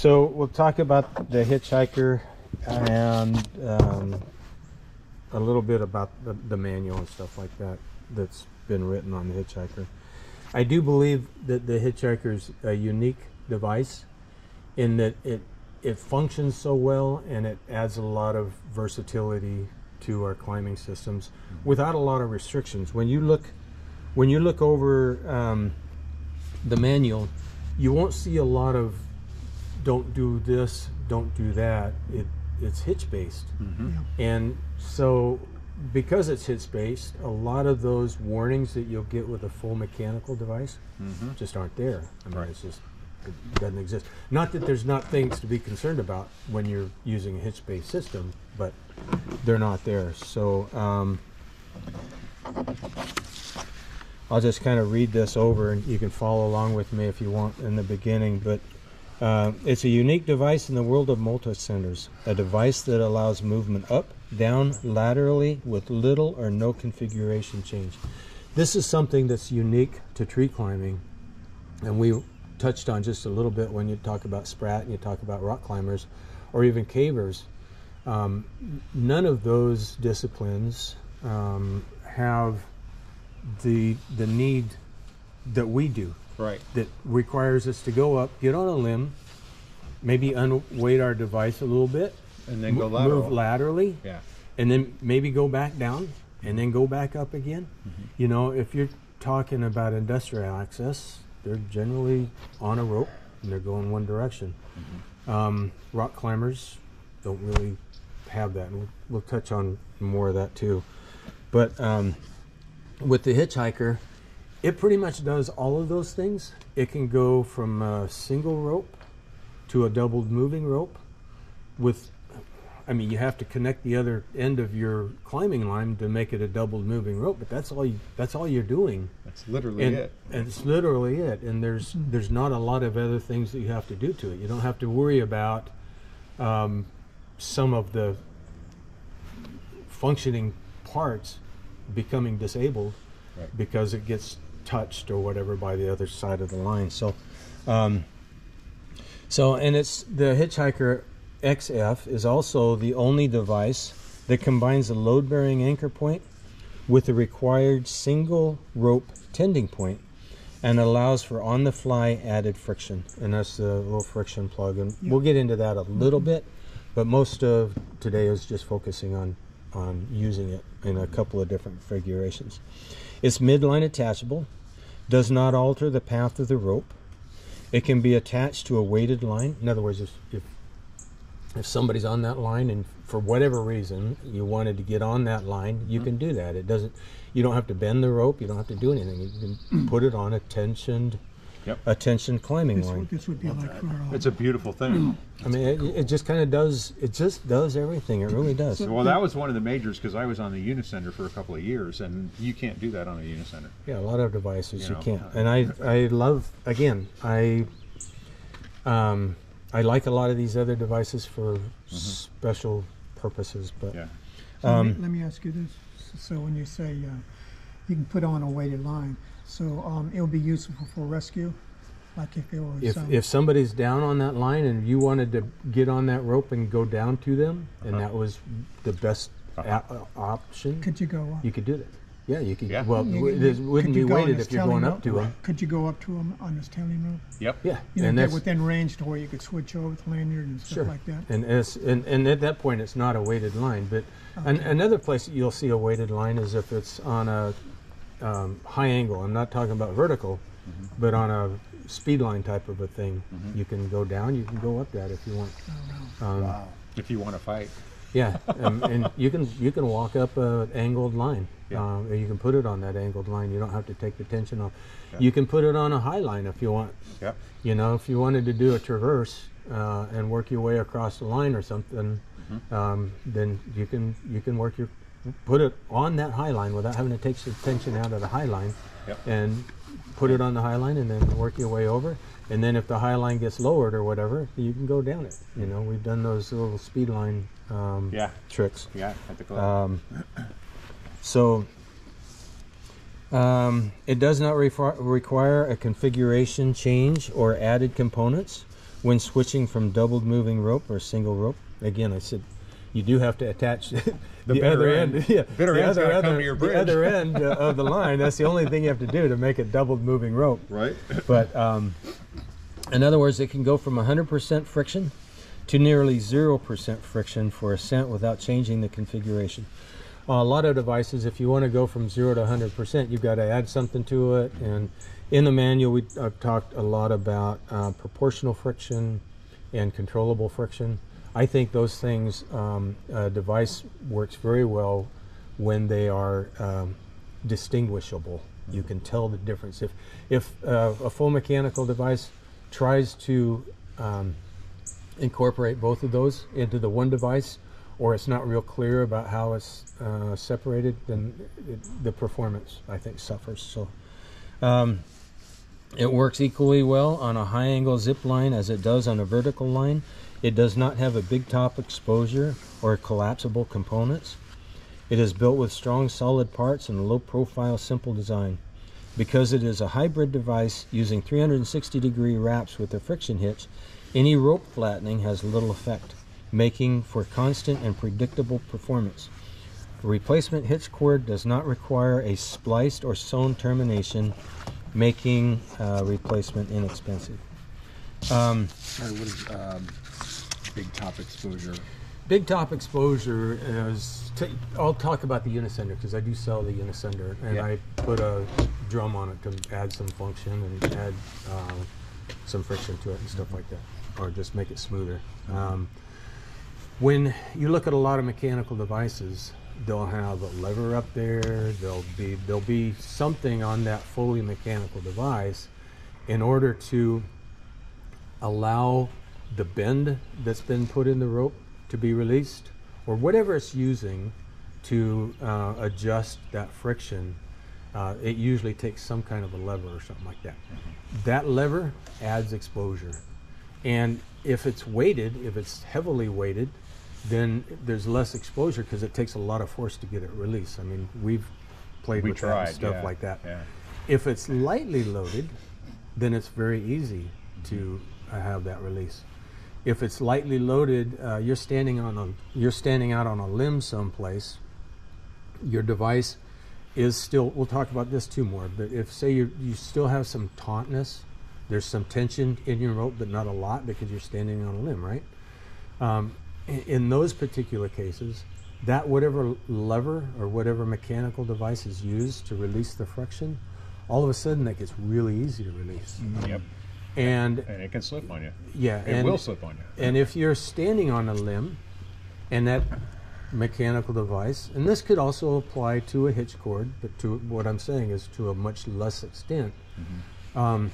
So we'll talk about the hitchhiker and um, a little bit about the, the manual and stuff like that that's been written on the hitchhiker. I do believe that the hitchhiker is a unique device in that it it functions so well and it adds a lot of versatility to our climbing systems without a lot of restrictions. When you look when you look over um, the manual, you won't see a lot of don't do this, don't do that. It it's hitch based, and so because it's hitch based, a lot of those warnings that you'll get with a full mechanical device just aren't there. I mean, it's just it doesn't exist. Not that there's not things to be concerned about when you're using a hitch based system, but they're not there. So. Um, I'll just kind of read this over and you can follow along with me if you want in the beginning. But uh, it's a unique device in the world of multicenders, a device that allows movement up, down, laterally with little or no configuration change. This is something that's unique to tree climbing, and we touched on just a little bit when you talk about SPRAT and you talk about rock climbers or even cavers. Um, none of those disciplines um, have the the need that we do Right. that requires us to go up, get on a limb, maybe unweight our device a little bit, And then go lateral. move laterally, Yeah. and then maybe go back down and then go back up again. Mm-hmm. You know, if you're talking about industrial access, they're generally on a rope and they're going one direction. Mm-hmm. Um, rock climbers don't really have that, and we'll, we'll touch on more of that too. But um, with the hitchhiker, it pretty much does all of those things. It can go from a single rope to a doubled moving rope with I mean you have to connect the other end of your climbing line to make it a doubled moving rope, but that's all you that's all you're doing. That's literally And, it. and it's literally it. And there's there's not a lot of other things that you have to do to it. You don't have to worry about um, some of the functioning parts becoming disabled Right. because it gets touched or whatever by the other side of the line. So, um, so and it's the Hitchhiker XF is also the only device that combines a load-bearing anchor point with the required single rope tending point and allows for on-the-fly added friction. And that's the little friction plug. And we'll get into that a little bit, but most of today is just focusing on on using it in a couple of different configurations. It's midline attachable, does not alter the path of the rope. It can be attached to a weighted line. In other words, if, if if somebody's on that line and for whatever reason you wanted to get on that line, you mm-hmm. can do that. It doesn't. You don't have to bend the rope. You don't have to do anything. You can put it on a tensioned, Yep. a tensioned climbing This line. would, this would be like for, uh, It's a beautiful thing. I mean, it, it just kind of does. It just does everything. It really does. well, that was one of the majors because I was on the Unicender for a couple of years, and you can't do that on a Unicender. Yeah, a lot of devices You you, know. can't. And I I love again I um I like a lot of these other devices for special purposes, but Yeah. so let, me, um, let me ask you this. So when you say uh, you can put on a weighted line, so um, it'll be useful for rescue? Like if it was if um, if somebody's down on that line and you wanted to get on that rope and go down to them, and Uh-huh. that was the best Uh-huh. a- uh, option, could you go up? you could do that. Yeah, you could. Yeah. Well, You- it you- is- wouldn't you be weighted if you're going telling up to them. Could you go up to them on this telling rope? Yep. Yeah, You know, and get that's within range to where you could switch over with lanyard and stuff Sure. like that. And, it's, and and at that point, it's not a weighted line. But an, another place that you'll see a weighted line is if it's on a um, high angle. I'm not talking about vertical, Mm-hmm. but on a speed line type of a thing. Mhm. You can go down. You can go up that if you want. Oh, Um, Wow. If you want to fight. Yeah, um, and you can you can walk up an angled line. Yeah. Um, or you can put it on that angled line. You don't have to take the tension off. Yeah. You can put it on a high line if you want. Yep. You know, if you wanted to do a traverse uh, and work your way across the line or something, Mm-hmm. um, then you can you can work your put it on that high line without having to take the tension out of the high line, Yep. and put it on the high line and then work your way over. And then if the high line gets lowered or whatever, you can go down it. You know, we've done those little speed line um, Yeah. tricks. Yeah. At the club. Um, so um, it does not require a configuration change or added components. when switching from doubled moving rope or single rope. Again, I said you do have to attach the, other end. end. Yeah, Bitter the other, other, the other end uh, of the line. That's the only thing you have to do to make a doubled moving rope. Right. But um, in other words, it can go from 100% friction to nearly 0% friction for ascent without changing the configuration. A lot of devices, if you want to go from 0 to 100%, you've got to add something to it. And in the manual, we uh, talked a lot about uh, proportional friction and controllable friction. I think those things, um, a device works very well when they are um, distinguishable. You can tell the difference. If, if uh, a full mechanical device tries to um, incorporate both of those into the one device, or it's not real clear about how it's uh, separated, then it, the performance, I think, suffers. So um, it works equally well on a high angle zip line as it does on a vertical line. It does not have a big top exposure or collapsible components. It is built with strong solid parts and a low profile simple design. Because it is a hybrid device using 360 degree wraps with a friction hitch, any rope flattening has little effect, making for constant and predictable performance. The replacement hitch cord does not require a spliced or sewn termination, making uh, replacement inexpensive. Um, Sorry, what is um, big top exposure? Big top exposure is. I'll talk about the Unicender because I do sell the Unicender, and Yeah. I put a drum on it to add some function and add uh, some friction to it and stuff like that, or just make it smoother. Um, when you look at a lot of mechanical devices, they'll have a lever up there. There'll be there'll be something on that fully mechanical device in order to allow the bend that's been put in the rope to be released or whatever it's using to uh, adjust that friction uh, it usually takes some kind of a lever or something like that. That lever adds exposure. And if it's weighted if it's heavily weighted then there's less exposure because it takes a lot of force to get it released. I mean we've played We with tried and stuff yeah, like that. Yeah. if it's lightly loaded, then it's very easy to uh, have that release. If it's lightly loaded, uh, you're standing on a you're standing out on a limb someplace. Your device is still. We'll talk about this too more. But if say you you still have some tautness, there's some tension in your rope, but not a lot because you're standing on a limb, right? Um, in, in those particular cases, that whatever lever or whatever mechanical device is used to release the friction, all of a sudden that gets really easy to release. Yep. And And it can slip on you. yeah, It and, will slip on you. and if you're standing on a limb and that mechanical device, and this could also apply to a hitch cord, but to what I'm saying is to a much less extent. Um,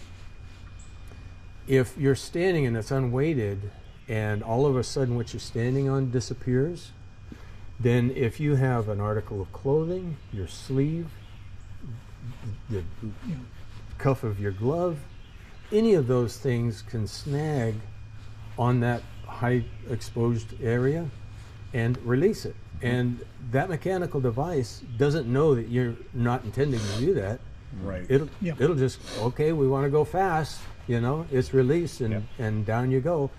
if you're standing and it's unweighted, and all of a sudden what you're standing on disappears, then if you have an article of clothing, your sleeve, the cuff of your glove, any of those things can snag on that high exposed area and release it. Mm-hmm. And that mechanical device doesn't know that you're not intending to do that. Right. It'll Yeah. it'll just okay, we want to go fast, you know, it's released and, Yep. and down you go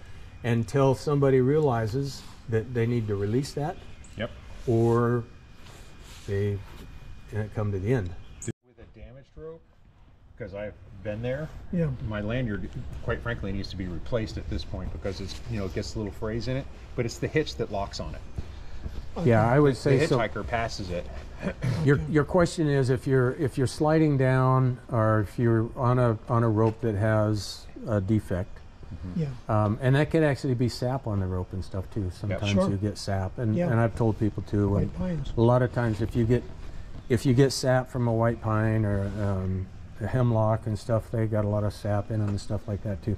until somebody realizes that they need to release that Yep. or they come to the end. With a damaged rope, because I've been there, Yeah, my lanyard, quite frankly, needs to be replaced at this point because it's you know it gets a little phrase in it, but it's the hitch that locks on it. Yeah, I would The say so. The hitchhiker passes it. Your your question is if you're if you're sliding down or if you're on a on a rope that has a defect, yeah, um, and that could actually be sap on the rope and stuff too. Sometimes Sure. you get sap, and, Yeah. and I've told people too. white pines. a lot of times if you get if you get sap from a white pine or um, a hemlock and stuff, they got a lot of sap in them and stuff like that too.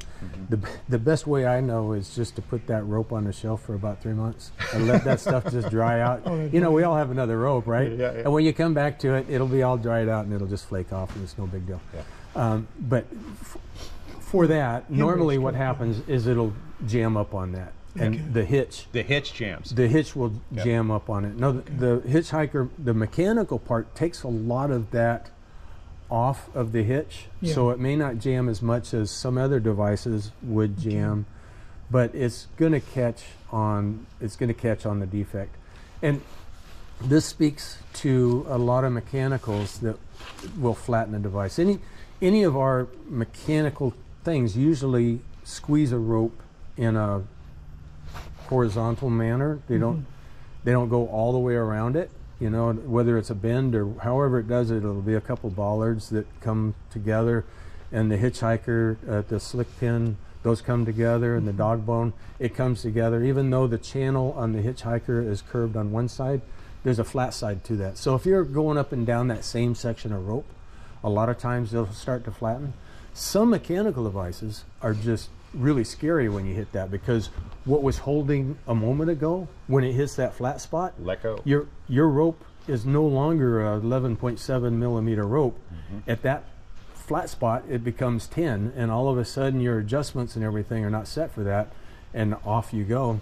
The the best way I know is just to put that rope on the shelf for about three months and let that stuff just dry out. Oh, you know, we all have another rope, right? Yeah, yeah. And when you come back to it, it'll be all dried out and it'll just flake off and it's no big deal. Yeah. Um, but f- for that, normally what yeah. happens is it'll jam up on that, and Okay. the hitch The hitch jams. the hitch will Yep. jam up on it. No, the, the hitchhiker, the mechanical part takes a lot of that off of the hitch, Yeah. so it may not jam as much as some other devices would jam. but it's going to catch on it's going to catch on the defect. And this speaks to a lot of mechanicals that will flatten a device. Any any of our mechanical things usually squeeze a rope in a horizontal manner. They mm-hmm. don't they don't go all the way around it you know whether it's a bend or however it does it it'll be a couple bollards that come together. And the hitchhiker uh, the slick pin those come together and the dog bone it comes together. Even though the channel on the hitchhiker is curved on one side there's a flat side to that. So if you're going up and down that same section of rope a lot of times they'll start to flatten. Some mechanical devices are just really scary when you hit that because what was holding a moment ago when it hits that flat spot Let go. your your rope is no longer a 11.7 millimeter rope. Mm-hmm. At that flat spot, it becomes 10, and all of a sudden your adjustments and everything are not set for that, and off you go.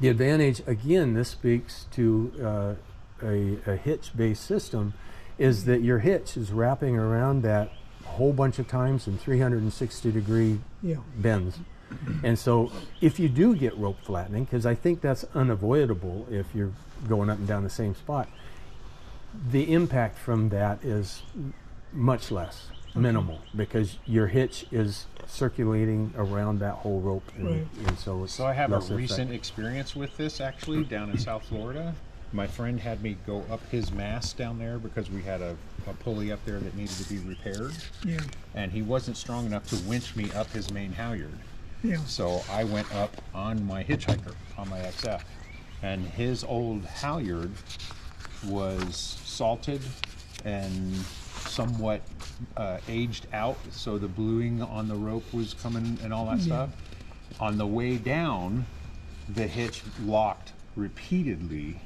The advantage, again, this speaks to uh, a, a hitch-based system, is that your hitch is wrapping around that whole bunch of times in 360 degree Yeah. bends. And so, if you do get rope flattening, because I think that's unavoidable if you're going up and down the same spot, the impact from that is much less, minimal, because your hitch is circulating around that whole rope, and, Right. and so it's So I have a less effect. recent experience with this actually down in South Florida. My friend had me go up his mast down there because we had a, a pulley up there that needed to be repaired, Yeah. and he wasn't strong enough to winch me up his main halyard. Yeah. So I went up on my hitchhiker on my XF, and his old halyard was salted and somewhat uh, aged out, so the bluing on the rope was coming and all that Yeah. stuff. On the way down, the hitch locked repeatedly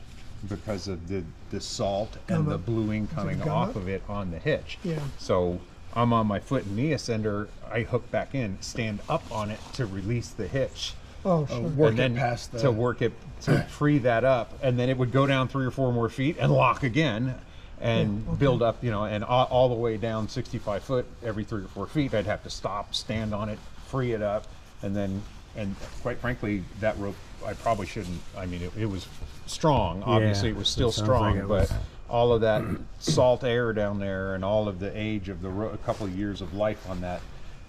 because of the, the salt and the bluing coming off of it on the hitch. Yeah. So I'm on my foot and knee ascender. I hook back in, stand up on it to release the hitch. Oh, sure. Uh, work and it then past the- to work it to free that up, and then it would go down three or four more feet and lock again, and build up, you know, and all, all the way down 65 foot every three or four feet. I'd have to stop, stand on it, free it up, and then, and quite frankly, that rope I probably shouldn't. I mean, it, it was strong. Obviously, it was still sounds strong, like it but was. all of that salt air down there and all of the age of the ro- a couple of years of life on that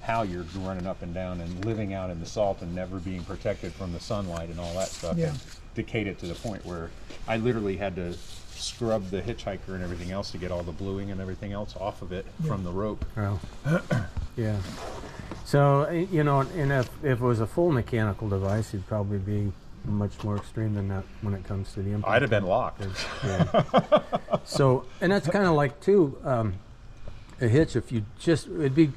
halyard running up and down and living out in the salt and never being protected from the sunlight and all that stuff Yeah. decayed it to the point where I literally had to scrub the hitchhiker and everything else to get all the bluing and everything else off of it from the rope. Yeah. So uh, you know, and if, if it was a full mechanical device, it'd probably be much more extreme than that when it comes to the impact. I'd have been locked. Yeah. so, and that's kind of like too um, a hitch. If you just, it'd be,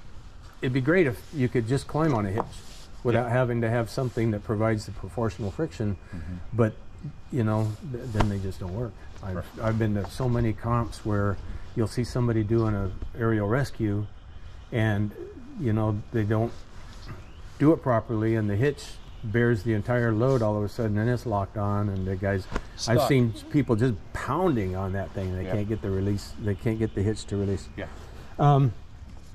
it'd be great if you could just climb on a hitch without having to have something that provides the proportional friction. But you know, th- then they just don't work. I've, I've been to so many comps where you'll see somebody doing a aerial rescue, and you know they don't do it properly, and the hitch bears the entire load all of a sudden, and it's locked on, and the guys. I've seen people just pounding on that thing. They Yeah. can't get the release. They can't get the hitch to release. Yeah. Um,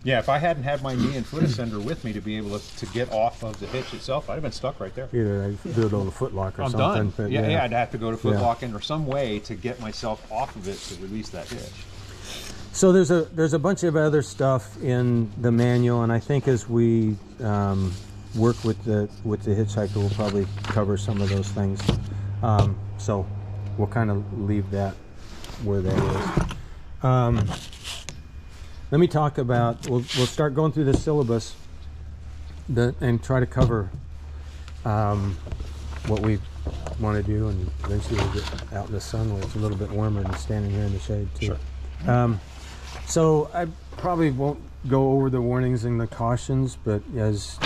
Yeah, if I hadn't had my knee and foot ascender with me to be able to, to get off of the hitch itself, I'd have been stuck right there. either I do it on a footlock or I'm something. done. but yeah, yeah, I'd have to go to foot Yeah. locking or some way to get myself off of it to release that hitch. So there's a there's a bunch of other stuff in the manual, and I think as we um, work with the with the hitchhiker, we'll probably cover some of those things. Um, so we'll kind of leave that where that is. Um, let me talk about. We'll we'll start going through the syllabus, the, and try to cover um, what we want to do, and eventually we'll get out in the sun where it's a little bit warmer than standing here in the shade too. Um, so I probably won't go over the warnings and the cautions, but as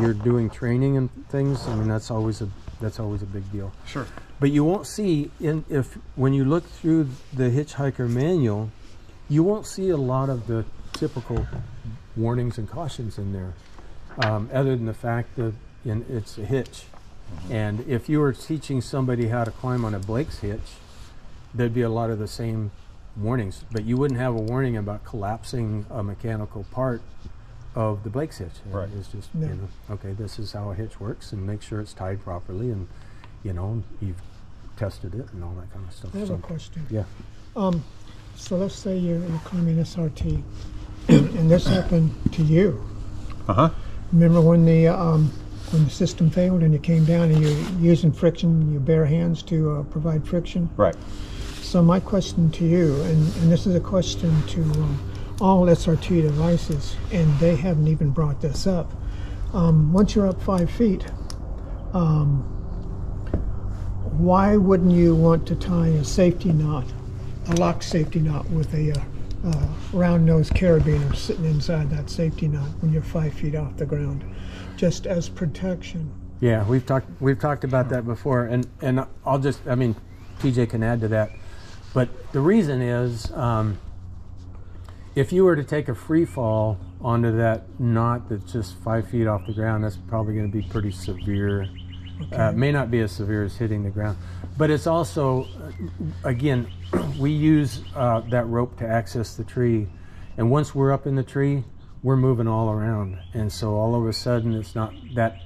you're doing training and things, I mean that's always a that's always a big deal. Sure. But you won't see in if when you look through the hitchhiker manual, you won't see a lot of the typical warnings and cautions in there, um, other than the fact that in, it's a hitch. And if you were teaching somebody how to climb on a Blake's hitch, there'd be a lot of the same warnings, but you wouldn't have a warning about collapsing a mechanical part of the Blake's hitch. Right. It's just Yeah. you know, okay, this is how a hitch works, and make sure it's tied properly, and you know, you've tested it and all that kind of stuff. I have so, a question. yeah. Um, so let's say you're, you're climbing SRT, and this happened to you. Uh huh. Remember when the um, when the system failed and you came down and you're using friction, your bare hands to uh, provide friction? Right. So my question to you, and, and this is a question to um, all SRT devices, and they haven't even brought this up. Um, once you're up five feet, um, why wouldn't you want to tie a safety knot, a lock safety knot with a uh, uh, round nose carabiner sitting inside that safety knot when you're five feet off the ground, just as protection? Yeah, we've talked we've talked about that before, and and I'll just I mean, TJ can add to that, but the reason is um, if you were to take a free fall onto that knot that's just five feet off the ground, that's probably going to be pretty severe. Uh, may not be as severe as hitting the ground, but it's also, uh, again, we use uh, that rope to access the tree, and once we're up in the tree, we're moving all around, and so all of a sudden it's not that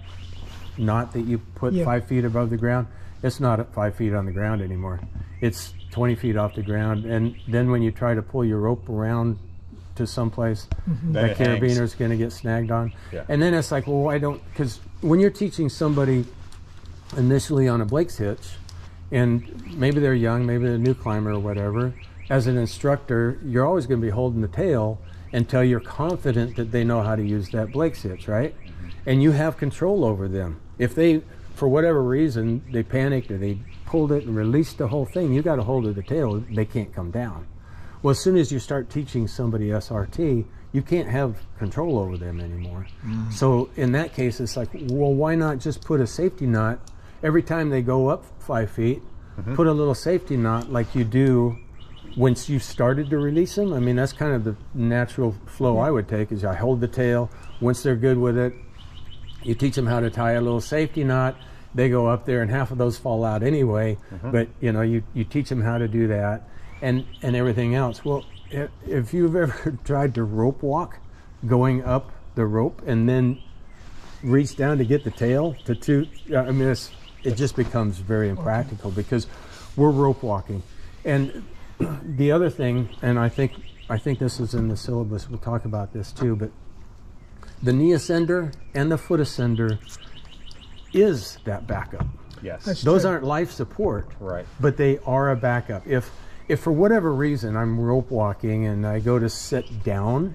knot that you put Yeah. five feet above the ground. It's not at five feet on the ground anymore. It's 20 feet off the ground, and then when you try to pull your rope around to someplace, Then that it hangs. carabiner's going to get snagged on. Yeah. And then it's like, well, why don't? Because when you're teaching somebody initially on a Blake's hitch, and maybe they're young, maybe they're a new climber or whatever, as an instructor, you're always going to be holding the tail until you're confident that they know how to use that Blake's hitch, right? Mm-hmm. And you have control over them. If they, for whatever reason, they panicked or they pulled it and released the whole thing, you got a hold of the tail, they can't come down. Well, as soon as you start teaching somebody SRT, you can't have control over them anymore. Mm-hmm. So in that case, it's like, well, why not just put a safety knot every time they go up five feet? Mm-hmm. Put a little safety knot like you do once you've started to release them. I mean, that's kind of the natural flow I would take. Is I hold the tail. Once they're good with it, you teach them how to tie a little safety knot. They go up there, and half of those fall out anyway. Mm-hmm. But you know, you, you teach them how to do that, and and everything else. Well, if you've ever tried to rope walk, going up the rope and then reach down to get the tail to two, I mean, it's, it just becomes very impractical because we're rope walking, and the other thing, and I think I think this is in the syllabus. We'll talk about this too, but the knee ascender and the foot ascender is that backup. Yes. That's Those true. aren't life support, Right. but they are a backup. If if for whatever reason I'm rope walking and I go to sit down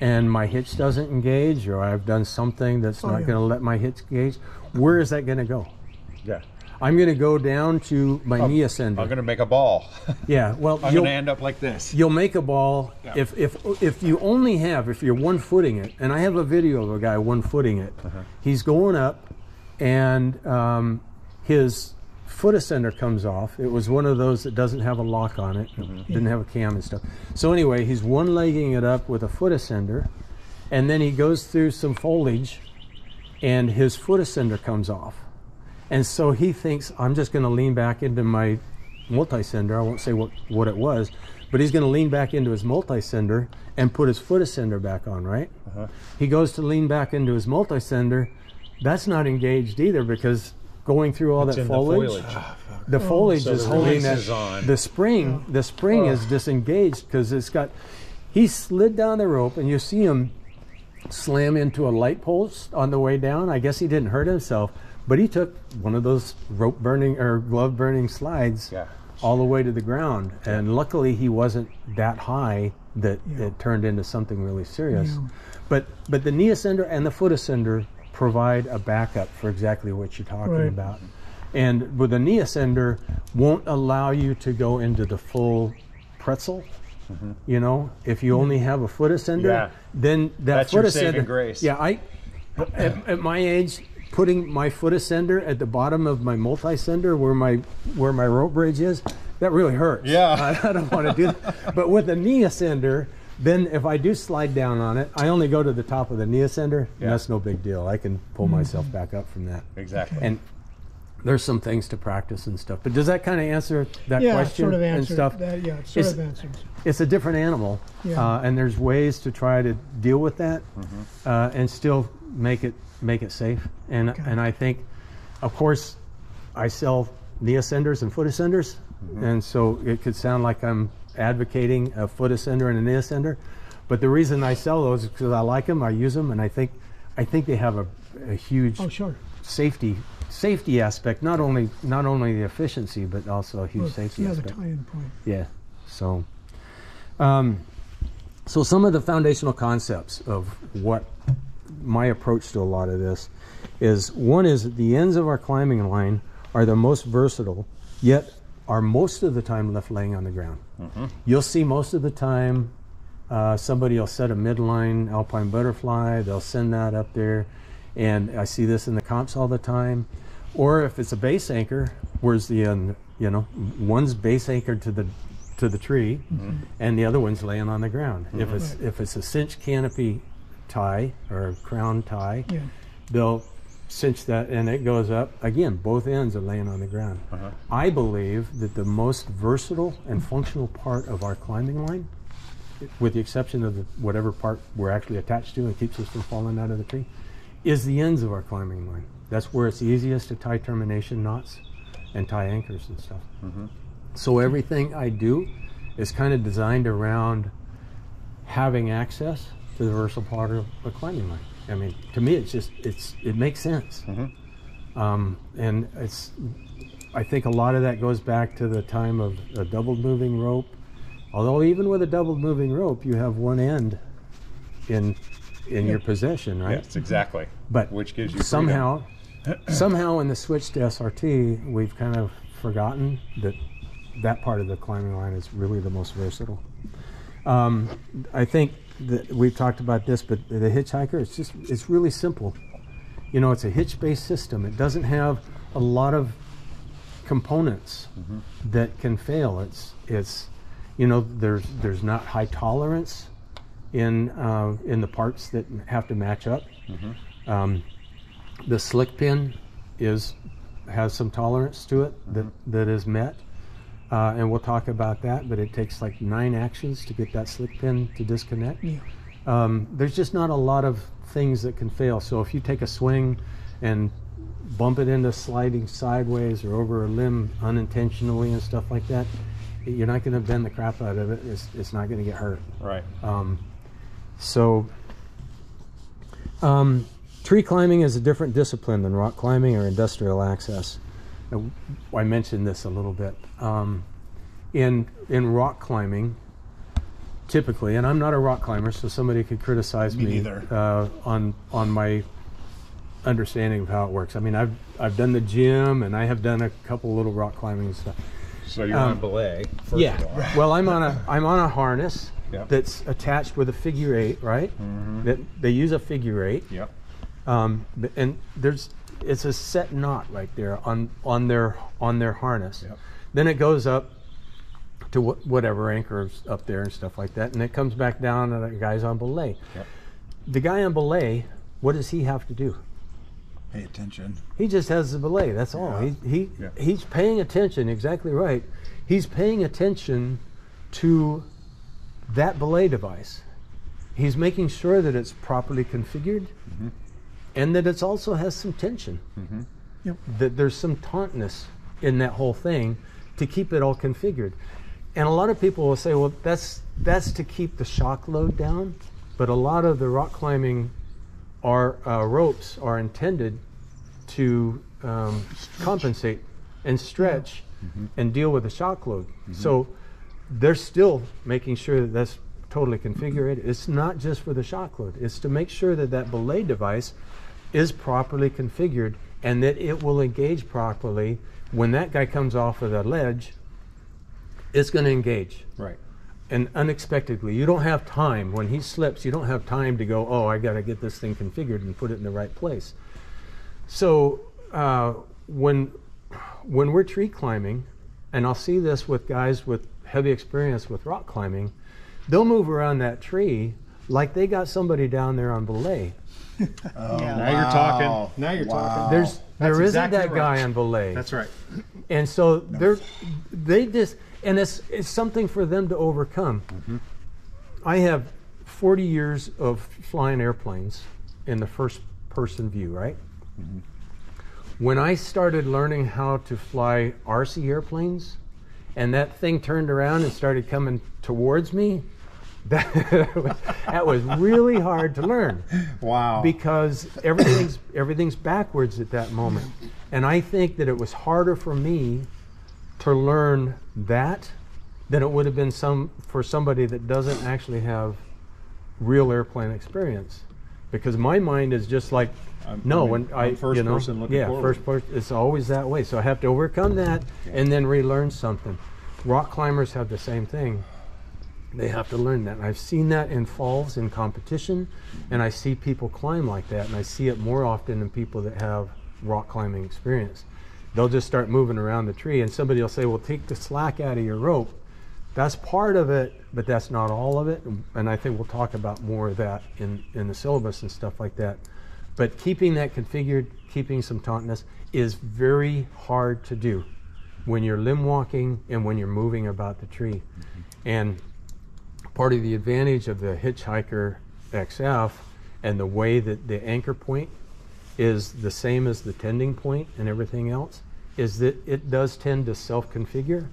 and my hitch doesn't engage or I've done something that's Oh, not yeah. going to let my hitch engage, where is that going to go? Yeah. I'm going to go down to my knee ascender. I'm gonna make a ball. yeah, well, I'm you'll, gonna end up like this. you'll make a ball Yeah. if if if you only have if you're one footing it and i have a video of a guy one footing it Uh-huh. he's going up and um, his foot ascender comes off it was one of those that doesn't have a lock on it Mm-hmm. didn't have a cam and stuff so anyway he's one legging it up with a foot ascender and then he goes through some foliage and his foot ascender comes off and so he thinks I'm just going to lean back into my multi-sender. I won't say what, what it was, but he's going to lean back into his multi-sender and put his foot ascender back on, right? Uh-huh. He goes to lean back into his multi-sender. That's not engaged either because going through all It's that in the foliage, foliage. Ah, the oh, foliage So is the holding release that. is on. The spring, oh. the spring is disengaged because it's got. He slid down the rope, and you see him slam into a light post on the way down. I guess he didn't hurt himself, but he took one of those rope burning or glove burning slides Yeah. all the way to the ground. And luckily, he wasn't that high that Yeah. it turned into something really serious. Yeah. But but the knee ascender and the foot ascender provide a backup for exactly what you're talking Right. about. And with a knee ascender, won't allow you to go into the full pretzel. Mm-hmm. You know, if you only have a foot ascender, Yeah. then that That's foot your ascender. saving grace. Yeah, I at, at my age, putting my foot ascender at the bottom of my multicender where my where my rope bridge is, that really hurts. Yeah. I, I don't want to do that. But with a knee ascender, then if I do slide down on it, I only go to the top of the knee ascender. Yeah. And that's no big deal. I can pull myself back up from that. Exactly. And there's some things to practice and stuff. But does that kind of answer that Yeah, question sort of and stuff? that, yeah, it sort It's- of answers. It's a different animal, Yeah. uh, and there's ways to try to deal with that uh, and still make it make it safe. And Okay. and I think, of course, I sell knee ascenders and foot ascenders, and so it could sound like I'm advocating a foot ascender and a knee ascender, but the reason I sell those is because I like them, I use them, and I think I think they have a, a huge Oh, sure. safety safety aspect. Not only not only the efficiency, but also a huge Well, safety Yeah, the aspect. tie-in point. Yeah. So, um, so some of the foundational concepts of what my approach to a lot of this is one is that the ends of our climbing line are the most versatile, yet are most of the time left laying on the ground. You'll see most of the time uh, somebody will set a midline alpine butterfly, they'll send that up there, and I see this in the comps all the time. Or if it's a base anchor, where's the um, you know one's base anchored to the to the tree, and the other one's laying on the ground. If it's if it's a cinch canopy tie or crown tie, Yeah. they'll cinch that and it goes up. Again both ends are laying on the ground. Uh-huh. I believe that the most versatile and functional part of our climbing line with the exception of the, whatever part we're actually attached to and keeps us from falling out of the tree is the ends of our climbing line. That's where it's easiest to tie termination knots and tie anchors and stuff. Mm-hmm. So everything i do is kind of designed around having access to the versatile part of a climbing line. I mean, to me, it's just it's it makes sense, um, and it's. I think a lot of that goes back to the time of a double moving rope. Although even with a double moving rope, you have one end in in your possession, right? Yes, exactly. But which gives you somehow, somehow in the switch to SRT, we've kind of forgotten that that part of the climbing line is really the most versatile. Um, I think that we've talked about this, but the hitchhiker, it's just it's really simple. You know, it's a hitch-based system. It doesn't have a lot of components that can fail. It's it's you know there's there's not high tolerance in uh, in the parts that have to match up. Um, the slick pin is has some tolerance to it that, that is met, uh, and we'll talk about that. But it takes like nine actions to get that slick pin to disconnect. Yeah. Um, there's just not a lot of things that can fail. So if you take a swing and bump it into sliding sideways or over a limb unintentionally and stuff like that, you're not going to bend the crap out of it. It's, it's not going to get hurt. Right. Um, so, um, tree climbing is a different discipline than rock climbing or industrial access. Uh, I mentioned this a little bit. Um, in in rock climbing, typically, and I'm not a rock climber, so somebody could criticize Me me, uh, on on my understanding of how it works. I mean, I've I've done the gym and I have done a couple little rock climbing stuff. So you're Um, on belay. First Yeah. Of all. Well, I'm on a I'm on a harness Yep. that's attached with a figure eight, right? Mhm. That they use a figure eight, Yep. um, and there's it's a set knot right there on on their on their harness. Yep. Then it goes up to wh- whatever anchors up there and stuff like that, and it comes back down, and the guy's on belay. Yep. The guy on belay, what does he have to do? Pay attention. He just has the belay. That's all. He he Yeah. he's paying attention. Exactly right. He's paying attention to that belay device. He's making sure that it's properly configured, mm-hmm. And that it also has some tension. Yep. That there's some tautness in that whole thing to keep it all configured. And a lot of people will say, "Well, that's that's to keep the shock load down," but a lot of the rock climbing are uh, ropes are intended to um, compensate and stretch and deal with the shock load. So they're still making sure that that's totally configured. It's not just for the shock load. It's to make sure that that belay device is properly configured and that it will engage properly when that guy comes off of the ledge. It's going to engage Right. and unexpectedly. You don't have time when he slips. You don't have time to go. Oh, I got to get this thing configured and put it in the right place. So uh, when when we're tree climbing, and I'll see this with guys with heavy experience with rock climbing, they'll move around that tree like they got somebody down there on belay. Oh, Yeah. Now you're talking. Now you're Wow. talking. There's there That's isn't exactly that right. guy on belay. That's right. And so they're they just and it's it's something for them to overcome. Mm-hmm. I have 40 years of flying airplanes in the first person view, right? Mm-hmm. When I started learning how to fly RC airplanes and that thing turned around and started coming towards me, that was, that was really hard to learn Wow. because everything's everything's backwards at that moment. And I think that it was harder for me to learn that than it would have been some for somebody that doesn't actually have real airplane experience. Because my mind is just like I'm- no, I'm- when I I'm first you know, person looking yeah, forward. first person. It's always that way. So I have to overcome that and then relearn something. Rock climbers have the same thing they have to learn that. And I've seen that in falls in competition, and I see people climb like that, and I see it more often in people that have rock climbing experience. They'll just start moving around the tree, and somebody will say, "Well, take the slack out of your rope." That's part of it, but that's not all of it. And- I think we'll talk about more of that in, in the syllabus and stuff like that. But keeping that configured, keeping some tautness is very hard to do when you're limb walking and when you're moving about the tree. And part of the advantage of the hitchhiker XF and the way that the anchor point is the same as the tending point and everything else is that it does tend to self configure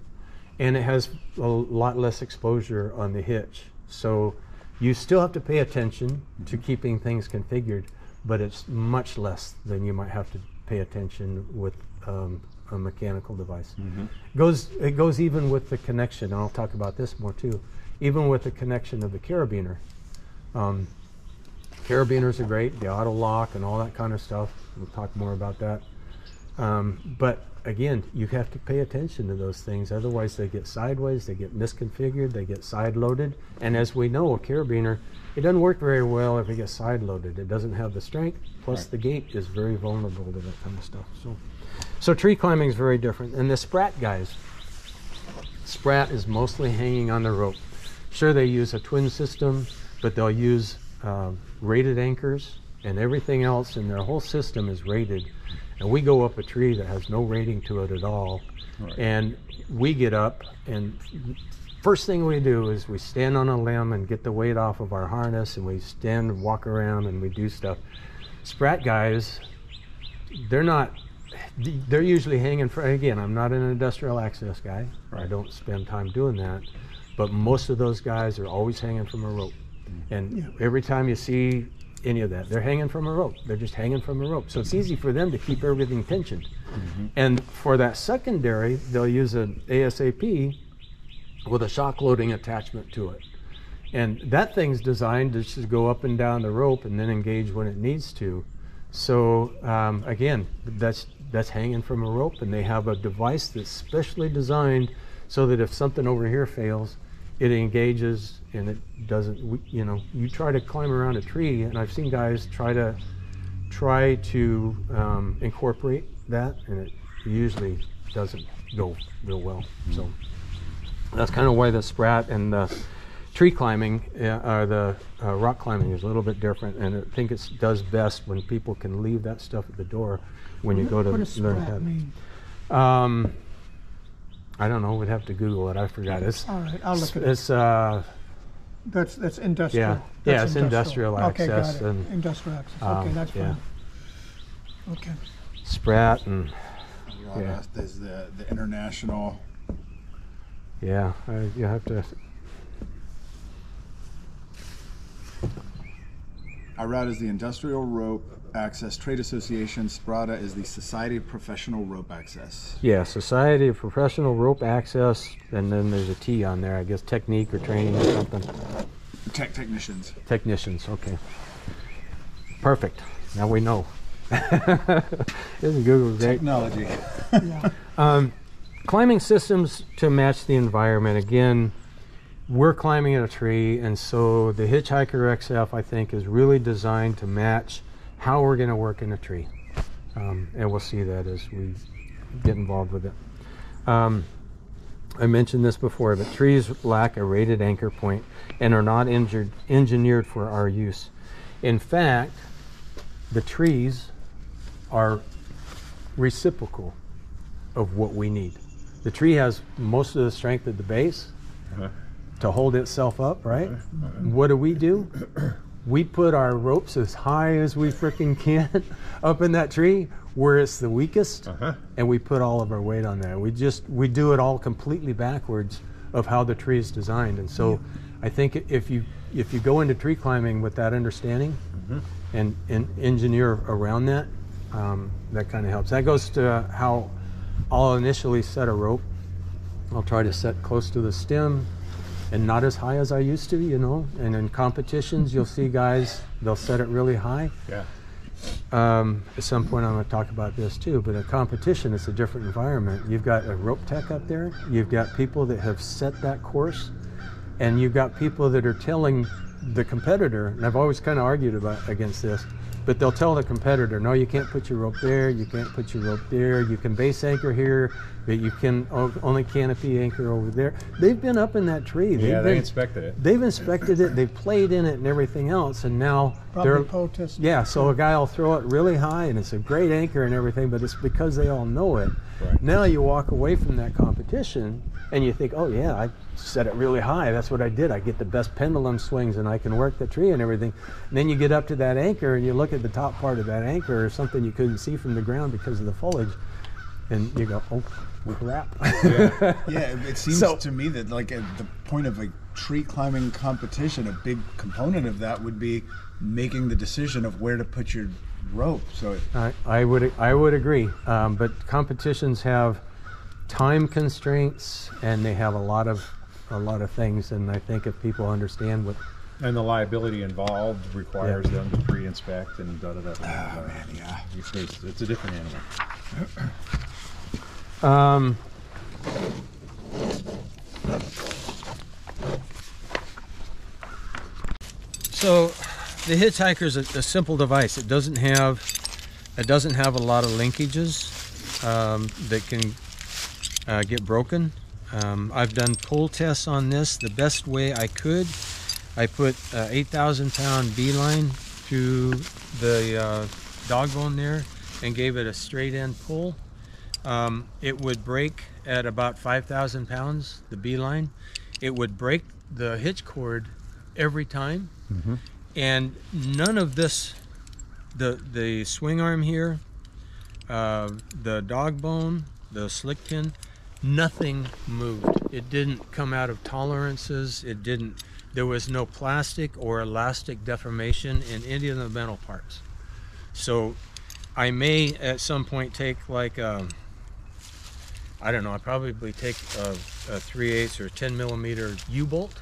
and it has a lot less exposure on the hitch. So you still have to pay attention to keeping things configured, but it's much less than you might have to pay attention with um, a mechanical device. Goes it goes even with the connection, and I'll talk about this more too. Even with the connection of the carabiner, um, carabiners are great, the auto lock and all that kind of stuff. We'll talk more about that. Um, but again, you have to pay attention to those things. Otherwise, they get sideways, they get misconfigured, they get side loaded. And as we know, a carabiner, it doesn't work very well if it gets side loaded. It doesn't have the strength. Plus, Right. the gate is very vulnerable to that kind of stuff. So, so tree climbing is very different. And the SPRAT guys, SPRAT is mostly hanging on the rope. Sure, they use a twin system, but they'll use um, rated anchors and everything else, and their whole system is rated. And we go up a tree that has no rating to it at all, Right. and we get up, and first thing we do is we stand on a limb and get the weight off of our harness, and we stand and walk around and we do stuff. SPRAT guys, they're not they're usually hanging for again i'm not an industrial access guy i don't spend time doing that but most of those guys are always hanging from a rope. And Yeah. every time you see any of that they're hanging from a rope. They're just hanging from a rope. So it's easy for them to keep everything tensioned. And for that secondary they'll use an ASAP with a shock loading attachment to it. And that thing's designed to just go up and down the rope and then engage when it needs to. So um, again, that's that's hanging from a rope, and they have a device that's specially designed so that if something over here fails, it engages and it doesn't. You know, you try to climb around a tree, and I've seen guys try to try to um, incorporate that, and it usually doesn't go real well. So that's kind of why the SPRAT and the tree climbing, uh, or the uh, rock climbing, is a little bit different. And I think it does best when people can leave that stuff at the door when you go to learn how. Mean? Um, I don't know. We'd have to Google it. I forgot. It's All right, I'll look at it. it's uh, That's, that's industrial. Yeah. That's Yeah, it's industrial access. Okay, got it. and, Industrial access, okay, um, that's yeah. Okay. SPRAT and Well, Yeah. that's- There's the, the international. yeah. I, you have to. IRATA is the Industrial Rope Access Trade Association. SPRAT is the Society of Professional Rope Access. Yeah, Society of Professional Rope Access, and then there's a T on there. I guess technique or training or something. Tech technicians. Technicians, okay. Perfect. Now we know. Isn't Google great? Technology. Yeah, Um, climbing systems to match the environment. Again, we're climbing in a tree, and so the HitchHikerXF, I think, is really designed to match how we're going to work in a tree. Um, and we'll see that as we get involved with it. Um, I mentioned this before, but trees lack a rated anchor point and are not injured, engineered for our use. In fact, the trees are reciprocal of what we need. The tree has most of the strength at the base Uh-huh. to hold itself up, right? What do we do? We put our ropes as high as we freaking can up in that tree where it's the weakest, Uh-huh. and we put all of our weight on there. We just we do it all completely backwards of how the tree is designed, and so I think if you if you go into tree climbing with that understanding and, and engineer around that, um, that kind of helps. That goes to how I'll initially set a rope. I'll try to set close to the stem and not as high as I used to, you know. And in competitions, you'll see guys, they'll set it really high. Yeah. Um, at some point, I'm going to talk about this too. But in competition, it's a different environment. You've got a rope tech up there. You've got people that have set that course, and you've got people that are telling the competitor. And I've always kind of argued about against this, but they'll tell the competitor, "No, you can't put your rope there. You can't put your rope there. You can base anchor here, but you can only canopy anchor over there." They've been up in that tree. They've Yeah, they been- inspected it. They've inspected it. They've played in it and everything else, and now Probably they're protest. yeah, so a guy will throw it really high and it's a great anchor and everything, but it's because they all know it. Right. Now you walk away from that competition and you think, oh yeah, I set it really high. That's what I did. I get the best pendulum swings and I can work the tree and everything. And then you get up to that anchor and you look at the top part of that anchor or something you couldn't see from the ground because of the foliage, and you go, oh crap. Yeah. Yeah, it- seems So- to me that like at the point of a tree climbing competition, a big component of that would be making the decision of where to put your rope. So it, I, I would I would agree, um, but competitions have time constraints and they have a lot of a lot of things, and I think if people understand what And the liability involved requires them to pre-inspect and da da da. da, da. oh man, yeah. It's, it's, it's a different animal. Um, so the hitchhiker is a, a simple device. It doesn't have it doesn't have a lot of linkages um, that can uh, get broken. Um, I've done pull tests on this the best way I could. I put uh, 8,000 pound beeline through the uh, dog bone there and gave it a straight end pull. Um, it would break at about 5,000 pounds, the beeline. It would break the hitch cord every time. And none of this, the, the swing arm here, uh, the dog bone, the slick pin, nothing moved. It didn't come out of tolerances. It didn't, there was no plastic or elastic deformation in any of the metal parts. So I may at some point take like, um, I don't know, I probably take a, a 3 8 or 10 millimeter U bolt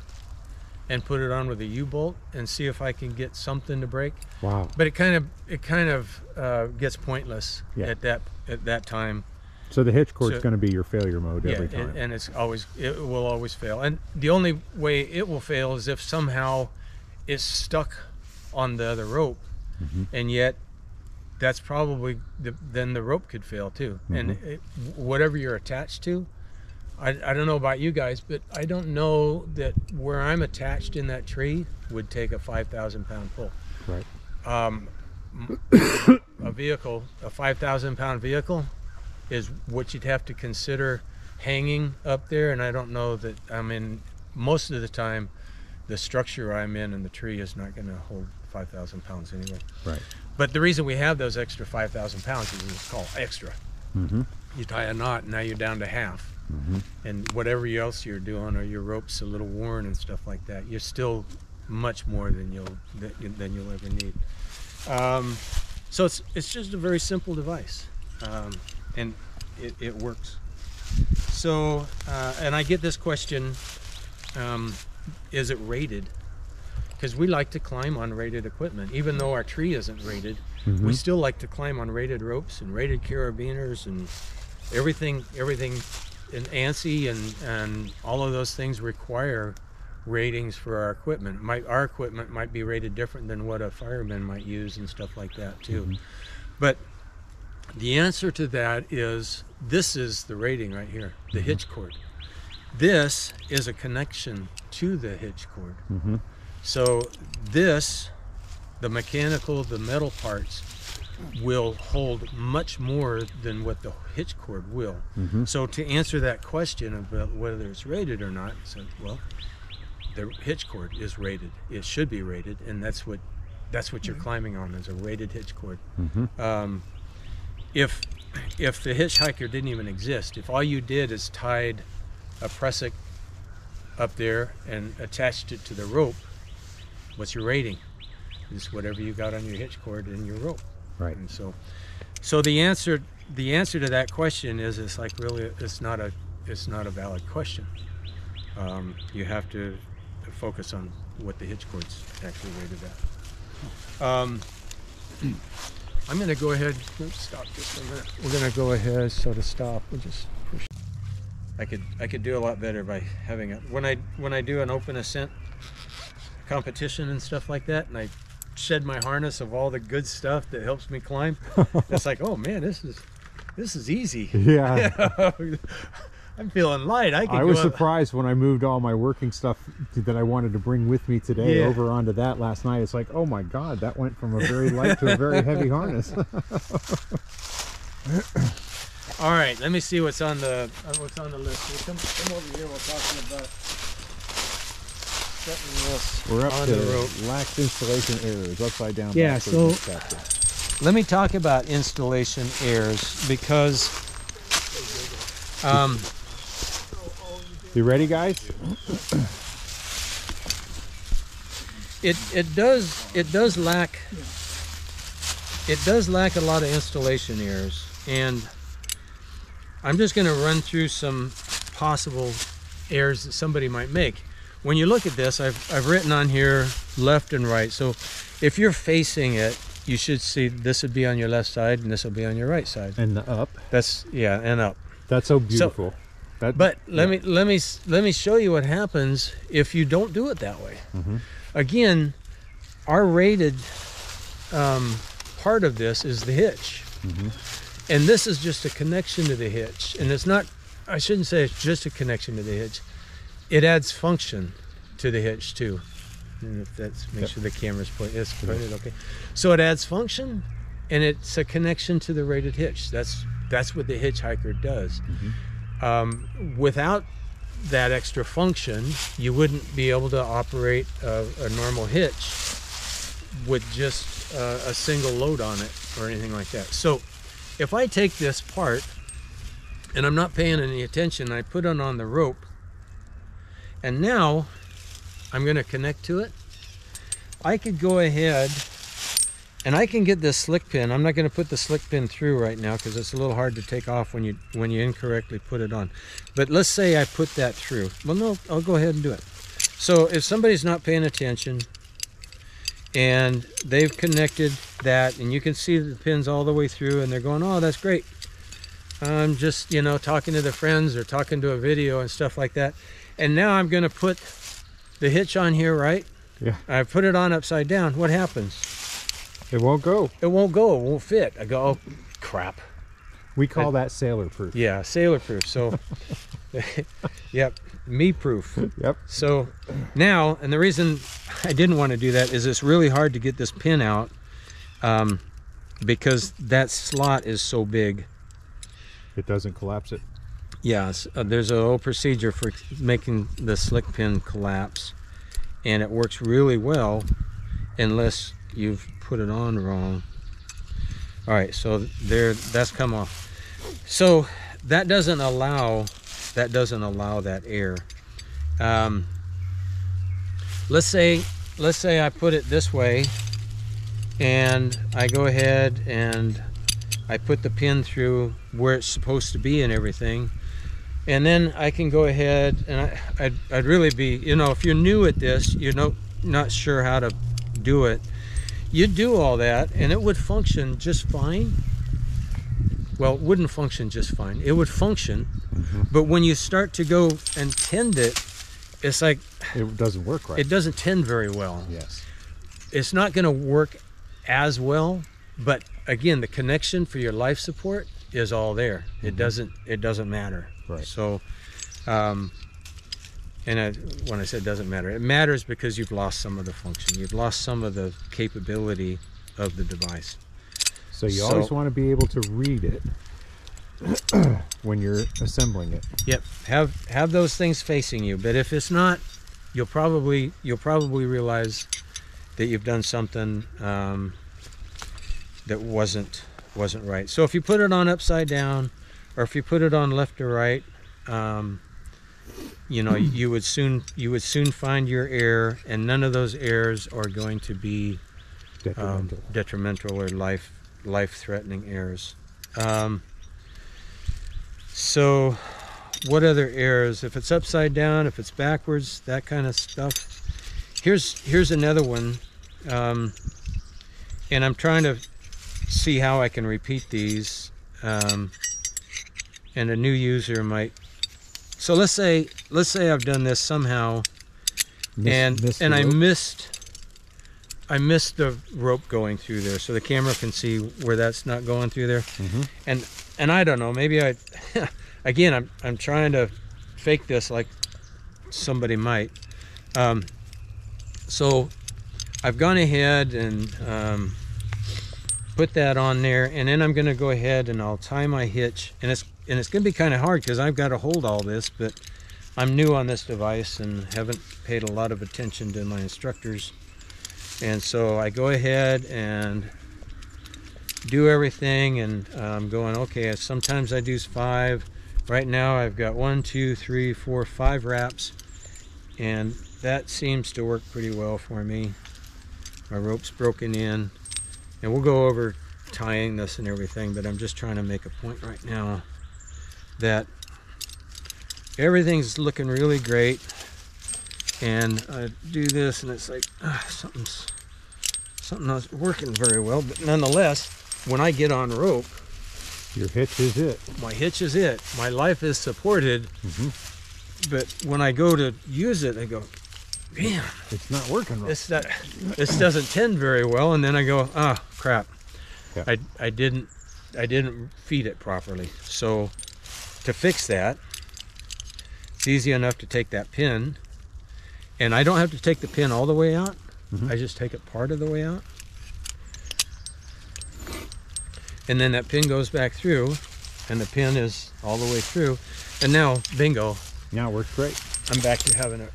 and put it on with a U bolt and see if I can get something to break. Wow. But it kind of it kind of uh, gets pointless Yeah. at that at that time. So the hitch cord's So- going to be your failure mode every time. it- and it's always it will always fail. And the only way it will fail is if somehow it's stuck on the other rope, Mm-hmm. and yet that's probably the, then the rope could fail too. And Mm-hmm. it, whatever you're attached to, I, I don't know about you guys, but I don't know that where I'm attached in that tree would take a 5,000 pound pull. right. Um, a vehicle, a 5,000 pound vehicle, is what you'd have to consider hanging up there. And I don't know that I'm in, most of the time, the structure I'm in and the tree is not going to hold 5,000 pounds anyway. Right. But the reason we have those extra 5,000 pounds is it's called extra. Mm-hmm. You tie a knot, and now you're down to half. And whatever else you're doing, or your rope's a little worn and stuff like that, you're still much more than you'll than than you'll ever need. Um, so it's it's just a very simple device, um, and it, it works. So, uh, and I get this question: um, Is it rated? Because we like to climb on rated equipment, even though our tree isn't rated. We still like to climb on rated ropes and rated carabiners and everything. Everything in ANSI and and all of those things require ratings for our equipment. Might our equipment might be rated different than what a fireman might use and stuff like that too. But the answer to that is this is the rating right here, the hitch cord. This is a connection to the hitch cord. Mm-hmm. So this, the mechanical, the metal parts, will hold much more than what the hitch cord will. Mm-hmm. So to answer that question about whether it's rated or not, so well, the hitch cord is rated. It should be rated, and that's what that's what you're climbing on is a rated hitch cord. Mm-hmm. Um, if if the hitchhiker didn't even exist, if all you did is tied a prusik up there and attached it to the rope, what's your rating? It's whatever you got on your hitch cord and your rope. Right. And so, so the answer the answer to that question is it's like really it's not a it's not a valid question. Um, you have to focus on what the hitch cord's actually rated at. Um, I'm going to go ahead. Oops, stop just a minute. We're going to go ahead. So to stop, we'll just. Push. I could I could do a lot better by having it when I when I do an open ascent competition and stuff like that, and I shed my harness of all the good stuff that helps me climb. it's like, oh man, this is this is easy. Yeah. I'm feeling light. I, I was up- surprised when I moved all my working stuff that I wanted to bring with me today Yeah. over onto that last night. It's like, oh my god, that went from a very light to a very heavy harness. All right, let me see what's on the uh, what's on the list. We'll come, come over here. We're talking about setting this We're up on to the rope. lax installation errors, upside down. Yeah, so- Let me talk about installation errors because um, You ready, guys? it it does it does lack it does lack a lot of installation errors and I'm just going to run through some possible errors that somebody might make when you look at this I've, I've written on here left and right so if you're facing it you should see this would be on your left side and this will be on your right side And the up. that's yeah and up That's so beautiful. That, but let me let me let me show you what happens if you don't do it that way. Mhm. Again, our rated um, part of this is the hitch, Mhm. and this is just a connection to the hitch. And it's not. I shouldn't say it's just a connection to the hitch. It adds function to the hitch too. And if that's make Yep. sure the camera's pointed. It's pointed okay. So it adds function, and it's a connection to the rated hitch. That's that's what the hitchhiker does. Um, without that extra function, you wouldn't be able to operate a, a normal hitch with just uh, a single load on it or anything like that. So if I take this part and I'm not paying any attention, I put it on the rope, and now I'm going to connect to it. I could go ahead and I can get this slick pin. I'm not going to put the slick pin through right now because it's a little hard to take off when you when you incorrectly put it on. But let's say I put that through. Well, no, I'll go ahead and do it. So if somebody's not paying attention and they've connected that, and you can see the pins all the way through, and they're going, "Oh, that's great." I'm just you know talking to the friends or talking to a video and stuff like that. And now I'm going to put the hitch on here, right? Yeah. I put it on upside down. What happens? It won't go. It won't go. It won't fit. I go, oh, crap. We call that sailor proof. Yeah, sailor proof. So, yep, me proof. Yep. So now, and the reason I didn't want to do that is it's really hard to get this pin out um, because that slot is so big. It doesn't collapse it. Yes, uh, there's a whole procedure for making the slick pin collapse, and it works really well unless you've put it on wrong. All right, so there, that's come off. So that doesn't allow, that doesn't allow that air. Um, let's say, let's say I put it this way, and I go ahead and I put the pin through where it's supposed to be and everything. And then I can go ahead and I, I'd, I'd really be, you know, if you're new at this, you're no, not sure how to do it, you'd do all that and it would function just fine. Well, it wouldn't function just fine. It would function, but when you start to go and tend it, it's like It doesn't work right. it doesn't tend very well yes. it's not going to work as well but again the connection for your life support is all there it doesn't it doesn't matter Right. so um, and I, when I said doesn't matter, it matters because you've lost some of the function. You've lost some of the capability of the device. So you So- always want to be able to read it when you're assembling it. Yep. Have have those things facing you. But if it's not, you'll probably you'll probably realize that you've done something um, that wasn't wasn't right. So if you put it on upside down, or if you put it on left or right, um, you know you would soon you would soon find your error, and none of those errors are going to be um, Detrimental. detrimental or life life threatening errors. Um, so, what other errors? If it's upside down, if it's backwards, that kind of stuff. Here's here's another one, um, and I'm trying to see how I can repeat these. Um, and a new user might. So let's say let's say I've done this somehow Miss- and miss and I missed I missed the rope going through there, so the camera can see where that's not going through there. Mhm. And and I don't know, maybe I again I'm I'm trying to fake this like somebody might. Um, so I've gone ahead and um, put that on there, and then I'm going to go ahead and I'll tie my hitch, and it's and it's going to be kind of hard because I've got to hold all this, but I'm new on this device and haven't paid a lot of attention to my instructors. And so I go ahead and do everything and uh, I'm going, okay, sometimes I do five. Right now I've got one, two, three, four, five wraps. And that seems to work pretty well for me. My rope's broken in. And we'll go over tying this and everything, but I'm just trying to make a point right now that everything's looking really great and I do this and it's like ah, something's something not working very well but nonetheless when I get on rope Your hitch is it. my hitch is it my life is supported Mhm. but when I go to use it I go man It's not working right. this that this doesn't tend very well and then I go ah crap Yeah. I, I didn't I didn't feed it properly so to fix that it's easy enough to take that pin and I don't have to take the pin all the way out Mhm. I just take it part of the way out and then that pin goes back through and the pin is all the way through and now bingo Now it works great. I'm back to having it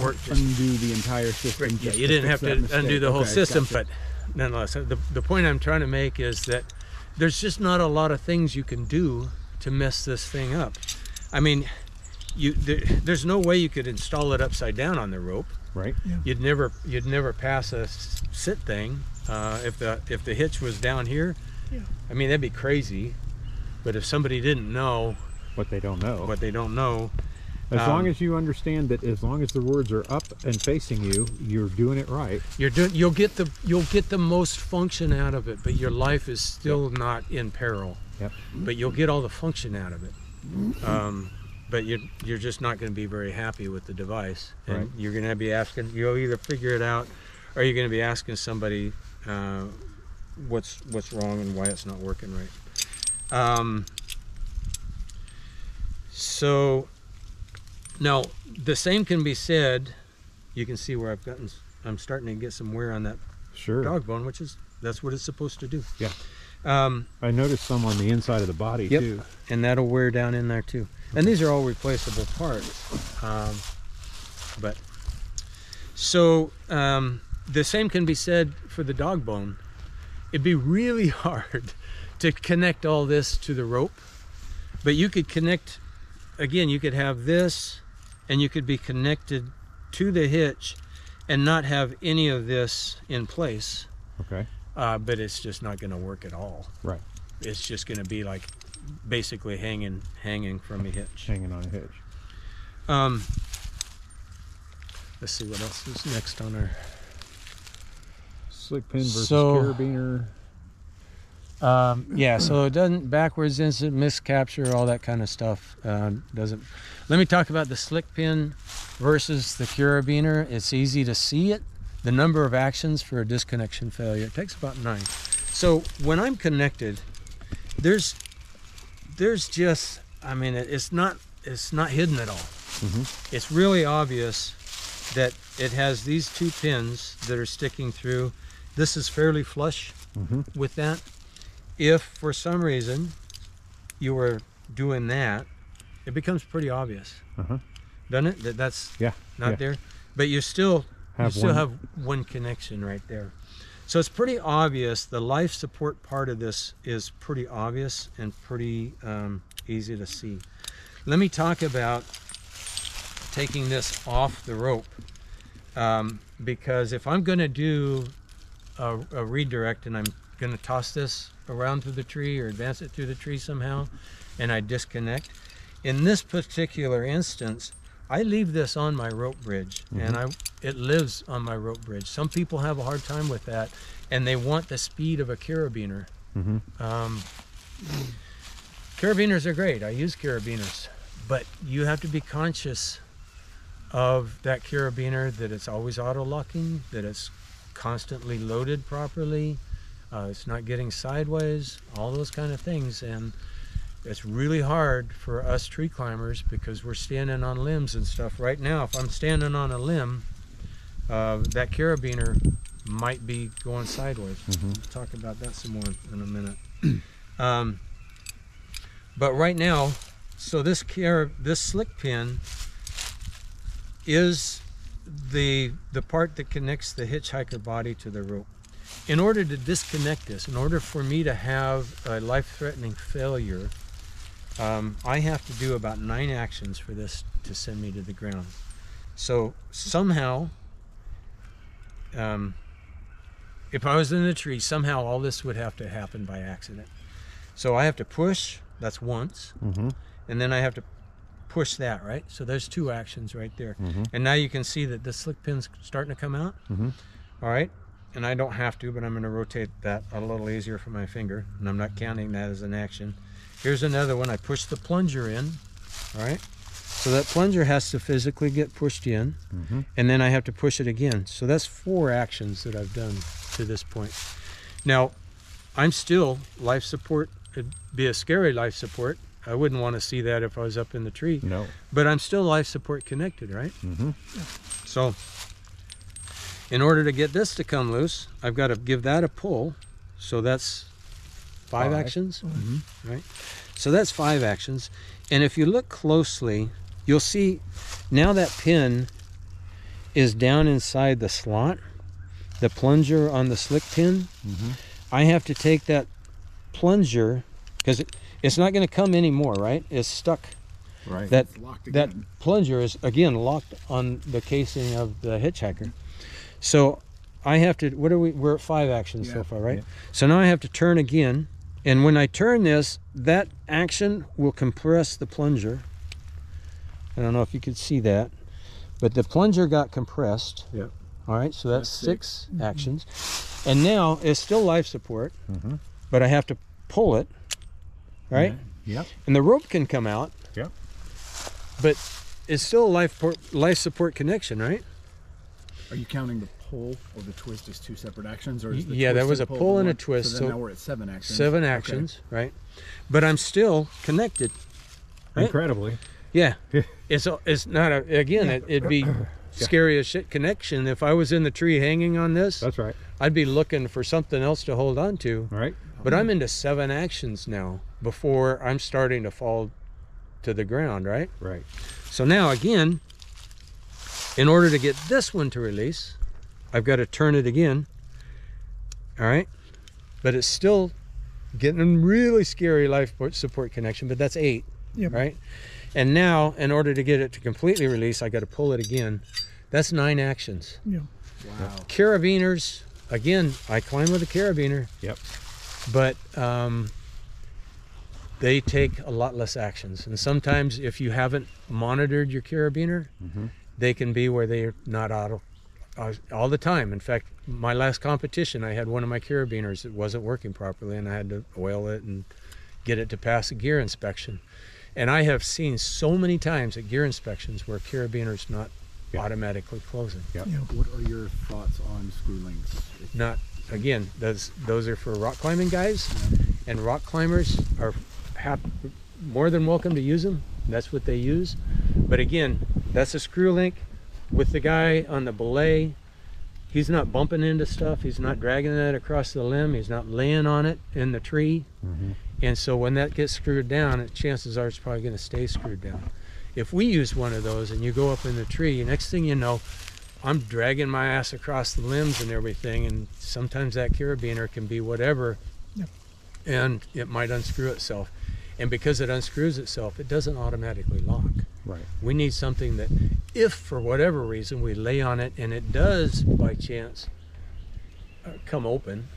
work just undo the entire system. yeah, you didn't have to that undo the whole Okay, system, gotcha. but nonetheless, the, the point I'm trying to make is that there's just not a lot of things you can do to mess this thing up. I mean, you there, there's no way you could install it upside down on the rope. Right? You'd never you'd never pass a sit thing uh, if the if the hitch was down here. Yeah. I mean that'd be crazy. But if somebody didn't know What they don't know. what they don't know, as um, long as you understand that as long as the words are up and facing you, you're doing it right. You're doing. You'll get the. You'll get the most function out of it, but your life is still not in peril. Yep. But you'll get all the function out of it. Um, but you're you're just not going to be very happy with the device, and Right. you're going to be asking. You'll either figure it out, or you're going to be asking somebody uh, what's what's wrong and why it's not working right. Um, so now the same can be said. You can see where I've gotten. I'm starting to get some wear on that Sure. dog bone, which is that's what it's supposed to do. Yeah. Um, I noticed some on the inside of the body Yep. too. and that'll wear down in there too. And these are all replaceable parts. Um, but so um, the same can be said for the dog bone. It'd be really hard to connect all this to the rope, but you could connect. Again, you could have this, and you could be connected to the hitch, and not have any of this in place. Okay. Uh, but it's just not going to work at all. Right. It's just going to be like basically hanging hanging from a hitch. Hanging on a hitch. Um, let's see what else is next on our. Slick pin versus So- carabiner. Um, yeah, so it doesn't backwards instant miscapture, all that kind of stuff. Um, doesn't. Let me talk about the slick pin versus the carabiner. It's easy to see it. The number of actions for a disconnection failure it takes about nine. So when I'm connected, there's there's just I mean it, it's not it's not hidden at all. it's really obvious that it has these two pins that are sticking through. This is fairly flush with that. If for some reason you were doing that, it becomes pretty obvious, Uh-huh. doesn't it? That that's Yeah. not yeah. there, but you still Have you still one. have one connection right there. So it's pretty obvious. The life support part of this is pretty obvious and pretty um, easy to see. Let me talk about taking this off the rope um, because if I'm going to do a, a redirect and I'm going to toss this around through the tree or advance it through the tree somehow and I disconnect, in this particular instance, I leave this on my rope bridge and I it lives on my rope bridge. Some people have a hard time with that and they want the speed of a carabiner. Mhm. Um, carabiners are great. I use carabiners, but you have to be conscious of that carabiner that it's always auto locking, that it's constantly loaded properly, uh, it's not getting sideways, all those kind of things. And it's really hard for us tree climbers because we're standing on limbs and stuff. Right now, if I'm standing on a limb, uh, that carabiner might be going sideways. We'll talk about that some more in a minute. um, but right now, so this car this slick pin is the the part that connects the hitchhiker body to the rope. In order to disconnect this, in order for me to have a life-threatening failure, um, I have to do about nine actions for this to send me to the ground. So somehow, um, if I was in the tree, somehow all this would have to happen by accident. So I have to push, that's once, Mhm. and then I have to push that, right? So there's two actions right there. Mhm. And now you can see that the slick pin's starting to come out. Mhm. All right. And I don't have to, but I'm going to rotate that a little easier for my finger. And I'm not counting that as an action. Here's another one. I push the plunger in. All right. So that plunger has to physically get pushed in. Mhm. And then I have to push it again. So that's four actions that I've done to this point. Now, I'm still life support. It'd be a scary life support. I wouldn't want to see that if I was up in the tree. No. But I'm still life support connected, right? Mm-hmm. So, in order to get this to come loose, I've got to give that a pull. So that's five, Five. actions, right? So that's five actions. And if you look closely, you'll see now that pin is down inside the slot, the plunger on the slick pin. Mhm. I have to take that plunger because it, it's not going to come anymore, right? It's stuck Right. that that plunger is again locked on the casing of the hitchhiker. So I have to. What are we? We're at five actions so far, right? Yeah. So now I have to turn again, and when I turn this, that action will compress the plunger. I don't know if you could see that, but the plunger got compressed. Yeah. All right, so that's, That's six, actions, and now it's still life support, mm -hmm. but I have to pull it, right? Yep. and the rope can come out. Yep. But it's still a life life support connection, right? Are you counting the pull or the twist as two separate actions, or is the yeah, there was a pull pull and a twist, So so- now we're at seven actions. Seven Okay. actions, right? But I'm still connected. Right? Incredibly. Yeah. it's it's not a again. It, it'd be scary as shit connection. If I was in the tree hanging on this, That's right. I'd be looking for something else to hold on to. Right. But I'm into seven actions now before I'm starting to fall to the ground, right? Right. So now again, in order to get this one to release, I've got to turn it again. All right. But it's still getting a really scary life support connection, but that's eight, Yep. right? And now, in order to get it to completely release, I got to pull it again. That's nine actions. Yeah. Wow. Carabiners, again, I climb with a carabiner, Yep. but um, they take a lot less actions. And sometimes, if you haven't monitored your carabiner, Mhm. they can be where they're not auto uh, all the time. In fact, my last competition, I had one of my carabiners that wasn't working properly, and I had to oil it and get it to pass a gear inspection. And I have seen so many times at gear inspections where carabiners not Yeah. automatically closing. Yep. Yeah. What are your thoughts on screw links? Not again those those are for rock climbing guys and rock climbers are hap- more than welcome to use them that's what they use but again That's a screw link with the guy on the belay. He's not bumping into stuff. He's not dragging that across the limb. He's not laying on it in the tree. Mm-hmm. And so when that gets screwed down, chances are it's probably going to stay screwed down. If we use one of those and you go up in the tree, next thing you know, I'm dragging my ass across the limbs and everything, and sometimes that carabiner can be whatever, Yep. and it might unscrew itself. And because it unscrews itself, it doesn't automatically lock. Right. We need something that, if for whatever reason we lay on it and it does by chance uh, come open,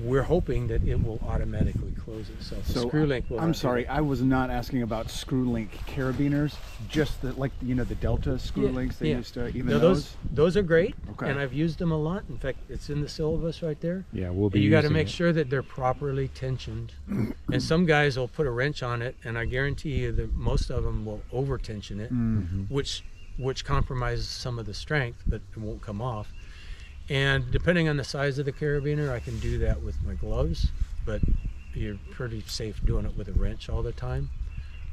we're hoping that it will automatically close itself. The So screw link will I'm sorry, that. I was not asking about screw link carabiners, just the like you know the Delta screw Yeah, links they yeah. used to even No, those. those those are great, Okay. and I've used them a lot. In fact, it's in the syllabus right there. Yeah, we'll be But you got to make it. sure that they're properly tensioned. and some guys will put a wrench on it, and I guarantee you that most of them will over tension it, Mm. which which compromises some of the strength, but it won't come off. And depending on the size of the carabiner, I can do that with my gloves, but you're pretty safe doing it with a wrench all the time.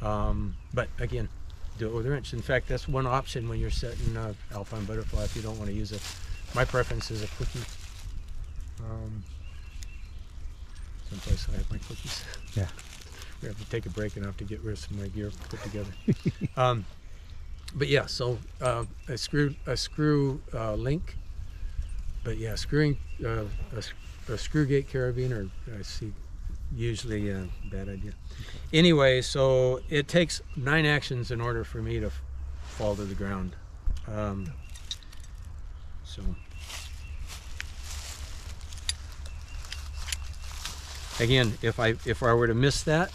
Um, but again, do it with a wrench. In fact, that's one option when you're setting uh, alpine butterfly if you don't want to use it. My preference is a quickie. Um, someplace I have my cookies. Yeah. We have to take a break and I have to get rid of some of my gear put together. um, but yeah, so uh, a screw a screw uh, link. But yeah, screwing uh, a, a screw gate carabiner, I see usually a bad idea. Anyway, so it takes nine actions in order for me to fall to the ground. Um, so. Again, if I if I were to miss that,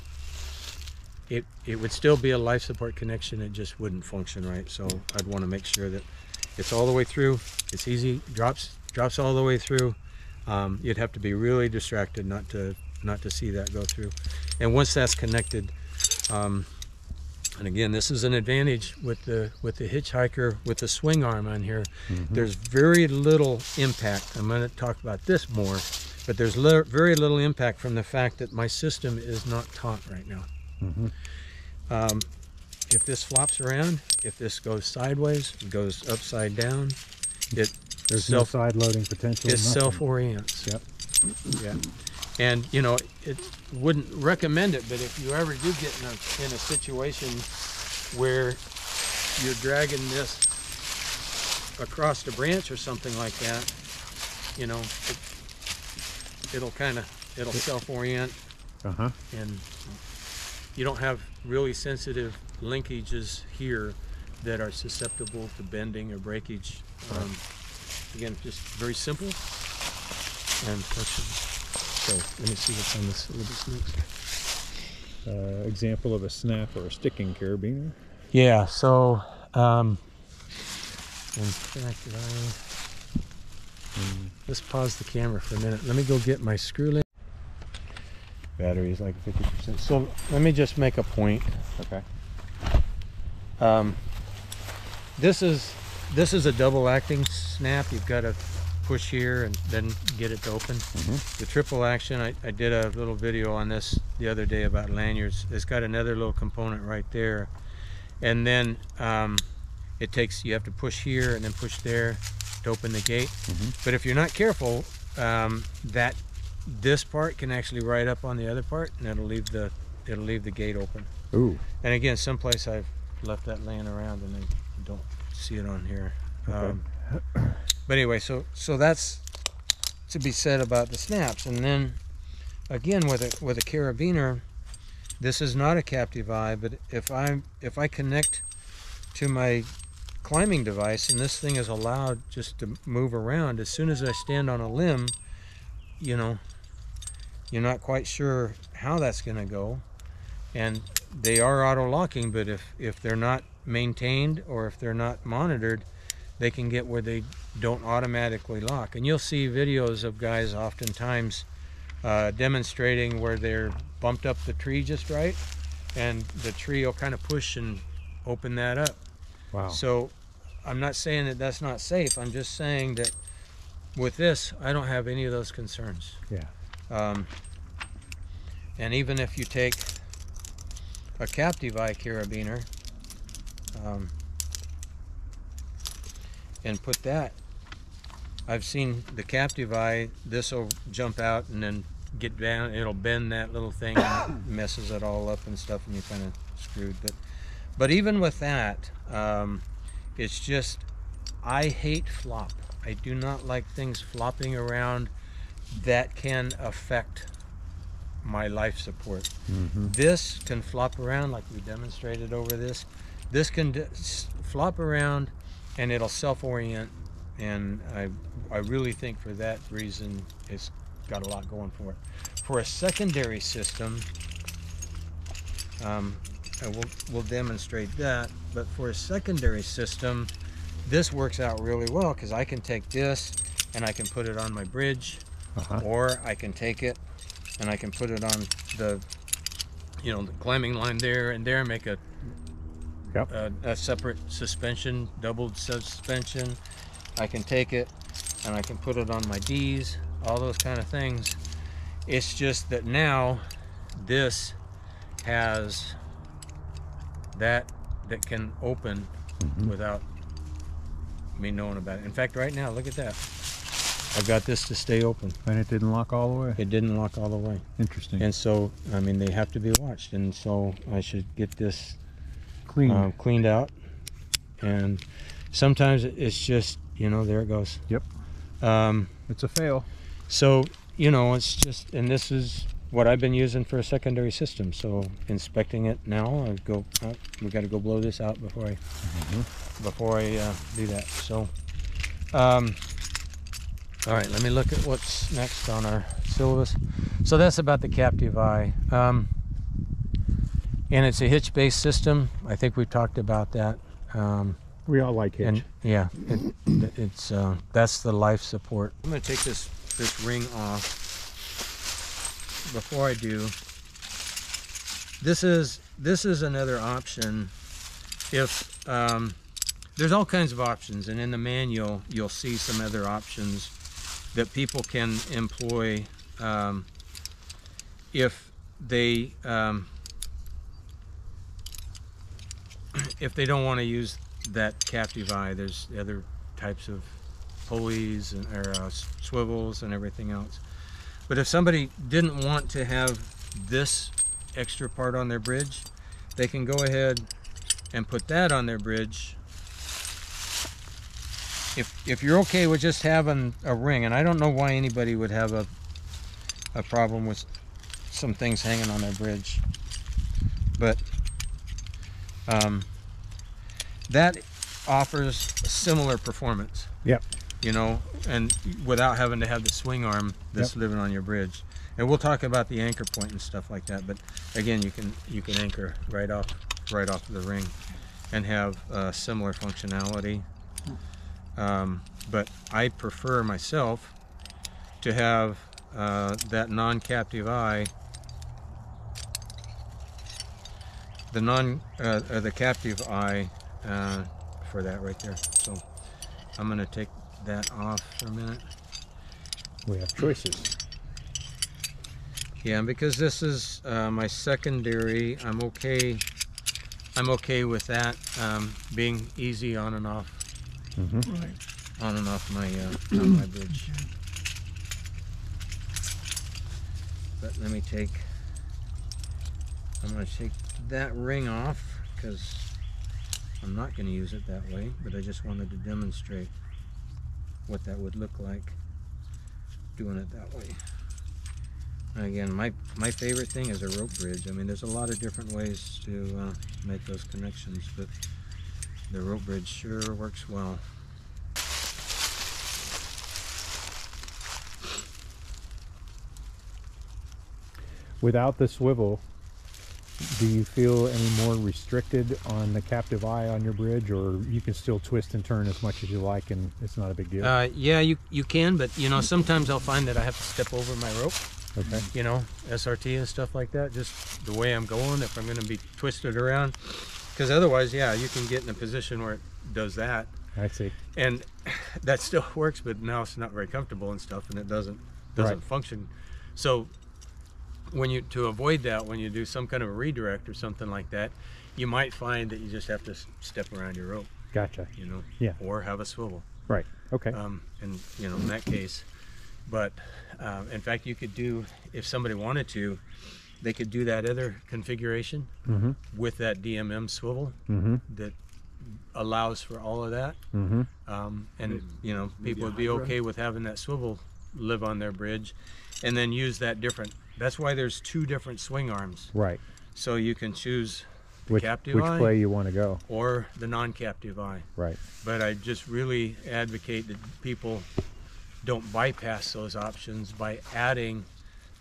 it it would still be a life support connection. It just wouldn't function right. So I'd want to make sure that it's all the way through. It's easy. Drops drops all the way through. Um, you'd have to be really distracted not to not to see that go through. And once that's connected, um, and again, this is an advantage with the with the hitchhiker with the swing arm on here. There's very little impact. I'm going to talk about this more, but there's li- very little impact from the fact that my system is not taut right now. Um, if this flops around, if this goes sideways, goes upside down, it There's no self side loading potential. it self orients. Yep. Yeah. And you know, it wouldn't recommend it, but if you ever do get in a in a situation where you're dragging this across the branch or something like that, you know, it, it'll kind of it'll self orient Uh huh. and you don't have really sensitive linkages here that are susceptible to bending or breakage. Um, again, just very simple and functional. So let me see what's on this syllabus next. Uh, example of a snap or a sticking carabiner. Yeah, so um, in fact, I, hmm, let's pause the camera for a minute. Let me go get my screw link. Battery is like 50%. So let me just make a point. Okay. Um, this is this is a double acting snap. You've got to push here and then get it to open. The triple action, I, I did a little video on this the other day about lanyards. It's got another little component right there, and then um, it takes you have to push here and then push there to open the gate. But if you're not careful, um, that this part can actually ride up on the other part, and it'll leave the it'll leave the gate open. Ooh. And again, someplace I've left that laying around and I don't see it on here. Um, but anyway, so so that's to be said about the snaps. And then again with a with a carabiner, this is not a captive eye, but if I if I connect to my climbing device and this thing is allowed just to move around, as soon as I stand on a limb, you know, you're not quite sure how that's going to go and they are auto locking but if if they're not maintained or if they're not monitored they can get where they don't automatically lock and you'll see videos of guys oftentimes uh, demonstrating where they're bumped up the tree just right and the tree will kind of push and open that up Wow. so i'm not saying that that's not safe i'm just saying that with this i don't have any of those concerns yeah. um, and even if you take a captive eye carabiner, um, and put that. I've seen the captive eye. This will jump out and then get down. It'll bend that little thing, and messes it all up and stuff, and you're kind of screwed. But but even with that, um, it's just I hate flop. I do not like things flopping around that can affect my life support. This can flop around like we demonstrated over this. This can flop around and it'll self-orient and I, I really think for that reason it's got a lot going for it. For a secondary system, um, and we'll, we'll demonstrate that, but for a secondary system, this works out really well because I can take this and I can put it on my bridge Uh-huh. or I can take it and I can put it on the, you know, the climbing line there and there, make a, Yep. a, a separate suspension, doubled suspension. I can take it and I can put it on my D's, all those kind of things. It's just that now this has that that can open mm-hmm. without me knowing about it. In fact, right now, look at that. I've got this to stay open. And it didn't lock all the way. It didn't lock all the way. Interesting. And so, I mean, they have to be watched. And so I should get this Clean. um, cleaned out. And sometimes it's just, you know, there it goes. Yep. Um, it's a fail. so, you know, it's just, and this is what I've been using for a secondary system. So inspecting it now, I go, oh, we got to go blow this out before I, before I uh, do that. So, um, all right, let me look at what's next on our syllabus. So that's about the captive eye. Um, and it's a hitch-based system. I think we've talked about that. Um, We all like hitch. and yeah, it, it's uh, that's the life support. I'm gonna take this this ring off. Before I do, this is this is another option. If um, there's all kinds of options, and in the manual you'll see some other options that people can employ um, if they um, if they don't want to use that captive eye. There's other types of pulleys and or uh, swivels and everything else. But if somebody didn't want to have this extra part on their bridge, they can go ahead and put that on their bridge. If if you're okay with just having a ring, and I don't know why anybody would have a a problem with some things hanging on their bridge, but um, that offers similar performance Yep. you know, and without having to have the swing arm that's living on your bridge. And we'll talk about the anchor point and stuff like that. But again, you can you can anchor right off right off the ring, and have uh, similar functionality. Um, but I prefer myself to have uh, that non-captive eye, the non uh, uh, the captive eye uh, for that right there. So I'm gonna take that off for a minute. We have choices. Yeah, and because this is uh, my secondary, I'm okay. I'm okay with that um, being easy on and off, Right. on and off my uh, on my bridge. But let me take. I'm gonna take that ring off because I'm not gonna use it that way. But I just wanted to demonstrate what that would look like doing it that way. Again, my, my favorite thing is a rope bridge. I mean, there's a lot of different ways to uh, make those connections, but the rope bridge sure works well. Without the swivel, do you feel any more restricted on the captive eye on your bridge, or you can still twist and turn as much as you like, and it's not a big deal? Uh, yeah, you you can, but you know sometimes I'll find that I have to step over my rope. okay. You know, SRT and stuff like that. Just the way I'm going, if I'm going to be twisted around, because otherwise, yeah, you can get in a position where it does that, I see. and that still works, but now it's not very comfortable and stuff, and it doesn't doesn't Right. function. So when you to avoid that, when you do some kind of a redirect or something like that, you might find that you just have to step around your rope, Gotcha. you know, Yeah. or have a swivel. Right. Okay. um, and you know in that case but um, in fact you could do if somebody wanted to they could do that other configuration mm-hmm. with that DMM swivel Mm-hmm. that allows for all of that Mm-hmm. um, and you know people would be okay with having that swivel live on their bridge and then use that different that's why there's two different swing arms Right. so you can choose the Which captive which eye play you want to go? or the non-captive eye Right. but I just really advocate that people don't bypass those options by adding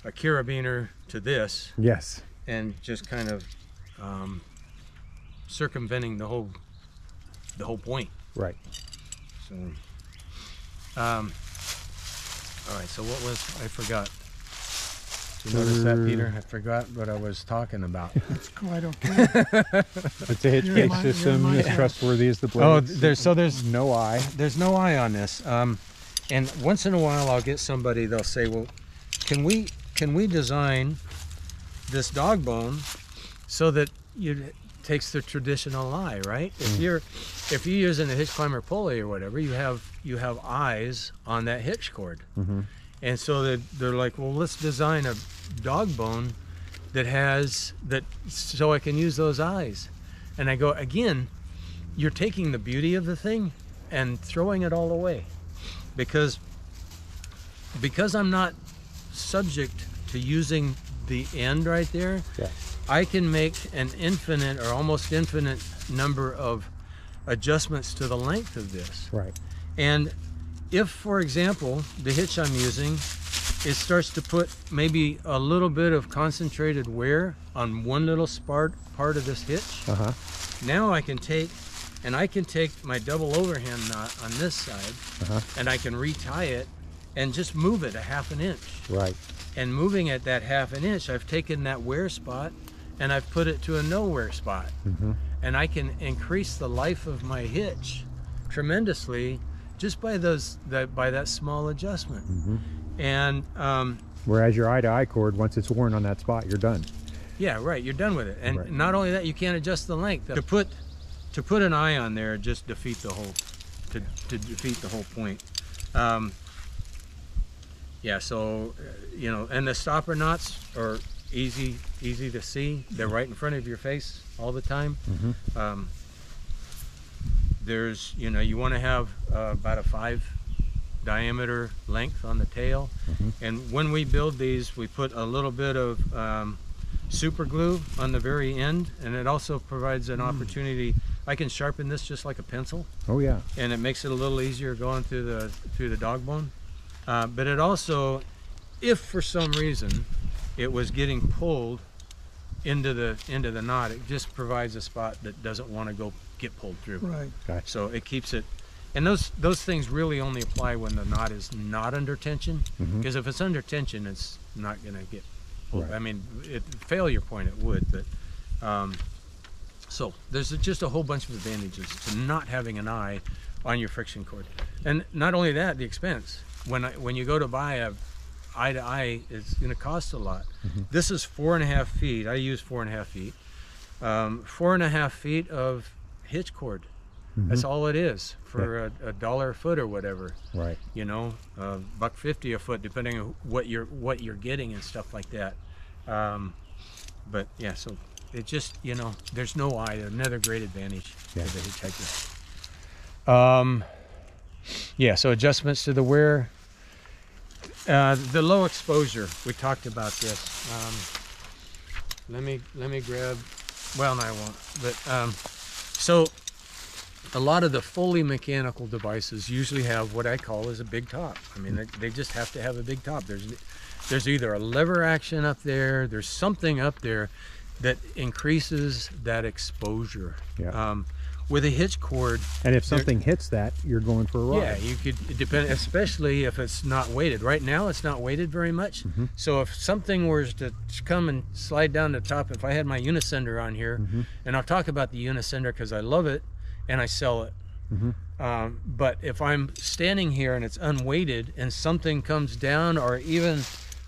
a carabiner to this Yes. and just kind of um, circumventing the whole the whole point. Right. So, um, all right. So what was I forgot? Did you notice that, Peter? I forgot what I was talking about. That's quite okay. It's a hitch You're case my- you're system my as boss. trustworthy as the oh, there's so there's no eye. there's no eye on this. Um, and once in a while, I'll get somebody. They'll say, "Well, can we can we design this dog bone so that you it takes the traditional eye, right? If you're if you're using a hitch climber pulley or whatever, you have you have eyes on that hitch cord, Mhm. and so that they're like, well, let's design a dog bone that has that so I can use those eyes. And I go again, you're taking the beauty of the thing and throwing it all away because because I'm not subject to using the end right there Yeah. I can make an infinite or almost infinite number of adjustments to the length of this Right. and if for example the hitch I'm using it starts to put maybe a little bit of concentrated wear on one little part part of this hitch Uh huh. now I can take, and I can take my double overhand knot on this side, Uh-huh. and I can retie it, and just move it a half an inch. Right. And moving it that half an inch, I've taken that wear spot, and I've put it to a no wear spot, Mm-hmm. and I can increase the life of my hitch tremendously just by those that by that small adjustment. Mm-hmm. And um, Whereas your eye to eye cord, once it's worn on that spot, you're done. Yeah, right. You're done with it, and Right. not only that, you can't adjust the length. To put to put an eye on there just defeat the whole to, to defeat the whole point. Um, yeah, so uh, you know, and the stopper knots are easy easy to see. They're right in front of your face all the time. Mhm. Um, there's you know you want to have uh, about a five diameter length on the tail Mhm. and when we build these we put a little bit of um, super glue on the very end and it also provides an opportunity I can sharpen this just like a pencil Oh yeah. and it makes it a little easier going through the through the dog bone uh, but it also if for some reason it was getting pulled into the into the knot it just provides a spot that doesn't want to go get pulled through Right. Okay. so it keeps it and those those things really only apply when the knot is not under tension Mhm. because if it's under tension it's not going to get pulled. Right. i mean at failure point it would but um, so there's just a whole bunch of advantages to not having an eye on your friction cord and not only that the expense when I, when you go to buy a eye to eye it's going to cost a lot this is four and a half feet i use four and a half feet um, four and a half feet of hitch cord that's all it is for a, a dollar a foot or whatever Right. you know, uh, buck fifty a foot, depending on what you're what you're getting and stuff like that. Um, but yeah, so it just you know, there's no eye. Another great advantage Yeah. to the hitchhiker. Um, yeah, so adjustments to the wear. Uh, the low exposure. We talked about this. Um, let me let me grab. Well, no, I won't. But um, so a lot of the fully mechanical devices usually have what I call as a big top. I mean, they, they just have to have a big top. There's there's either a lever action up there, there's something up there that increases that exposure. Yeah. Um, with a hitch cord, And if something hits that, you're going for a ride. yeah, you could depend, especially if it's not weighted. Right now, it's not weighted very much. Mm-hmm. So if something was to come and slide down the top, if I had my Unicender on here, Mm-hmm. and I'll talk about the Unicender because I love it and I sell it. Mm-hmm. Um, but if I'm standing here and it's unweighted and something comes down, or even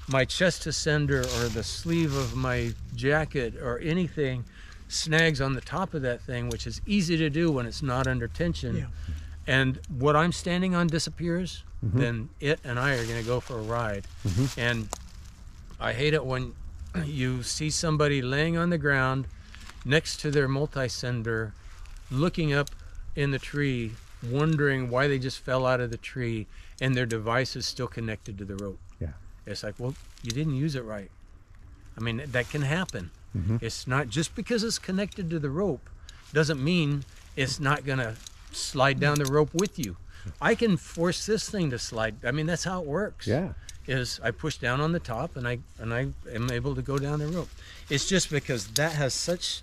my chest ascender or the sleeve of my jacket or anything snags on the top of that thing, which is easy to do when it's not under tension. Yeah. and what I'm standing on disappears, then it and I are going to go for a ride. And I hate it when you see somebody laying on the ground next to their multicender, looking up in the tree, wondering why they just fell out of the tree, and their device is still connected to the rope. Yeah. It's like, well, you didn't use it right. I mean, that can happen. Mm-hmm. It's not just because it's connected to the rope doesn't mean it's not going to slide down the rope with you. I can force this thing to slide. I mean, that's how it works. Yeah. Is I push down on the top and I and I am able to go down the rope. It's just because that has such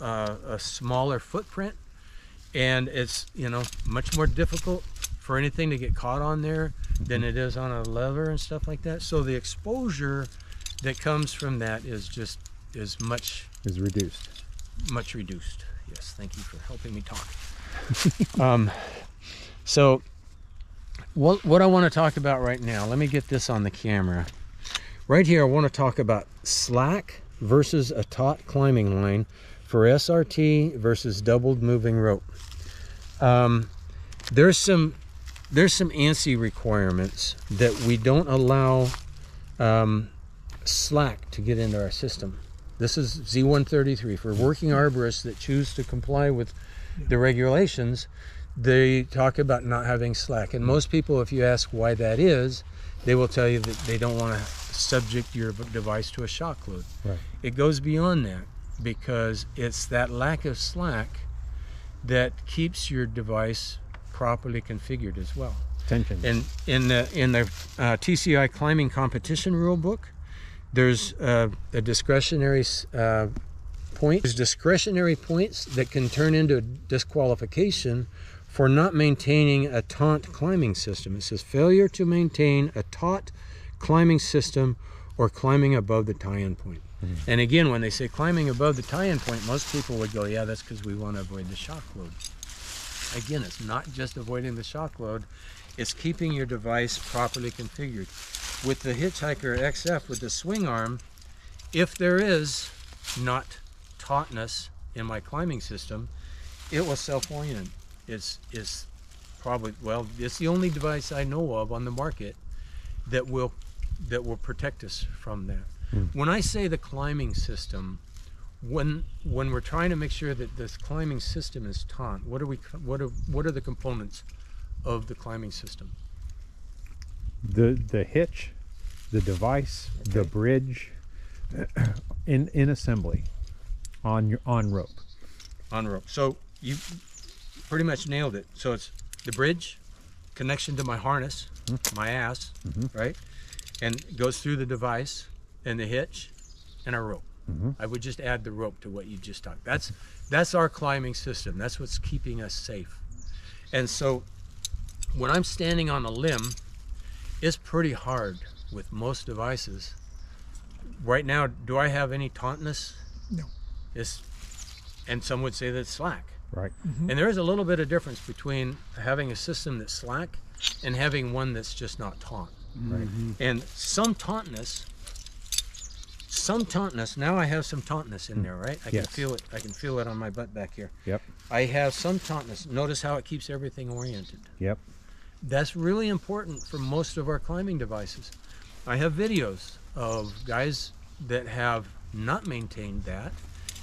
uh, a smaller footprint and it's you know much more difficult for anything to get caught on there than it is on a lever and stuff like that. So the exposure that comes from that is just is much Is reduced. much reduced. Yes, thank you for helping me talk. um, so, what what I want to talk about right now? Let me get this on the camera. Right here, I want to talk about slack versus a taut climbing line for SRT versus doubled moving rope. Um, there's some there's some ANSI requirements that we don't allow um, slack to get into our system. This is Z133 for working arborists that choose to comply with the regulations. They talk about not having slack, and most people, if you ask why that is, they will tell you that they don't want to subject your device to a shock load. Right. It goes beyond that because it's that lack of slack that keeps your device properly configured as well. Tension. And in the in the uh, TCI climbing competition rule book, there's uh, a discretionary uh, point. There's discretionary points that can turn into disqualification for not maintaining a taunt climbing system. It says failure to maintain a taut climbing system or climbing above the tie-in point. And again, when they say climbing above the tie-in point, most people would go, "Yeah, that's because we want to avoid the shock load." Again, it's not just avoiding the shock load; it's keeping your device properly configured. With the HitchHikerXF with the swing arm, if there is not tautness in my climbing system, it will self-orient. It's is probably well, it's the only device I know of on the market that will that will protect us from that. Mm. When I say the climbing system, when when we're trying to make sure that this climbing system is taunt, what are we what are what are the components of the climbing system? the the hitch, the device, the bridge, in in assembly, on your on rope. on rope. So you pretty much nailed it. So it's the bridge, connection to my harness, mm-hmm. my ass, mm-hmm. right? And goes through the device and the hitch and a rope. Mm-hmm. I would just add the rope to what you just talked. That's that's our climbing system. That's what's keeping us safe. And so when I'm standing on a limb, it's pretty hard with most devices. Right now, do I have any tautness? No. It's and some would say that's slack. Right. Mm-hmm. And there is a little bit of difference between having a system that's slack and having one that's just not taunt. Right. Mm-hmm. And some tauntness, some tauntness. Now I have some tauntness in there, right? I Yes. can feel it. I can feel it on my butt back here. Yep. I have some tauntness. Notice how it keeps everything oriented. Yep. That's really important for most of our climbing devices. I have videos of guys that have not maintained that.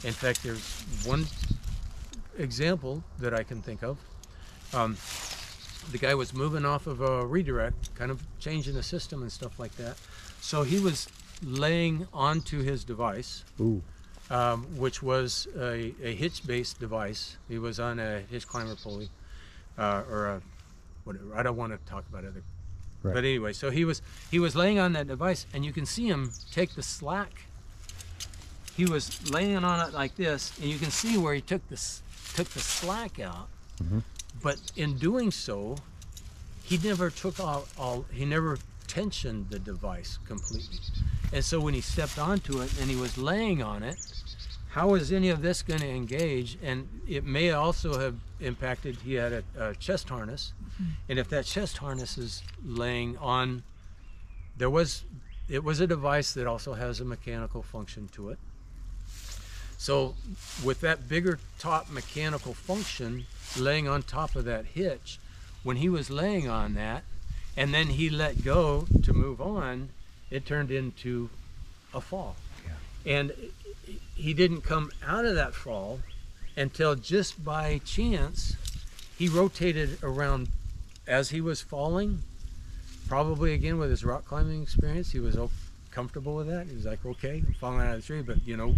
In fact, there's one example that I can think of. Um, the guy was moving off of a redirect, kind of changing the system and stuff like that. So he was laying onto his device, um, which was a, a hitch-based device. He was on a hitch climber pulley, uh, or a whatever. I don't want to talk about other. Right. But anyway, so he was he was laying on that device, and you can see him take the slack. He was laying on it like this, and you can see where he took this took the slack out. But in doing so, he never took all, all he never tensioned the device completely. And so when he stepped onto it and he was laying on it, how is any of this going to engage? And it may also have impacted. He had a, a chest harness, mm-hmm. and if that chest harness is laying on, there was, it was a device that also has a mechanical function to it. So with that bigger top mechanical function laying on top of that hitch, when he was laying on that, and then he let go to move on, it turned into a fall. And he didn't come out of that fall until just by chance he rotated around as he was falling. Probably again with his rock climbing experience, he was comfortable with that. He was like, okay, I'm falling out of the tree. But you know,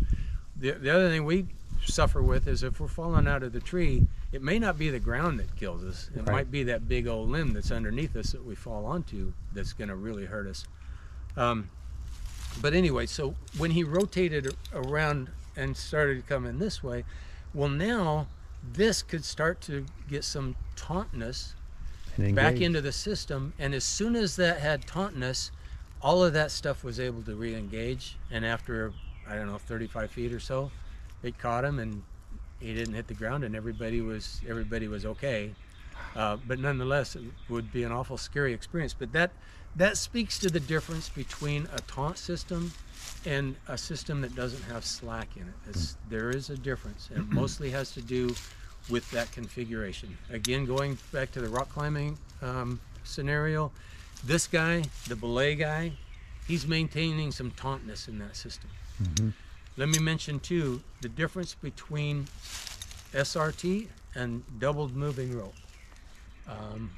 the, the other thing we suffer with is if we're falling out of the tree, it may not be the ground that kills us. It Right. might be that big old limb that's underneath us that we fall onto that's going to really hurt us. Um, but anyway, so when he rotated around and started coming this way, well, now this could start to get some tauntness back into the system. And as soon as that had tauntness, all of that stuff was able to re-engage. And after I don't know 35 feet or so, it caught him, and he didn't hit the ground, and everybody was everybody was okay. Uh, but nonetheless, it would be an awful scary experience. But that that speaks to the difference between a taunt system and a system that doesn't have slack in it. It's, there is a difference, and it mostly has to do with that configuration. Again, going back to the rock climbing um, scenario, this guy, the belay guy, he's maintaining some tauntness in that system. Let me mention too the difference between SRT and doubled moving rope. Um,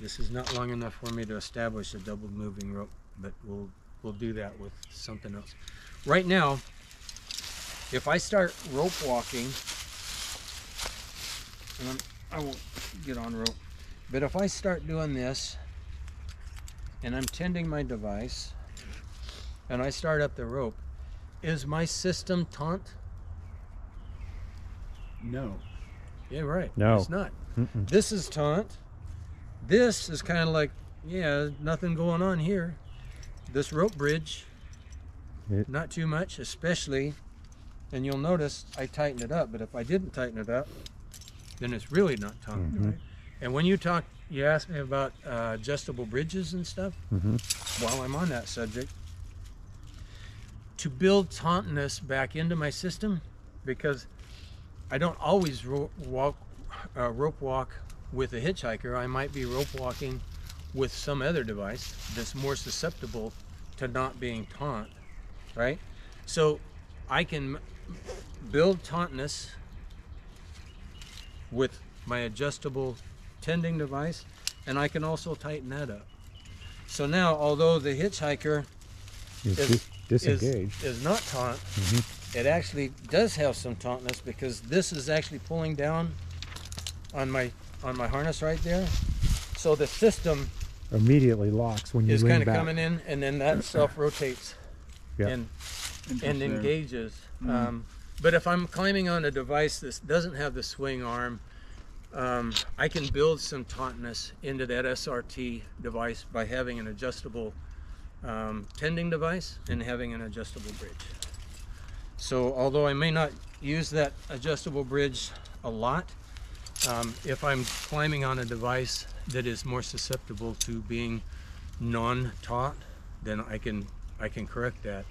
this is not long enough for me to establish a doubled moving rope, but we'll we'll do that with something else. Right now, if I start rope walking, and I'm, I won't get on rope, but if I start doing this, and I'm tending my device, and I start up the rope, is my system taunt? No. Yeah, right. No. It's not. This is taunt. This is kind of like, yeah, nothing going on here. This rope bridge, It- not too much, especially, and you'll notice I tightened it up, but if I didn't tighten it up, then it's really not taunt. Mhm. And when you talk, you asked me about uh, adjustable bridges and stuff. Mhm. While I'm on that subject, to build tauntness back into my system, because I don't always ro- walk, uh, rope walk with a hitchhiker. I might be rope walking with some other device that's more susceptible to not being taunt, right? So I can build tauntness with my adjustable tending device, and I can also tighten that up. So now, although the hitchhiker is, disengaged. is, is not taunt, it actually does have some tauntness because this is actually pulling down on my on my harness right there. So the system Immediately locks when you is kind of coming in, and then that self rotates Yeah. and and engages. Mm-hmm. Um, but if I'm climbing on a device that doesn't have the swing arm, um, I can build some tauntness into that SRT device by having an adjustable um, tending device and having an adjustable bridge. So although I may not use that adjustable bridge a lot, um, if I'm climbing on a device that is more susceptible to being non-taut, then I can I can correct that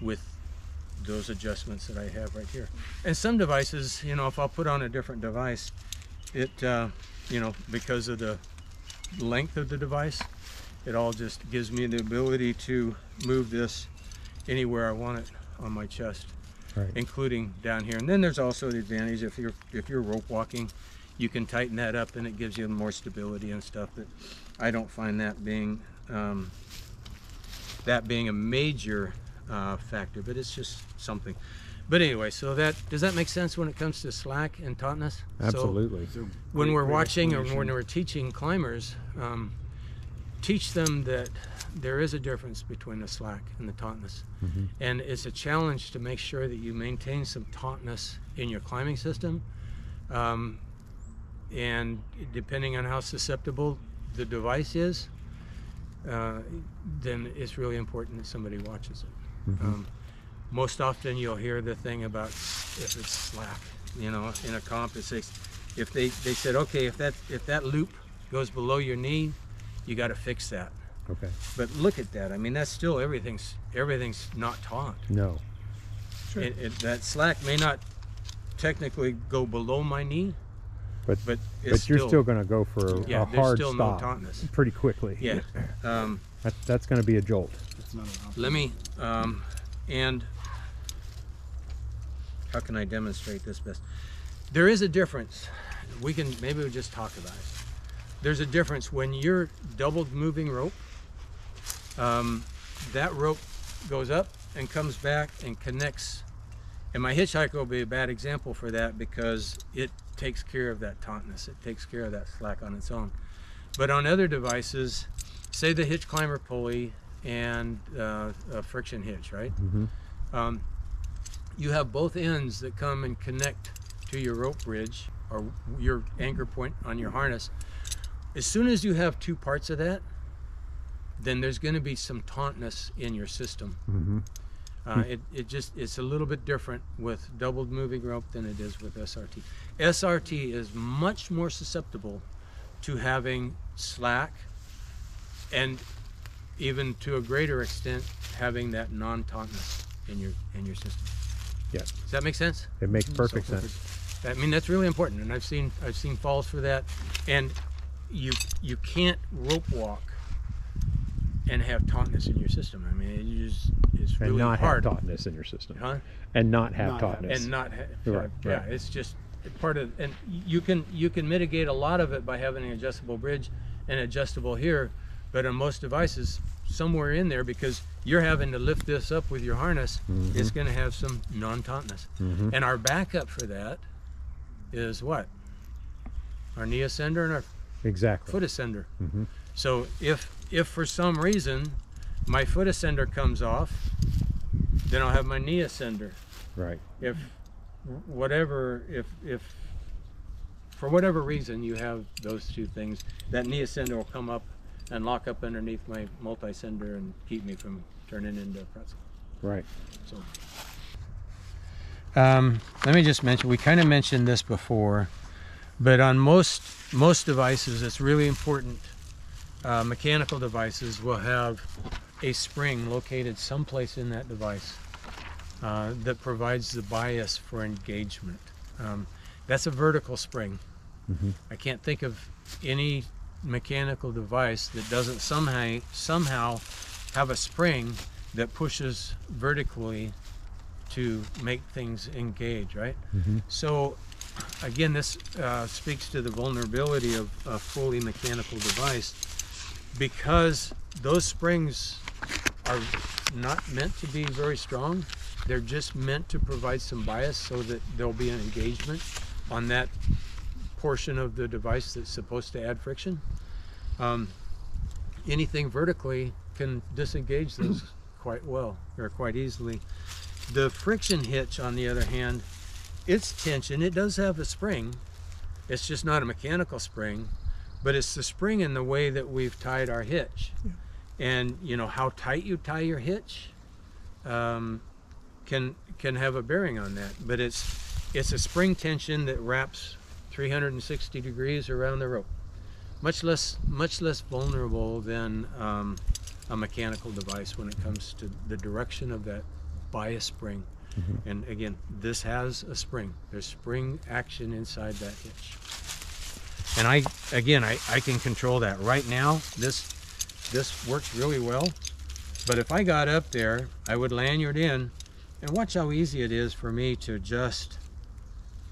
with those adjustments that I have right here. And some devices, you know, if I'll put on a different device, it, uh, you know, because of the length of the device, it all just gives me the ability to move this anywhere I want it on my chest, Right. including down here. And then there's also the advantage if you're if you're rope walking, you can tighten that up and it gives you more stability and stuff. But I don't find that being um, that being a major uh, factor, but it's just something. But anyway, so that does that make sense when it comes to slack and tautness? So Absolutely. when we're watching or when we're teaching climbers, um, teach them that there is a difference between the slack and the tautness. And it's a challenge to make sure that you maintain some tautness in your climbing system. Um, and depending on how susceptible the device is, uh, then it's really important that somebody watches it. Um, most often you'll hear the thing about if it's slack, you know, in a comp, it's if they, they said, okay, if that if that loop goes below your knee, you got to fix that. Okay. But look at that. I mean, that's still everything's everything's not taut. No. Sure. It, it, that slack may not technically go below my knee, But but but you're still going to go for a, Yeah, a there's hard still no stop tautness. pretty quickly. yeah. Um, That, that's going to be a jolt. It's not an option. let me um, and how can I demonstrate this best? There is a difference. We can maybe we'll just talk about it. There's a difference when you're doubled moving rope. Um, that rope goes up and comes back and connects. And my hitchhiker will be a bad example for that because it takes care of that tautness. It takes care of that slack on its own. But on other devices, say the hitch climber pulley and uh, a friction hitch, right? Um, you have both ends that come and connect to your rope bridge or your anchor point on your harness. As soon as you have two parts of that, then there's going to be some tautness in your system. Mhm. Uh, it, it just it's a little bit different with doubled moving rope than it is with SRT. SRT is much more susceptible to having slack and even to a greater extent having that non-tautness in your in your system. Yeah. Does that make sense? It makes perfect So, sense. I mean that's really important, and I've seen I've seen falls for that, and you you can't rope walk and have tautness in your system. I mean, you just it's And not hard, have tautness in your system. huh? And not have Not have- tautness. And not have, Right, yeah, right. it's just part of, and you can you can mitigate a lot of it by having an adjustable bridge and adjustable here, but on most devices, somewhere in there, because you're having to lift this up with your harness, Mm-hmm. it's going to have some non-tautness. Mhm. And our backup for that is what? Our knee ascender and our Exactly. foot ascender. Mhm. So if if for some reason my foot ascender comes off, then I'll have my knee ascender. Right. If whatever if if for whatever reason you have those two things, that knee ascender will come up and lock up underneath my multicender and keep me from turning into a pretzel. Right. So, um, let me just mention. We kind of mentioned this before, but on most most devices, it's really important. Uh, mechanical devices will have a spring located someplace in that device uh, that provides the bias for engagement. Um, that's a vertical spring. Mhm. I can't think of any mechanical device that doesn't somehow somehow have a spring that pushes vertically to make things engage, right? Mhm. So, again, this uh, speaks to the vulnerability of a fully mechanical device because those springs are not meant to be very strong. They're just meant to provide some bias so that there'll be an engagement on that portion of the device that's supposed to add friction. Um, anything vertically can disengage those quite well or quite easily. The friction hitch, on the other hand, its tension, it does have a spring. It's just not a mechanical spring, but it's the spring in the way that we've tied our hitch. Yeah. And you know how tight you tie your hitch um, can can have a bearing on that. But it's it's a spring tension that wraps 360 degrees around the rope. Much less much less vulnerable than um, a mechanical device when it comes to the direction of that bias spring. Mm-hmm. And again, this has a spring. There's spring action inside that hitch. And I, again, I, I can control that. Right now, this, this works really well. But if I got up there, I would lanyard in and watch how easy it is for me to adjust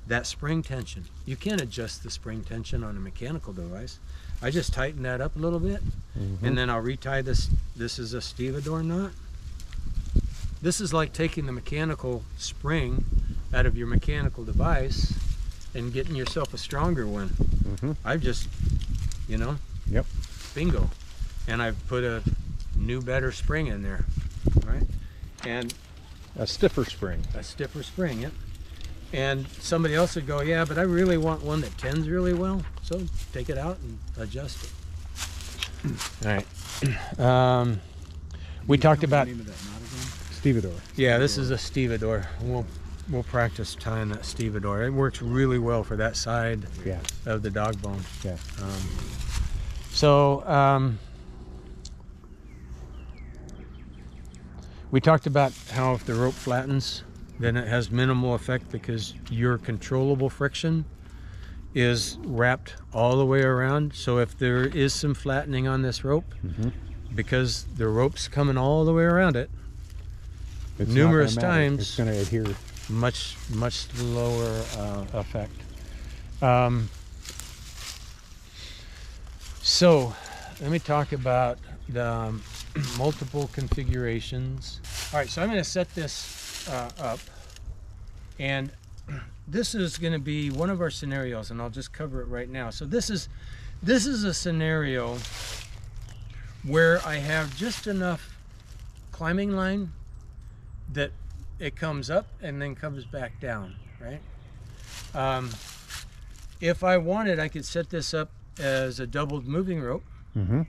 that spring tension. You can't adjust the spring tension on a mechanical device. I just tighten that up a little bit mm-hmm. and then I'll retie this. This is a stevedore knot. This is like taking the mechanical spring out of your mechanical device and getting yourself a stronger one. Mhm. I've just, you know, Yep. bingo. And I've put a new, better spring in there, right? And A stiffer spring. a stiffer spring, yep. And somebody else would go, yeah, but I really want one that tends really well. So take it out and adjust it. All right. Um, we talked about Stevedore. Yeah, this is a stevedore. We'll we'll practice tying that stevedore. It works really well for that side Yeah. of the dog bone. Yeah. Um, so um, we talked about how if the rope flattens, then it has minimal effect because your controllable friction is wrapped all the way around. So if there is some flattening on this rope, because the rope's coming all the way around it, It's Numerous times. It's going to adhere. much much lower uh, effect. Um, so, let me talk about the um, multiple configurations. All right, so I'm going to set this uh, up, and this is going to be one of our scenarios, and I'll just cover it right now. So this is this is a scenario where I have just enough climbing line that it comes up and then comes back down, right? Um, if I wanted, I could set this up as a doubled moving rope Mm-hmm.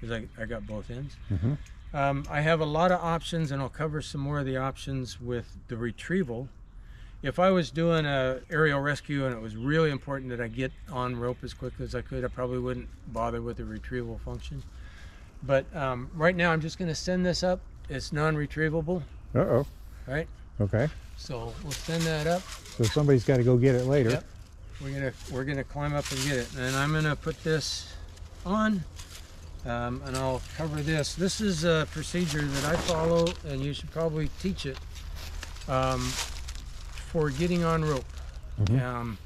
because I, I got both ends. Mhm. Um, I have a lot of options, and I'll cover some more of the options with the retrieval. If I was doing a aerial rescue and it was really important that I get on rope as quickly as I could, I probably wouldn't bother with the retrieval function. But um, right now, I'm just going to send this up. It's non-retrievable, Uh oh. right? Okay. So we'll send that up. So somebody's got to go get it later. Yep. We're gonna we're gonna climb up and get it, and I'm gonna put this on, um, and I'll cover this. This is a procedure that I follow, and you should probably teach it um, for getting on rope, Mhm. um,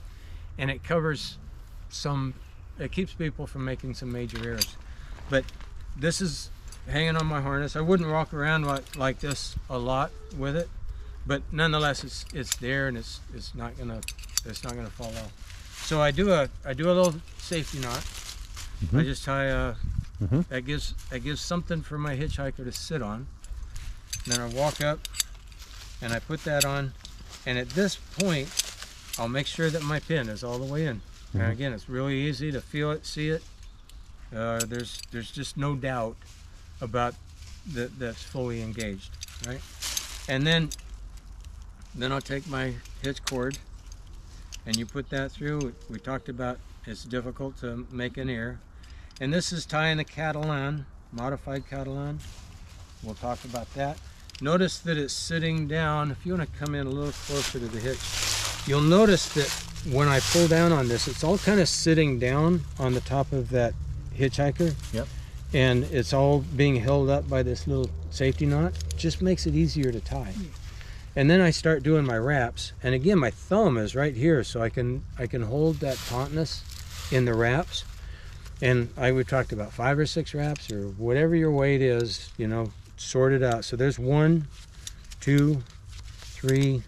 and it covers some. It keeps people from making some major errors, but this is hanging on my harness. I wouldn't walk around like, like this a lot with it, but nonetheless, it's it's there and it's it's not gonna it's not gonna fall off. So I do a I do a little safety knot. I just tie a Mhm. that gives that gives something for my hitchhiker to sit on. And then I walk up and I put that on, and at this point, I'll make sure that my pin is all the way in. Mhm. And again, it's really easy to feel it, see it. Uh, there's there's just no doubt about that that's fully engaged, right? And then then I'll take my hitch cord and you put that through. We talked about it's difficult to make an ear. And this is tying the Catalan, modified Catalan. We'll talk about that. Notice that it's sitting down. If you want to come in a little closer to the hitch, you'll notice that when I pull down on this, it's all kind of sitting down on the top of that hitchhiker. Yep. And it's all being held up by this little safety knot. Just makes it easier to tie. Hmm. And then I start doing my wraps. And again, my thumb is right here, so I can I can hold that tautness in the wraps. And I we talked about five or six wraps or whatever your weight is, you know, sort it out. So there's one, two, three,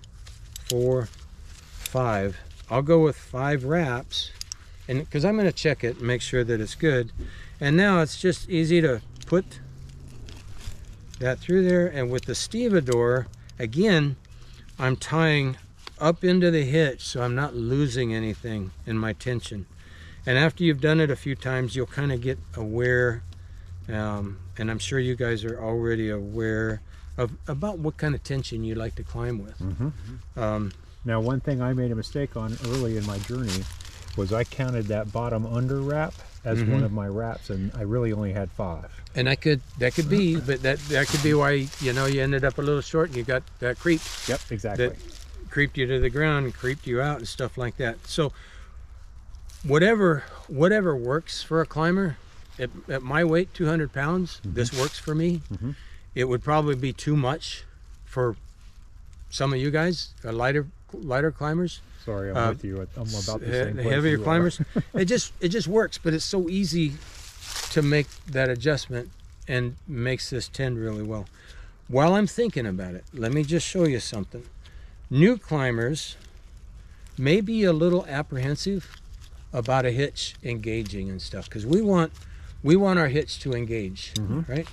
four, five. I'll go with five wraps, and because I'm going to check it and make sure that it's good. And now it's just easy to put that through there. And with the stevedore, again, I'm tying up into the hitch so I'm not losing anything in my tension. And after you've done it a few times, you'll kind of get aware, um, and I'm sure you guys are already aware of about what kind of tension you like to climb with. Mhm. Um, Now, one thing I made a mistake on early in my journey was I counted that bottom under wrap as Mhm. one of my wraps, and I really only had five. and that could that could be, but that that could be why you know you ended up a little short and you got that creep Yep, exactly. that creeped you to the ground and creeped you out and stuff like that. So whatever whatever works for a climber, at, at my weight, 200 pounds, this works for me. Mhm. It would probably be too much for some of you guys, uh, lighter lighter climbers, Sorry, I'm uh, with you. I'm about the he- same heavier climbers. it just it just works, but it's so easy to make that adjustment and makes this tend really well. While I'm thinking about it, let me just show you something. New climbers may be a little apprehensive about a hitch engaging and stuff because we want we want our hitch to engage, Mhm. right?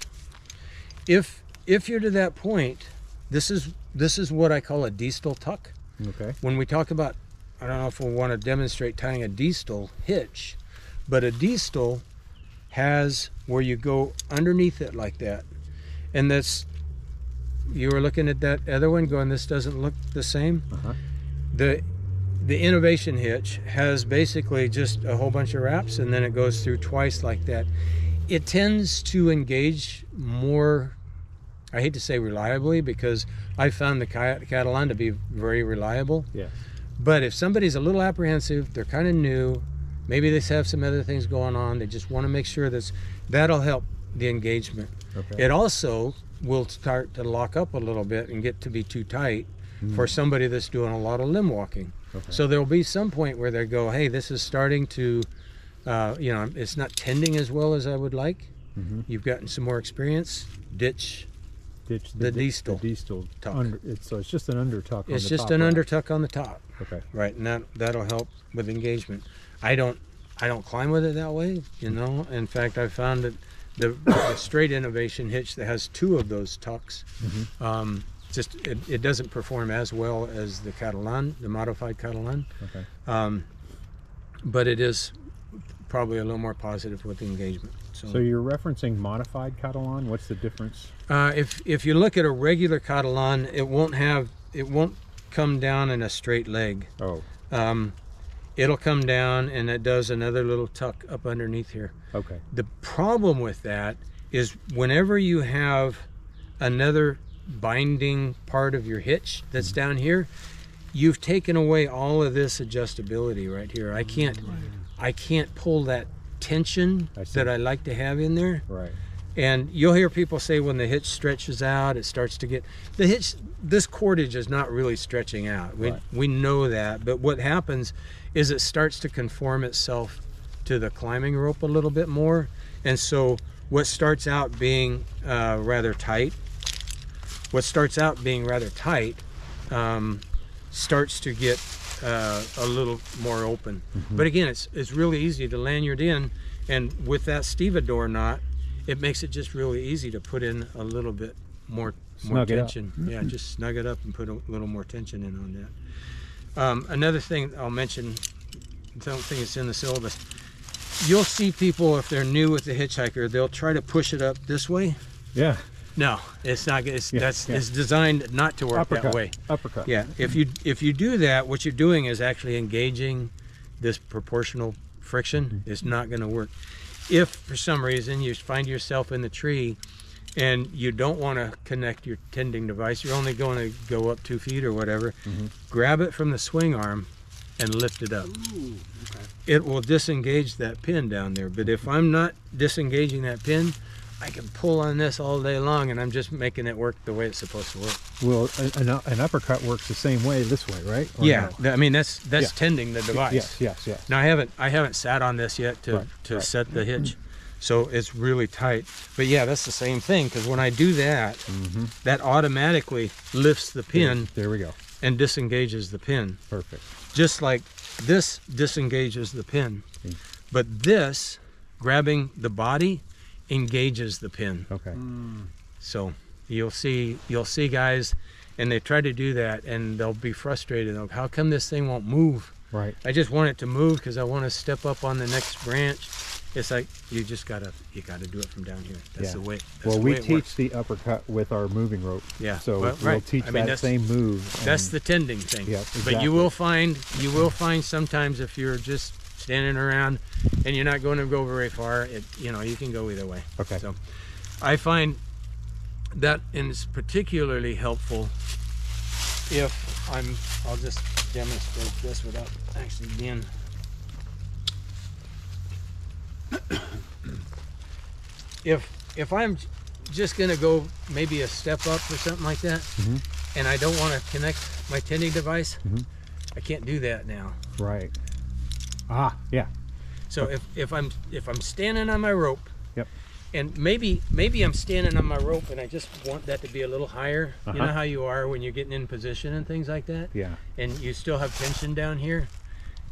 If if you're to that point, this is this is what I call a distal tuck Okay. when we talk about, I don't know if we want to demonstrate tying a Distel hitch, but a Distel has where you go underneath it like that. And that's, you were looking at that other one going, this doesn't look the same. Uh-huh. The, the innovation hitch has basically just a whole bunch of wraps and then it goes through twice like that. It tends to engage more, I hate to say reliably because I found the Catalan to be very reliable. Yes. But if somebody's a little apprehensive, they're kind of new, maybe they have some other things going on, they just want to make sure that's that'll help the engagement. Okay. It also will start to lock up a little bit and get to be too tight for somebody that's doing a lot of limb walking. Okay. So there'll be some point where they go, hey, this is starting to, uh, you know, it's not tending as well as I would like. Mhm. You've gotten some more experience. Ditch. Ditch The di- distal The distal tuck. Under, it's, so it's just an undertuck. on It's the just an right. undertuck on the top. Okay. right and that that'll help with engagement i don't i don't climb with it that way you know in fact i found that the, the straight innovation hitch that has two of those tucks um, just it, it doesn't perform as well as the catalan the modified catalan Okay. um, but it is probably a little more positive with the engagement so, So you're referencing modified Catalan. What's the difference? uh, if if you look at a regular catalan it won't have it won't come down in a straight leg Oh, um, it'll come down and it does another little tuck up underneath here. okay. The problem with that is whenever you have another binding part of your hitch that's Mm-hmm. down here, you've taken away all of this adjustability right here. I can't I can't pull that tension I that I like to have in there. Right. And you'll hear people say when the hitch stretches out, it starts to get the hitch. This cordage is not really stretching out. We Right. we know that, but what happens is it starts to conform itself to the climbing rope a little bit more, and so what starts out being uh, rather tight, what starts out being rather tight, um, starts to get uh, a little more open. But again, it's it's really easy to lanyard in, and with that stevedore knot, it makes it just really easy to put in a little bit more more Snug tension. Yeah, just snug it up and put a little more tension in on that. Um, another thing I'll mention, I don't think it's in the syllabus. You'll see people if they're new with the hitchhiker, they'll try to push it up this way. Yeah. No, it's not. It's Yeah, that's yeah. it's designed not to work Uppercut. that way. Uppercut. Yeah, if you if you do that, what you're doing is actually engaging this proportional friction. It's not going to work. If for some reason you find yourself in the tree and you don't want to connect your tending device, you're only going to go up two feet or whatever. Mm-hmm. Grab it from the swing arm and lift it up. It will disengage that pin down there. But if I'm not disengaging that pin, I can pull on this all day long, and I'm just making it work the way it's supposed to work. Well, an, an- uppercut works the same way this way, right? Or Yeah, no? I mean that's that's Yeah. tending the device. Yes. Yes. Yes. Now I haven't I haven't sat on this yet to Right, to right. set the hitch, so it's really tight. But yeah, that's the same thing because when I do that, that automatically lifts the pin There we go. and disengages the pin, Perfect. just like this disengages the pin. Mm. But this grabbing the body engages the pin. Okay. Mm. So you'll see you'll see guys, and they try to do that, and they'll be frustrated. How come this thing won't move? Right. I just want it to move because I want to step up on the next branch. It's like you just gotta you gotta do it from down here. That's Yeah. the way. That's Well, the we way it teach works. the uppercut with our moving rope. Yeah, So well, we'll teach I mean, that same move. That's the tending thing. Yeah, But you will find you will find sometimes if you're just standing around and you're not going to go very far, it you know you can go either way. Okay. So I find that is particularly helpful if I'm. I'll just demonstrate this without actually being. if if I'm just gonna go maybe a step up or something like that, Mhm. and I don't want to connect my tending device, Mhm. I can't do that now. right. Ah, yeah. So if, if I'm if I'm standing on my rope, Yep. and maybe maybe I'm standing on my rope and I just want that to be a little higher. You know Uh-huh. how you are when you're getting in position and things like that, Yeah. and you still have tension down here.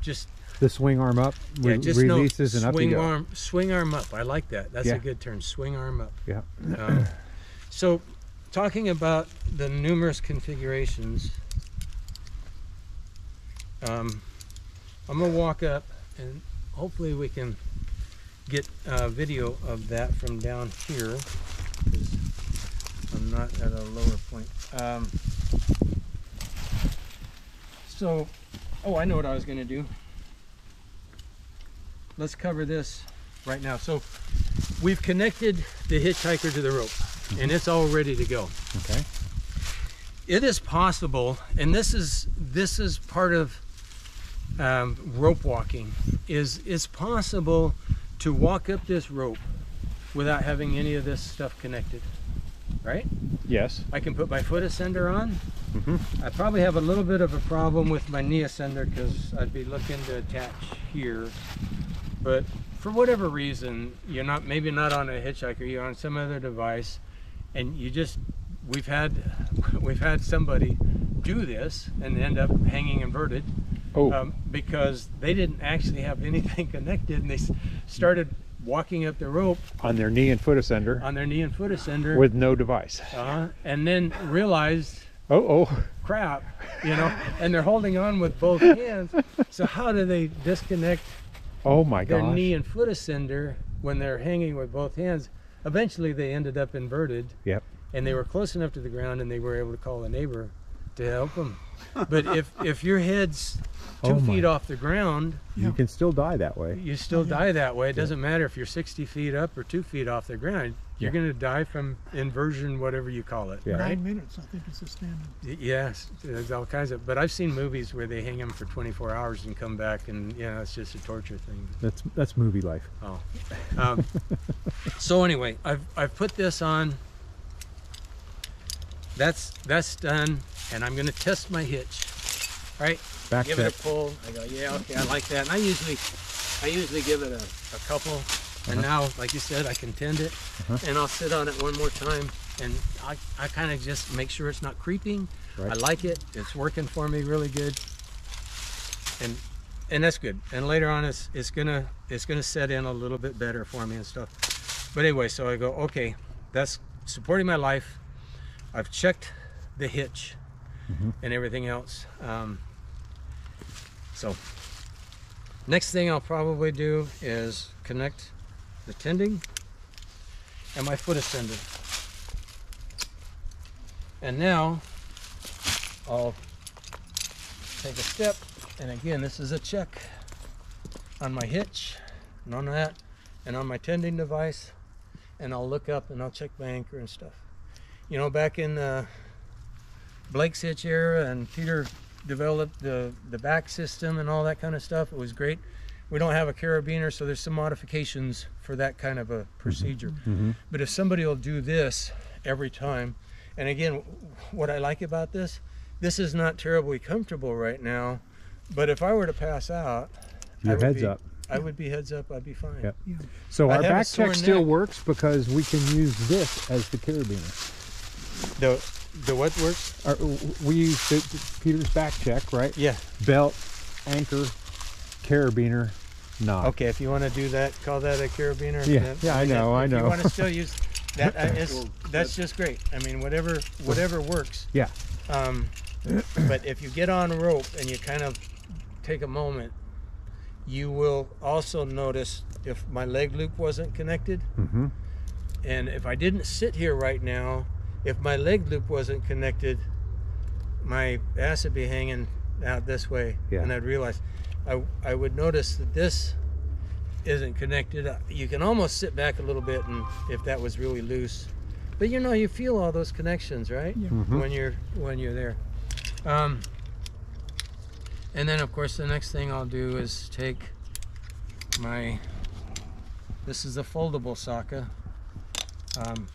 Just The swing arm up yeah, just releases know, and up swing arm swing arm up. I like that. That's Yeah. a good term. Swing arm up. Yeah. Um, so, talking about the numerous configurations, um, I'm gonna walk up and hopefully we can get a video of that from down here. 'cause I'm not at a lower point. Um, so, oh, I know what I was gonna do. Let's cover this right now. So, we've connected the hitchhiker to the rope. and it's all ready to go. Okay. It is possible, and this is this is part of um, rope walking. Is it's possible to walk up this rope without having any of this stuff connected, right? Yes. I can put my foot ascender on. Mhm. I probably have a little bit of a problem with my knee ascender because I'd be looking to attach here. But for whatever reason, you're not maybe not on a hitchhiker, you're on some other device, and you just we've had we've had somebody do this and end up hanging inverted Oh, um, because they didn't actually have anything connected and they started walking up the rope on their knee and foot ascender on their knee and foot ascender with no device. uh, -huh, and then realized Oh, oh. crap you know and they're holding on with both hands so how do they disconnect Oh my god their gosh. knee and foot ascender when they're hanging with both hands eventually they ended up inverted Yep. and they were close enough to the ground and they were able to call a neighbor to help them but if if your head's two Oh feet off the ground You can still die that way. you still die that way. It doesn't matter if you're 60 feet up or two feet off the ground. You're Yeah. going to die from inversion, whatever you call it. Yeah. Right? Nine minutes, I think it's a standard. Yes, there's all kinds of. But I've seen movies where they hang them for 24 hours and come back, and you know it's just a torture thing. That's that's movie life. Oh. Um, so anyway, I've I've put this on. That's that's done, and I'm going to test my hitch. All right. Back give it a pull. I go, yeah, okay, I like that. And I usually, I usually give it a, a couple. And uh-huh. now, like you said, I can tend it, uh-huh. and I'll sit on it one more time, and I, I kind of just make sure it's not creeping. I like it. It's working for me really good, and and that's good. And later on, it's it's gonna it's gonna set in a little bit better for me and stuff. But anyway, so I go, okay, that's supporting my life. I've checked the hitch and everything else. Um, so next thing I'll probably do is connect the tending and my foot ascender. And now I'll take a step and again this is a check on my hitch and on that and on my tending device and I'll look up and I'll check my anchor and stuff. You know back in the Blake's hitch era and Peter developed the the back system and all that kind of stuff. It was great. We don't have a carabiner, so there's some modifications for that kind of a procedure. Mm-hmm. But if somebody will do this every time, and again, what I like about this, this is not terribly comfortable right now. But if I were to pass out, Your head's be- up. I would be heads up. I'd be fine. Yep. Yeah. So I'd our have back sore check still works because we can use this as the carabiner. The the what works? Our, we use the, Peter's back check, right? Yeah. Belt, anchor, carabiner, knot. Okay, if you want to do that, call that a carabiner. Yeah, yeah, I know, I know. You want to still use that? Uh, is, that's just great. I mean, whatever, whatever works. Yeah. Um, but if you get on a rope and you kind of take a moment, you will also notice if my leg loop wasn't connected, Mm-hmm. and if I didn't sit here right now, if my leg loop wasn't connected, my ass would be hanging out this way, Yeah. and I'd realize I, I would notice that this isn't connected. Uh, You can almost sit back a little bit, and if that was really loose, but you know you feel all those connections, right? Yeah. Mhm. When you're when you're there. Um, and then of course the next thing I'll do is take my. This is a foldable SAKA. Um,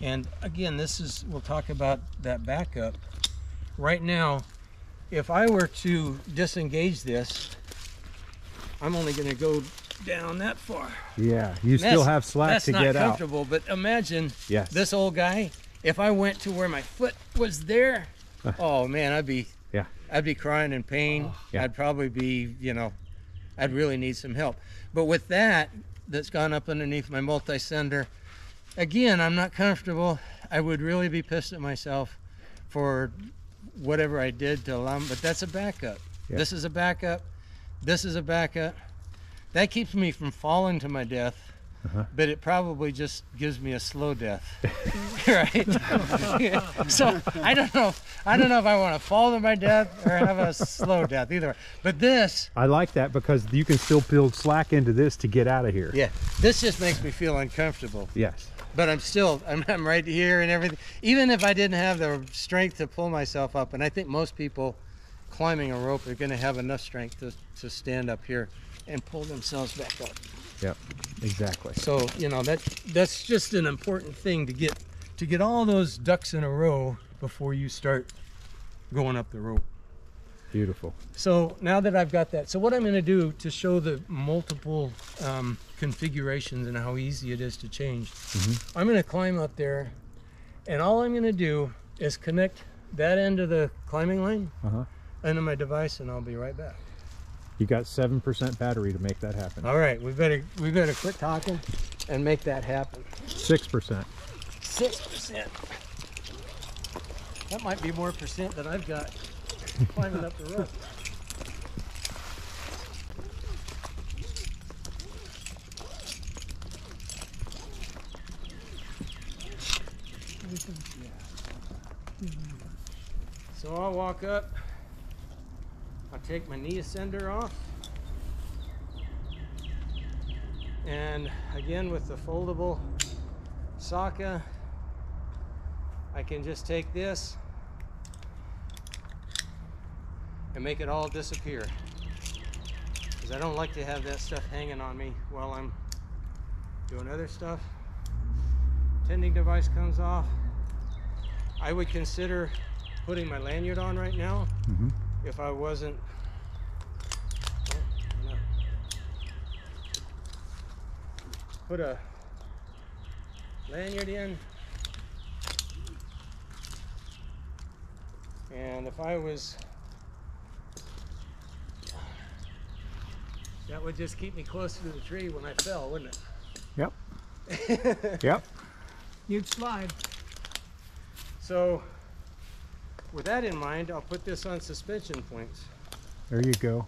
and again, this is, we'll talk about that backup. Right now, if I were to disengage this, I'm only going to go down that far. Yeah. You And still have slack to get out. That's not comfortable, but imagine Yes. this old guy, if I went to where my foot was there, oh man, I'd be Yeah. I'd be crying in pain. Oh, yeah. I'd probably be, you know, I'd really need some help. But with that, that's gone up underneath my multicender, again, I'm not comfortable. I would really be pissed at myself for whatever I did to allow, but that's a backup. Yeah. This is a backup. This is a backup. That keeps me from falling to my death. Uh-huh. But it probably just gives me a slow death, right? so I don't know. I don't know if I want to fall to my death or have a slow death. Either way. But this, I like that because you can still build slack into this to get out of here. yeah, this just makes me feel uncomfortable. Yes. But I'm still I'm, I'm right here and everything. Even if I didn't have the strength to pull myself up, and I think most people climbing a rope are going to have enough strength to, to stand up here and pull themselves back up. Yep. Exactly. So you know that that's just an important thing to get to get all those ducks in a row before you start going up the rope. Beautiful. So now that I've got that, so what I'm going to do to show the multiple um, configurations and how easy it is to change, I'm going to climb up there, and all I'm going to do is connect that end of the climbing line Uh-huh. into my device, and I'll be right back. You got 7% battery to make that happen. All right, we better we better quit talking and make that happen. 6%. Six percent. That might be more percent than I've got climbing up the rope. So I'll walk up. I'll take my knee ascender off. And again with the foldable Saka, I can just take this and make it all disappear. Because I don't like to have that stuff hanging on me while I'm doing other stuff. Tending device comes off. I would consider putting my lanyard on right now Mhm. if I wasn't. Oh, no. Put a lanyard in. And if I was, that would just keep me closer to the tree when I fell, wouldn't it? Yep. Yep. You'd slide. So, with that in mind, I'll put this on suspension points. There you go.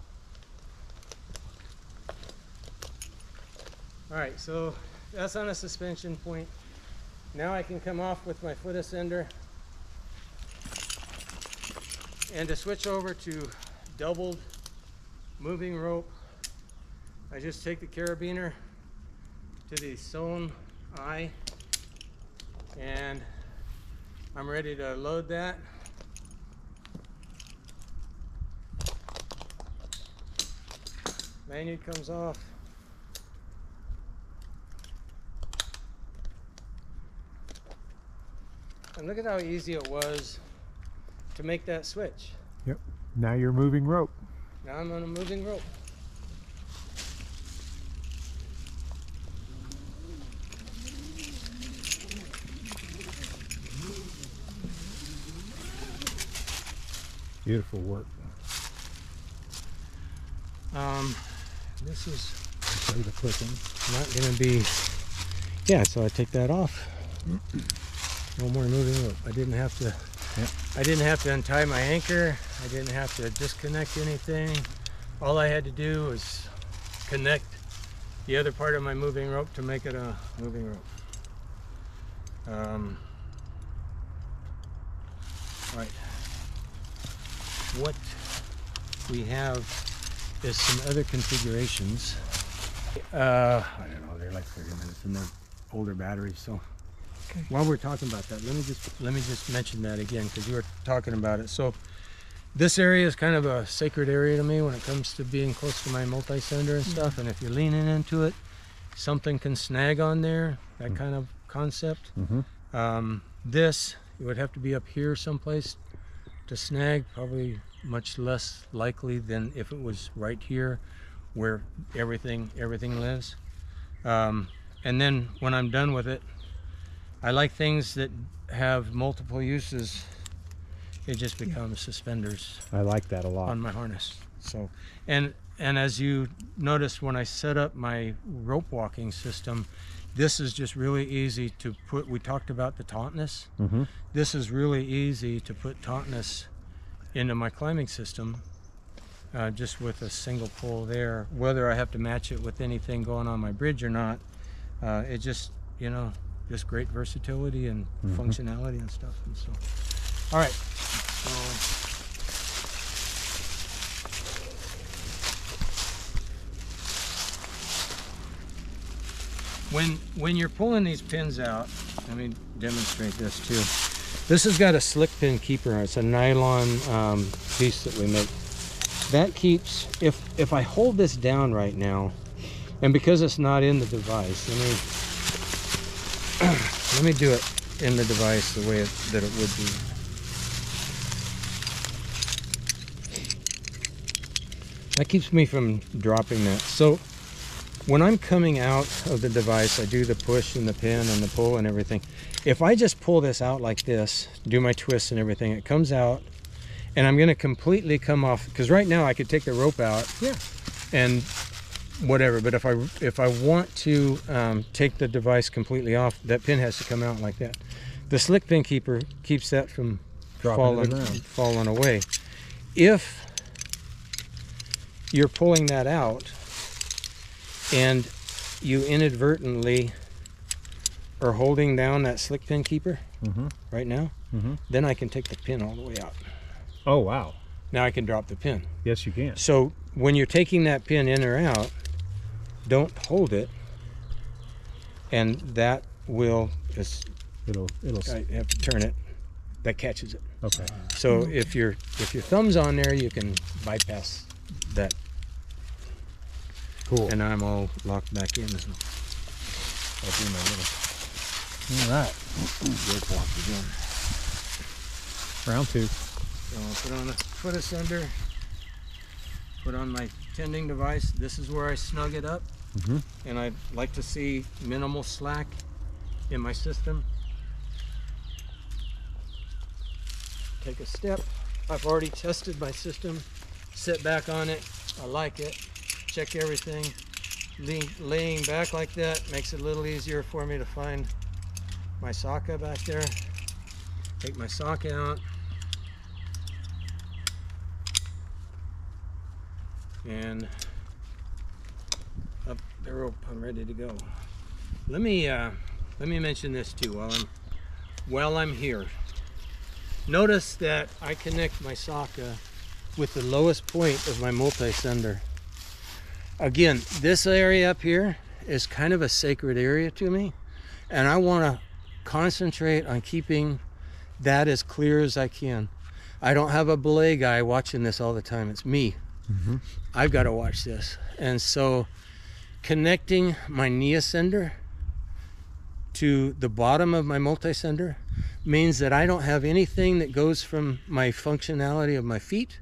All right, so that's on a suspension point. Now I can come off with my foot ascender. And to switch over to doubled moving rope, I just take the carabiner to the sewn eye and I'm ready to load that. Lanyard comes off. And look at how easy it was to make that switch. Yep. Now you're moving rope. Now I'm on a moving rope. Beautiful work. Um, this is the clipping. not going to be. Yeah, so I take that off. No more moving rope. I didn't have to. Yep. I didn't have to untie my anchor. I didn't have to disconnect anything. All I had to do was connect the other part of my moving rope to make it a moving rope. Um, right. What we have is some other configurations. Uh, I don't know. They're like 30 minutes and they're older batteries. So Okay. while we're talking about that, let me just let me just mention that again because you were talking about it. So this area is kind of a sacred area to me when it comes to being close to my multicender and stuff. And if you're leaning into it, something can snag on there. That kind of concept. Mm-hmm. Um, this it would have to be up here someplace to snag. Probably much less likely than if it was right here, where everything everything lives. Um, and then when I'm done with it, I like things that have multiple uses. It just becomes suspenders I like that a lot. on my harness. So, and and as you notice when I set up my rope walking system, this is just really easy to put. We talked about the tautness. Mhm. This is really easy to put tautness into my climbing system, uh, just with a single pull there. Whether I have to match it with anything going on my bridge or not, uh, it just you know just great versatility and functionality and stuff. And so, all right. So. When when you're pulling these pins out, let me demonstrate this too. This has got a slick pin keeper. It's a nylon um, piece that we make. That keeps if if I hold this down right now, and because it's not in the device, let me let me do it in the device the way it, that it would be. That keeps me from dropping that. So when I'm coming out of the device, I do the push and the pin and the pull and everything. If I just pull this out like this, do my twists and everything, it comes out and I'm gonna completely come off, because right now I could take the rope out Yeah. and whatever, but if I if I want to um, take the device completely off, that pin has to come out like that. The slick pin keeper keeps that from falling, falling away. If you're pulling that out and you inadvertently are holding down that slick pin keeper Mhm. right now, Mhm. then I can take the pin all the way out. Oh wow. Now I can drop the pin. Yes, you can. So when you're taking that pin in or out, don't hold it, and that will. Just, It'll it'll. I have to turn it. That catches it. Okay. So if your if your thumb's on there, you can bypass that. Cool. And I'm all locked back in. So I'll do my little All right. rope walk again. Round two. So I'll put on a foot ascender. Put on my tending device. This is where I snug it up. Mhm. And I like to see minimal slack in my system. Take a step. I've already tested my system. Sit back on it. I like it. Check everything. Laying back like that makes it a little easier for me to find my SAKA back there. Take my SAKA out. and up the rope I'm ready to go let me uh, let me mention this too while I'm while I'm here notice that I connect my SAKA with the lowest point of my multicender again this area up here is kind of a sacred area to me and I want to concentrate on keeping that as clear as I can I don't have a belay guy watching this all the time it's me mm-hmm. I've got to watch this. And so connecting my knee ascender to the bottom of my multicender means that I don't have anything that goes from my functionality of my feet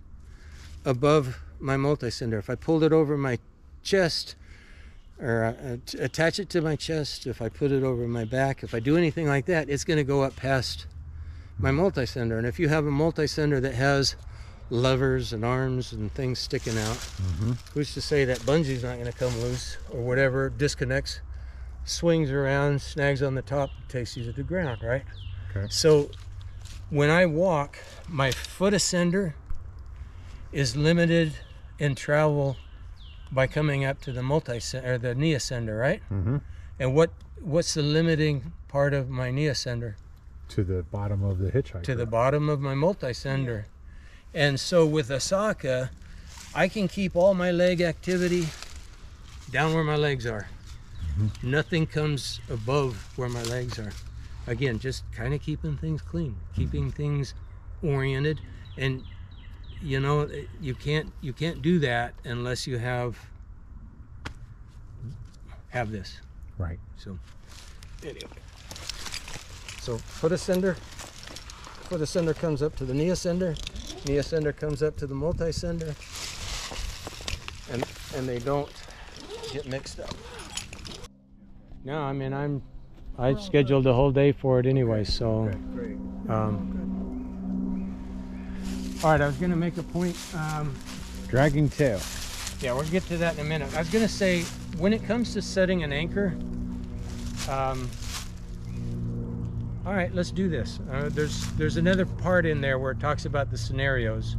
above my multicender. If I pulled it over my chest or uh, attach it to my chest, if I put it over my back, if I do anything like that, it's going to go up past my multicender. And if you have a multicender that has levers and arms and things sticking out. Who's to say that bungee's not going to come loose or whatever disconnects, swings around, snags on the top, takes you to the ground, right? Okay. So when I walk, my foot ascender is limited in travel by coming up to the multi or the knee ascender, right? Mm-hmm. And what what's the limiting part of my knee ascender? To the bottom of the hitchhiker. to the bottom of my multicender. And so with a SAKA, I can keep all my leg activity down where my legs are. Nothing comes above where my legs are. Again, just kind of keeping things clean, keeping things oriented and you know you can't you can't do that unless you have have this. Right. So, anyway. So, foot ascender. Foot ascender comes up to the knee ascender. Knee ascender comes up to the multicender. And, and they don't get mixed up. No, I mean, I'm, I scheduled the whole day for it anyway, so. Okay, great. Um, all right, I was going to make a point. Um, Dragging tail. yeah, we'll get to that in a minute. I was gonna say, when it comes to setting an anchor, um, all right, let's do this. Uh, there's there's another part in there where it talks about the scenarios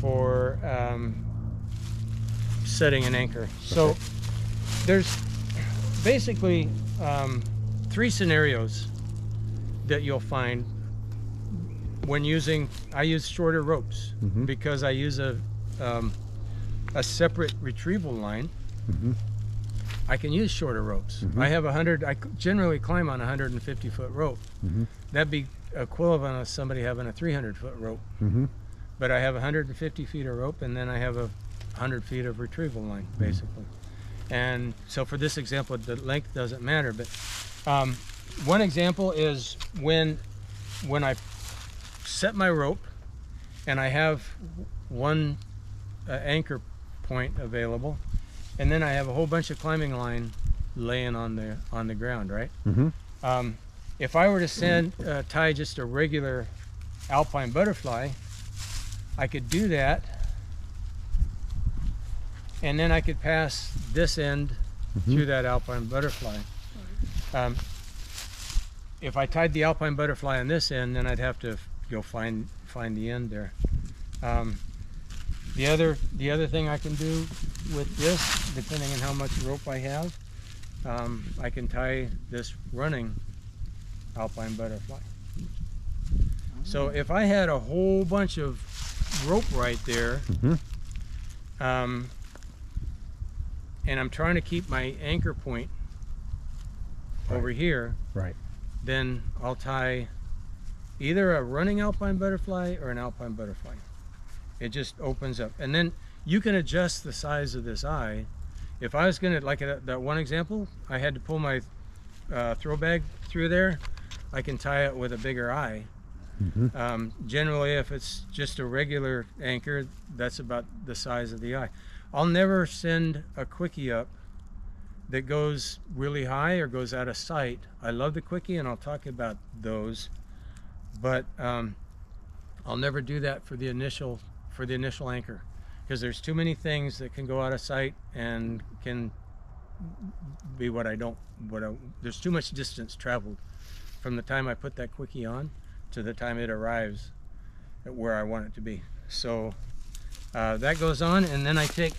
for um, setting an anchor. So there's basically um, three scenarios that you'll find when using. I use shorter ropes Mhm. because I use a um, a separate retrieval line. Mhm. I can use shorter ropes. Mm-hmm. I have a hundred. I generally climb on a 150 foot rope. Mm-hmm. That'd be equivalent of somebody having a 300 foot rope. Mm-hmm. But I have 150 feet of rope, and then I have a 100 feet of retrieval line, Mm-hmm. basically. And so for this example, the length doesn't matter. But um, one example is when when I set my rope, and I have one uh, anchor point available, and then I have a whole bunch of climbing line laying on the on the ground, right? Mhm. Um, if I were to send uh, tie just a regular alpine butterfly, I could do that, and then I could pass this end through that alpine butterfly. Um, if I tied the alpine butterfly on this end, then I'd have to go find find the end there. Um, the other the other thing I can do with this, depending on how much rope I have, um, I can tie this running alpine butterfly. So if I had a whole bunch of rope right there, Mhm. um, and I'm trying to keep my anchor point over here, Right. then I'll tie either a running alpine butterfly or an alpine butterfly. It just opens up. And then you can adjust the size of this eye. If I was gonna, like that that one example, I had to pull my uh, throw bag through there, I can tie it with a bigger eye. Mhm. Um, generally, if it's just a regular anchor, that's about the size of the eye. I'll never send a quickie up that goes really high or goes out of sight. I love the quickie, and I'll talk about those, but um, I'll never do that for the initial for the initial anchor because there's too many things that can go out of sight and can be what I don't. What I, there's too much distance traveled from the time I put that quickie on to the time it arrives at where I want it to be. So uh, that goes on, and then I take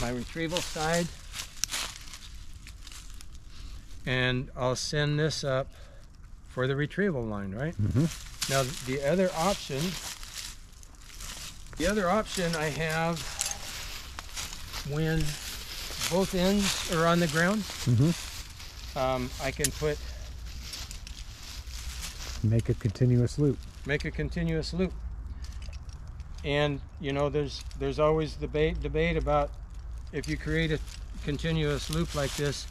my retrieval side and I'll send this up for the retrieval line, right? Mhm. Now the other option, the other option I have when both ends are on the ground, Mhm. um, I can put Make a continuous loop. make a continuous loop. And you know, there's there's always debate debate about if you create a continuous loop like this,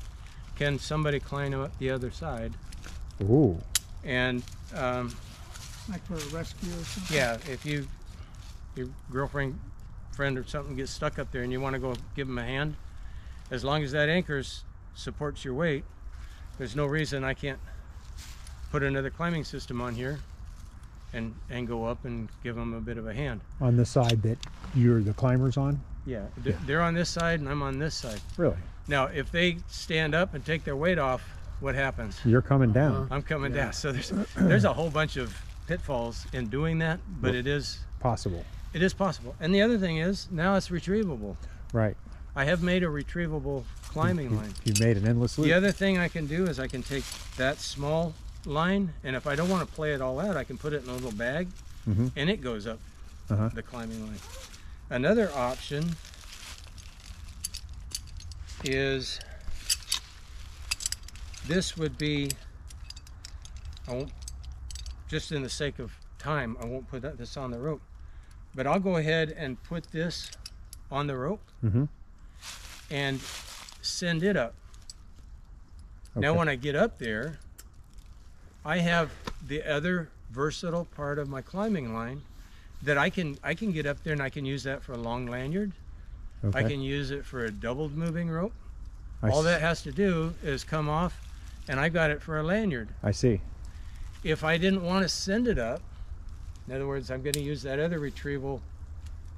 can somebody climb up the other side? Ooh. And um, Like for a rescue or something? yeah, if you your girlfriend, friend, or something gets stuck up there and you want to go give them a hand, as long as that anchor supports your weight, there's no reason I can't put another climbing system on here and and go up and give them a bit of a hand. On the side that you're the climbers on? Yeah, th- they're on this side and I'm on this side. Really? Now, if they stand up and take their weight off, what happens? You're coming down. I'm coming down. So there's there's a whole bunch of pitfalls in doing that, but it is Possible. it is possible. And the other thing is now it's retrievable. Right. I have made a retrievable climbing You- line. You've made an endless loop. The other thing I can do is I can take that small line, and if I don't want to play it all out, I can put it in a little bag, Mhm. and it goes up Uh-huh. the climbing line. Another option is this would be, I won't, just in the sake of time, I won't put this on the rope, but I'll go ahead and put this on the rope Mhm. and send it up. Now, when I get up there, I have the other versatile part of my climbing line that I can I can get up there and I can use that for a long lanyard. Okay. I can use it for a doubled moving rope. I All that has to do is come off, and I got it for a lanyard. I see. If I didn't want to send it up, in other words, I'm going to use that other retrieval,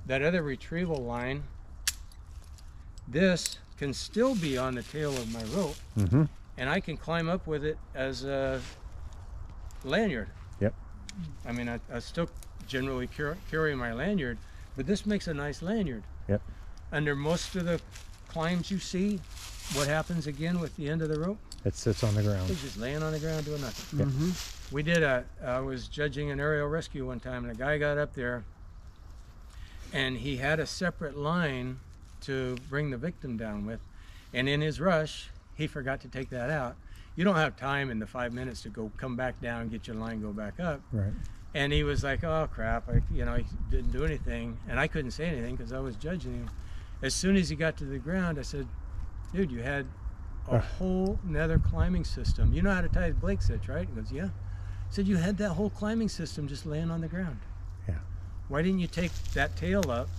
that other retrieval line. This can still be on the tail of my rope, Mm-hmm. and I can climb up with it as a lanyard. Yep. I mean, I, I still generally carry my lanyard, but this makes a nice lanyard. Yep. Under most of the climbs you see, what happens again with the end of the rope? It sits on the ground. It's just laying on the ground doing nothing. Yep. Mm-hmm. We did a, I was judging an aerial rescue one time, and a guy got up there, and he had a separate line to bring the victim down with, And in his rush, he forgot to take that out. You don't have time in the five minutes to go come back down, get your line, go back up. Right. And he was like, "Oh crap!" I, you know, he didn't do anything, and I couldn't say anything because I was judging him. As soon as he got to the ground, I said, "Dude, you had a whole nether climbing system. You know how to tie a Blake hitch, right?" He goes, "Yeah." I said, "You had that whole climbing system just laying on the ground. Yeah. Why didn't you take that tail up,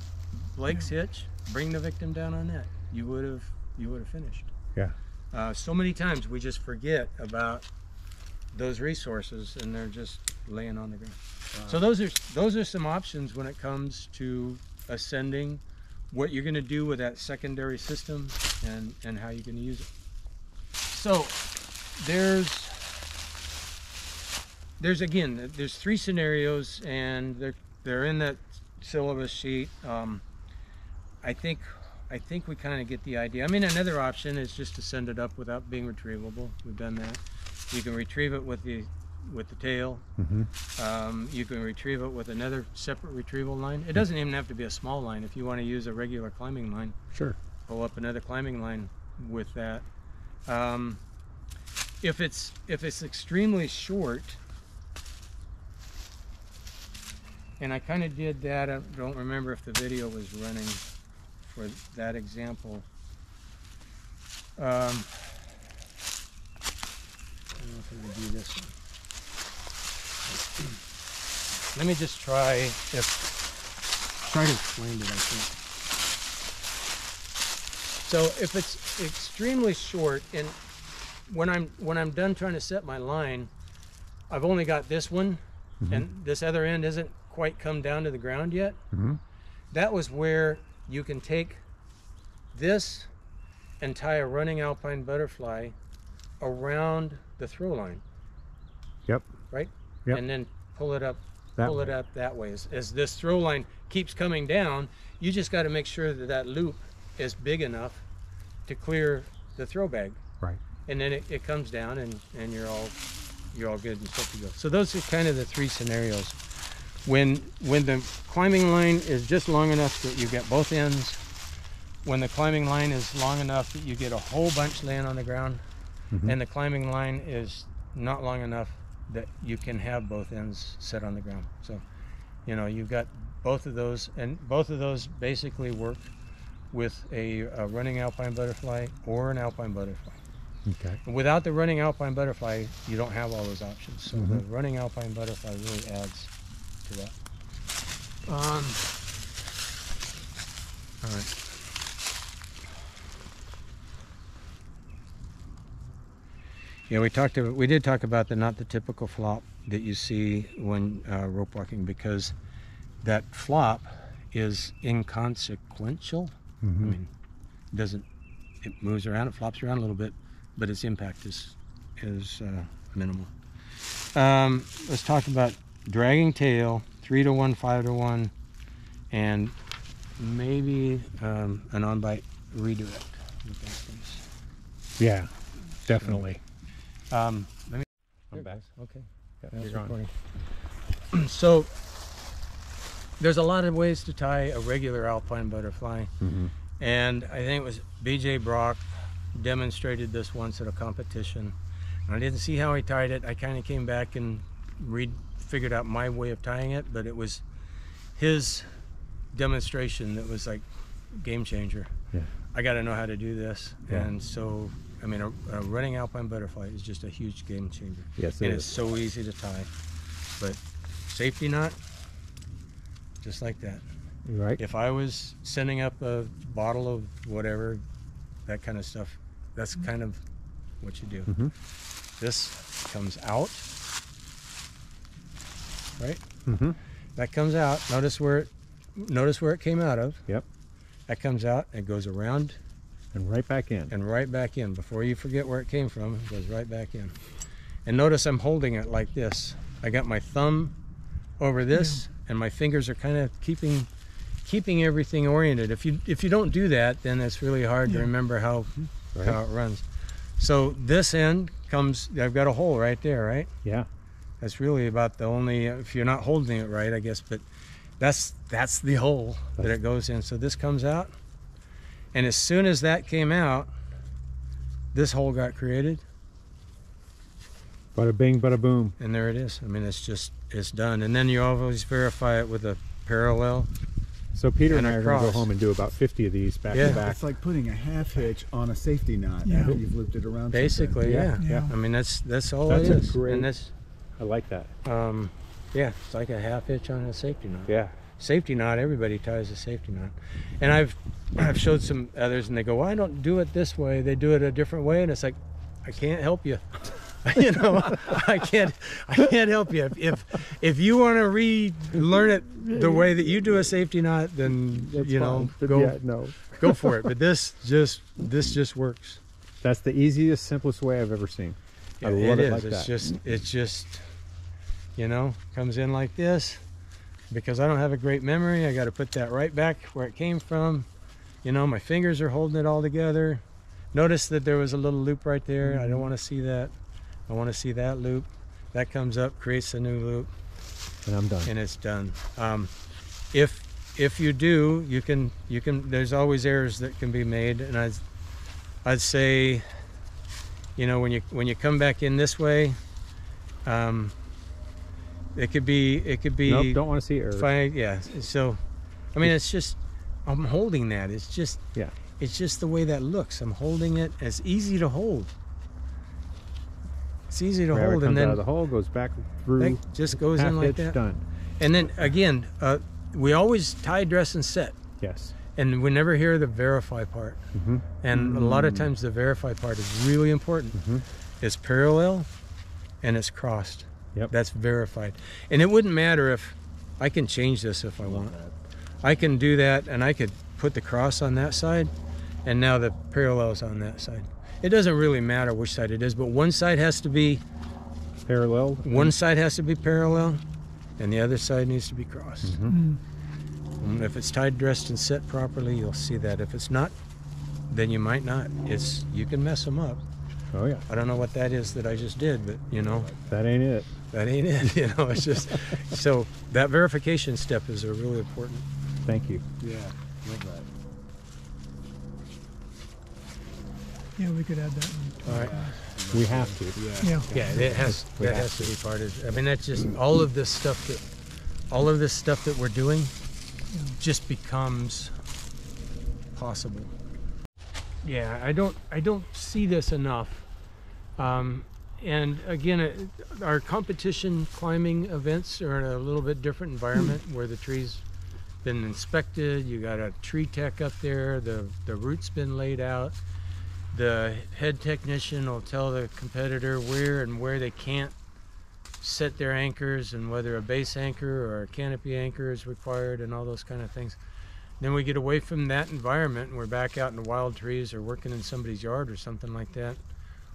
Blake's hitch, bring the victim down on that? You would have, you would have finished." Yeah. Uh, so many times we just forget about those resources and they're just laying on the ground. So those are those are some options when it comes to ascending, what you're going to do with that secondary system, and and how you're going to use it. So there's there's again there's three scenarios and they're they're in that syllabus sheet. Um, I think I think we kind of get the idea. I mean, another option is just to send it up without being retrievable. We've done that. You can retrieve it with the with the tail. Mm-hmm. Um, you can retrieve it with another separate retrieval line. It doesn't even have to be a small line. If you want to use a regular climbing line, Sure. pull up another climbing line with that. Um, if it's if it's extremely short, and I kind of did that. I don't remember if the video was running for that example. Um. Let me just try if try to explain it. I think. So if it's extremely short, and when I'm when I'm done trying to set my line, I've only got this one, and this other end isn't quite come down to the ground yet. Mhm. That was where you can take this and tie a running alpine butterfly around the throw line, Yep. right? Yep. And then pull it up, That pull it up that way. As, as this throw line keeps coming down, you just got to make sure that that loop is big enough to clear the throw bag Right. and then it, it comes down and, and you're all you're all good and set to go. So those are kind of the three scenarios. When when the climbing line is just long enough that you get both ends, when the climbing line is long enough that you get a whole bunch laying on the ground, mm-hmm. and the climbing line is not long enough that you can have both ends set on the ground. So, you know, you've got both of those, and both of those basically work with a, a running alpine butterfly or an alpine butterfly. Okay. Without the running alpine butterfly, you don't have all those options. So the running alpine butterfly really adds to that. Um, all right. Yeah, we talked. About, we did talk about the not the typical flop that you see when uh, rope walking because that flop is inconsequential. I mean, it doesn't it moves around, it flops around a little bit, but its impact is is uh, minimal. Um, let's talk about dragging tail, three to one, five to one, and maybe um, an on bite redirect. with those things. Yeah. Definitely. Um, let me. I'm back. Okay. Yeah, That's you're on. so there's a lot of ways to tie a regular alpine butterfly, Mhm. and I think it was B.J. Brock demonstrated this once at a competition. And I didn't see how he tied it. I kind of came back and read, figured out my way of tying it, but it was his demonstration that was like game changer. Yeah. I got to know how to do this, Yeah. and so I mean, a, a running alpine butterfly is just a huge game changer. Yes, it and is. it's so easy to tie. But safety knot, just like that. Right? If I was sending up a bottle of whatever, that kind of stuff, that's kind of what you do. Mhm. This comes out, right? Mm-hmm. That comes out. Notice where it, notice where it came out of. Yep. That comes out. It goes around And right back in. and right back in. Before you forget where it came from, it goes right back in. And notice I'm holding it like this. I got my thumb over this, and my fingers are kind of keeping keeping everything oriented. If you if you don't do that, then it's really hard to remember how mm-hmm. Right. how it runs. So this end comes. I've got a hole right there, right? Yeah. That's really about the only. If you're not holding it right, I guess, but that's that's the hole that it goes in. So this comes out, and as soon as that came out, this hole got created, Bada bing, bada boom. and there it is. I mean, it's just it's done. And then you always verify it with a parallel. So Peter and, And I are going to go home and do about 50 of these back Yeah. to back. It's like putting a half hitch on a safety knot Yeah. after you've looped it around. Basically, yeah. Yeah. I mean, that's that's all That's it a great- And that's I like that. um, yeah, it's like a half hitch on a safety knot. Yeah. Safety knot. Everybody ties a safety knot. And I've I've showed some others, and they go, "Well, I don't do it this way. They do it a different way." And it's like, I can't help you. you know, I can't I can't help you. If if, if you want to relearn it the way that you do a safety knot, then That's you know fine. Go yeah, no. go for it. But this just this just works. That's the easiest, simplest way I've ever seen. I Yeah, love it, is. like it's that. just it's just you know comes in like this because I don't have a great memory. I got to put that right back where it came from. You know, my fingers are holding it all together. Notice that there was a little loop right there. I don't mm-hmm. want to see that. I want to see that loop. That comes up, creates a new loop, and I'm done. and it's done. Um, if if you do, you can you can. There's always errors that can be made, and I'd I'd say, you know, when you when you come back in this way, um, it could be it could be nope, don't want to see errors. fine. Yeah. So, I mean, it's just I'm holding that. It's just Yeah. It's just the way that looks. I'm holding it. It's easy to hold. It's easy to hold, and out then of the hole, goes back through. that just goes in like that. done. And then again, uh, we always tie, dress, and set, Yes. and we never hear the verify part. Mm -hmm. And a lot of times, the verify part is really important. Mm -hmm. It's parallel, and it's crossed. Yep. That's verified. And it wouldn't matter if I can change this if I want. I can do that, and I could put the cross on that side, and now the parallel is on that side. It doesn't really matter which side it is, but one side has to be Parallel. one side has to be parallel, and the other side needs to be crossed. Mm. And if it's tied, dressed, and set properly, you'll see that. If it's not, then you might not. It's you can mess them up. Oh yeah. I don't know what that is that I just did, but you know That ain't it. that ain't it. You know, it's just so that verification step is a really important. Thank you. Yeah. Love that. Yeah, we could add that one. All right. We have to. Yeah. Yeah, it has We that have has to be part of. I mean, that's just all of this stuff that all of this stuff that we're doing just becomes possible. Yeah, I don't I don't see this enough. Um, and again, it, our competition climbing events are in a little bit different environment where the trees been inspected. You got a tree tech up there. The the root's been laid out. The head technician will tell the competitor where and where they can't set their anchors and whether a base anchor or a canopy anchor is required and all those kind of things. Then we get away from that environment and we're back out in the wild trees or working in somebody's yard or something like that.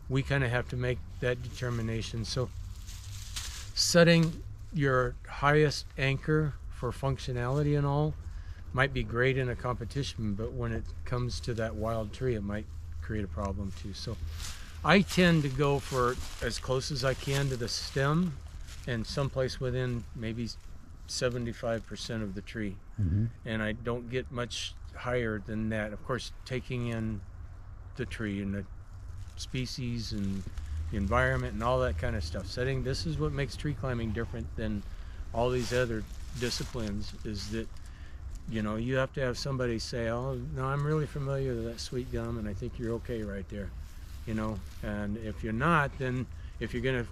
We kind of have to make that determination. So setting your highest anchor for functionality and all might be great in a competition, but when it comes to that wild tree, it might create a problem too. So I tend to go for as close as I can to the stem and someplace within maybe 75% of the tree. Mhm. And I don't get much higher than that. Of course, taking in the tree and the species and the environment and all that kind of stuff. Setting this is what makes tree climbing different than all these other disciplines is that you know you have to have somebody say oh no i'm really familiar with that sweet gum and i think you're okay right there you know? And if you're not then if you're going to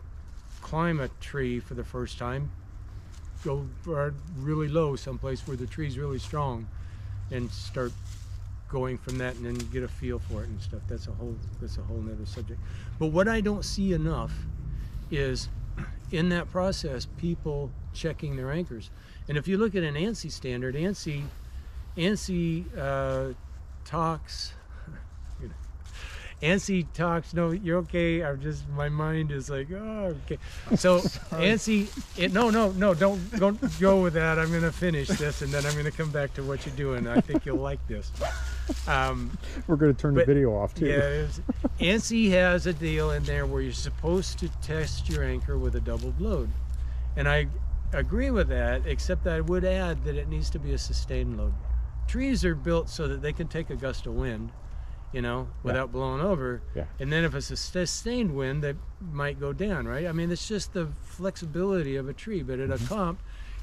climb a tree for the first time go really low someplace where the tree's really strong and start going from that and then get a feel for it and stuff. That's a whole that's a whole nother subject. But what i don't see enough is in that process people checking their anchors and if you look at an ANSI standard, ANSI, ANSI uh, talks, ANSI talks, no, you're okay. I'm just, my mind is like, oh, okay. So ANSI, it, no, no, no, don't, don't go with that. I'm going to finish this and then I'm going to come back to what you're doing. I think you'll like this. Um, We're going to turn But- the video off too. yeah, ANSI has a deal in there where you're supposed to test your anchor with a double load. And I agree with that, except that I would add that it needs to be a sustained load. Trees are built so that they can take a gust of wind you know, without blowing over. Yeah. And then if it's a sustained wind, that might go down, right? I mean, it's just the flexibility of a tree. But at a mm-hmm. comp,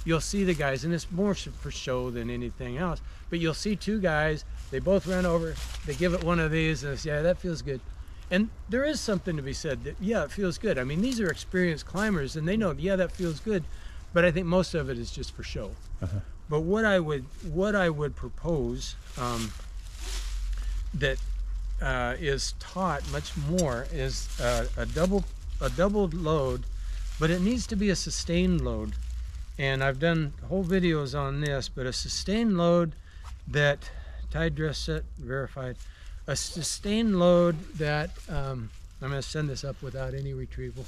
you'll see the guys, and it's more for show than anything else. But you'll see two guys, they both run over, they give it one of these, and it's, yeah, that feels good. And there is something to be said that, yeah, it feels good. I mean, these are experienced climbers, and they know, yeah, that feels good. But I think most of it is just for show. But what I would what I would propose um, that uh, is taught much more is uh, a double a double load, but it needs to be a sustained load. And I've done whole videos on this, but a sustained load that tide dress set verified, a sustained load that um, I'm going to send this up without any retrieval.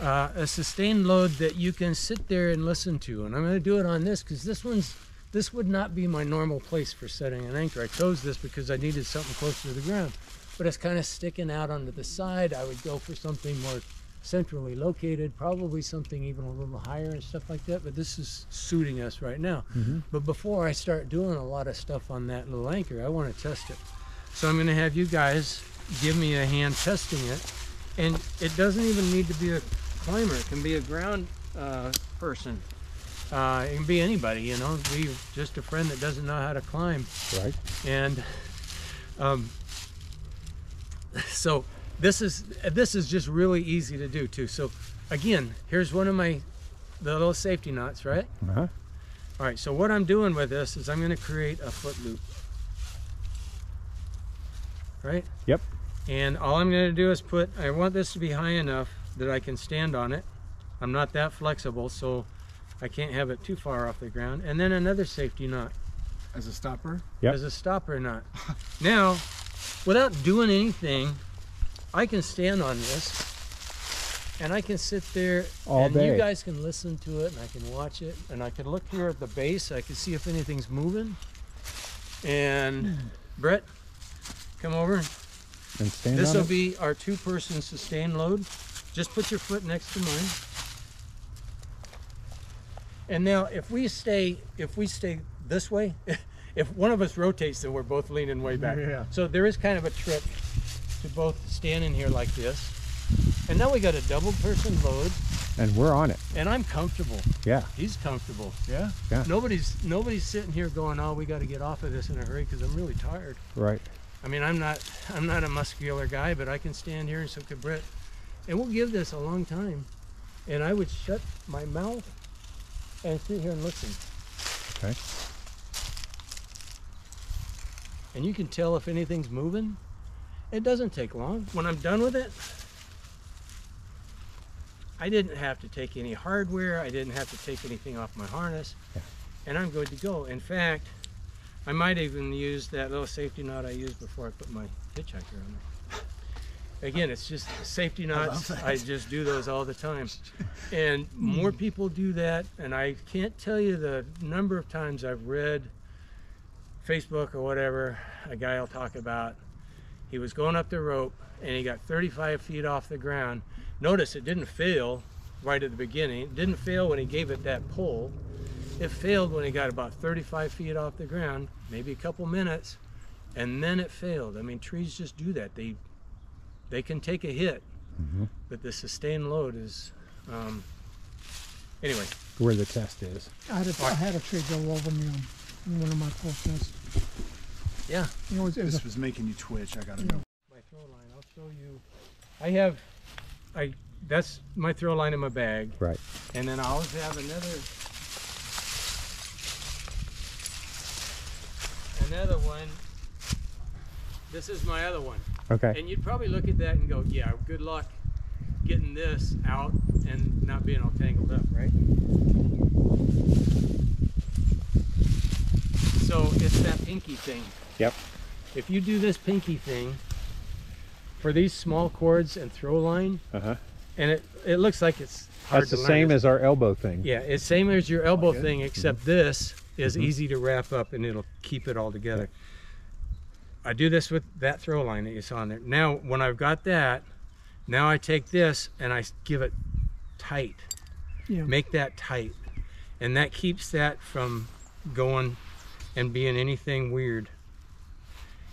Uh, a sustained load that you can sit there and listen to, and I'm going to do it on this because this one's this would not be my normal place for setting an anchor. I chose this because I needed something closer to the ground, but it's kind of sticking out onto the side. I would go for something more centrally located, probably something even a little higher and stuff like that. But this is suiting us right now. But before I start doing a lot of stuff on that little anchor, I want to test it. So I'm going to have you guys give me a hand testing it, and it doesn't even need to be a climber. It can be a ground uh, person. Uh, it can be anybody, you know, be just a friend that doesn't know how to climb. Right. And um, so this is this is just really easy to do too. So again, here's one of my the little safety knots, right? Uh-huh. All right. So what I'm doing with this is I'm going to create a foot loop, right? Yep. And all I'm going to do is put, I want this to be high enough that I can stand on it. I'm not that flexible, so I can't have it too far off the ground. And then another safety knot As a stopper? Yep. as a stopper knot. now, without doing anything, I can stand on this and I can sit there All and day. you guys can listen to it and I can watch it and I can look here at the base. I can see if anything's moving. And Brett, come over. And stand This on will it. be our two-person sustained load. Just put your foot next to mine. And now, if we stay, if we stay this way, if one of us rotates, then we're both leaning way back. Yeah. So there is kind of a trick to both stand in here like this. And now we got a double person load, and we're on it. and I'm comfortable. Yeah. He's comfortable. Yeah. Yeah. Nobody's nobody's sitting here going, "Oh, we got to get off of this in a hurry because I'm really tired." Right. I mean, I'm not I'm not a muscular guy, but I can stand here and so could Brett. And we'll give this a long time. And I would shut my mouth and sit here and listen. Okay. And you can tell if anything's moving. It doesn't take long. When I'm done with it, I didn't have to take any hardware. I didn't have to take anything off my harness. Yeah. And I'm good to go. In fact, I might even use that little safety knot I used before I put my hitchhiker on there. Again, it's just safety knots. I, just do those all the time. And more hmm. people do that. And I can't tell you the number of times I've read Facebook or whatever, a guy will talk about he was going up the rope and he got 35 feet off the ground. Notice it didn't fail right at the beginning. It didn't fail when he gave it that pull. It failed when he got about 35 feet off the ground, maybe a couple minutes, and then it failed. I mean, trees just do that. They they can take a hit, but the sustained load is. Um, anyway, Where the test is. I had a, I had a tree go over me on, on one of my pull tests. yeah. You know, it was, it was This a, was making you twitch. I gotta Yeah. know. my throw line. I'll show you. I have, I that's my throw line in my bag, Right. and then I always have another, another one. This is my other one, Okay. and you'd probably look at that and go, "Yeah, good luck getting this out and not being all tangled up, right?" So it's that pinky thing. Yep. If you do this pinky thing for these small cords and throw line, Uh huh. and it, it looks like it's hard That's the same as our elbow thing. yeah, it's same as your elbow thing, except this is easy to wrap up and it'll keep it all together. I do this with that throw line that you saw in there. Now, when I've got that, now I take this and I give it tight. yeah. Make that tight, and that keeps that from going and being anything weird.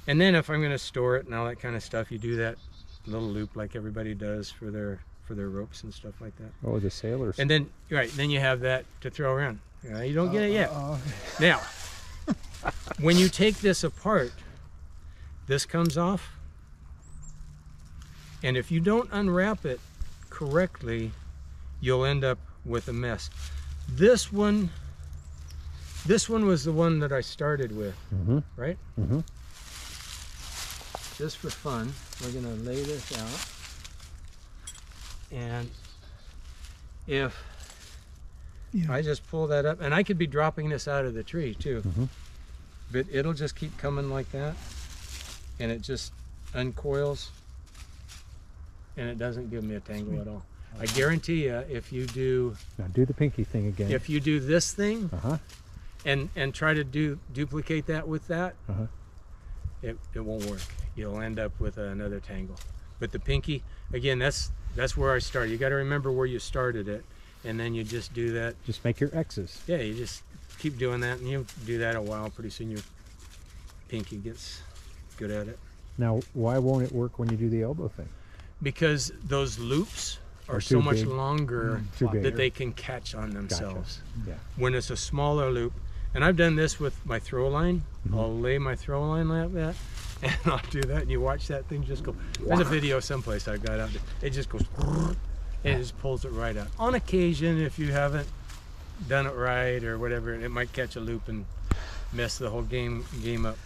And then if I'm going to store it and all that kind of stuff, you do that little loop like everybody does for their for their ropes and stuff like that. Oh, the sailors. And then right, then you have that to throw around. You, don't get it yet. Uh, Now, when you take this apart, this comes off. And if you don't unwrap it correctly, you'll end up with a mess. This one, this one was the one that I started with, hmm right? hmm Just for fun, we're gonna lay this out. And if Yeah. I just pull that up, and I could be dropping this out of the tree too. Mhm. But it'll just keep coming like that, and it just uncoils, and it doesn't give me a tangle at all. I guarantee you, if you do Now do the pinky thing again. if you do this thing Uh huh. and and try to do duplicate that with that, Uh-huh. it it won't work. You'll end up with another tangle. But the pinky, again, that's that's where I started. You got to remember where you started it, and then you just do that Just make your X's. yeah, you just keep doing that, and you do that a while. Pretty soon your pinky gets good at it Now, why won't it work when you do the elbow thing? because those loops are Are so much big. longer Too big. that they can catch on themselves. Yeah. When it's a smaller loop, and I've done this with my throw line. Mm-hmm. I'll lay my throw line like that, and I'll do that, and you watch that thing just go. There's a video someplace I've got out there. It just goes, and it just pulls it right out. On occasion, if you haven't done it right or whatever, it might catch a loop and mess the whole game game up.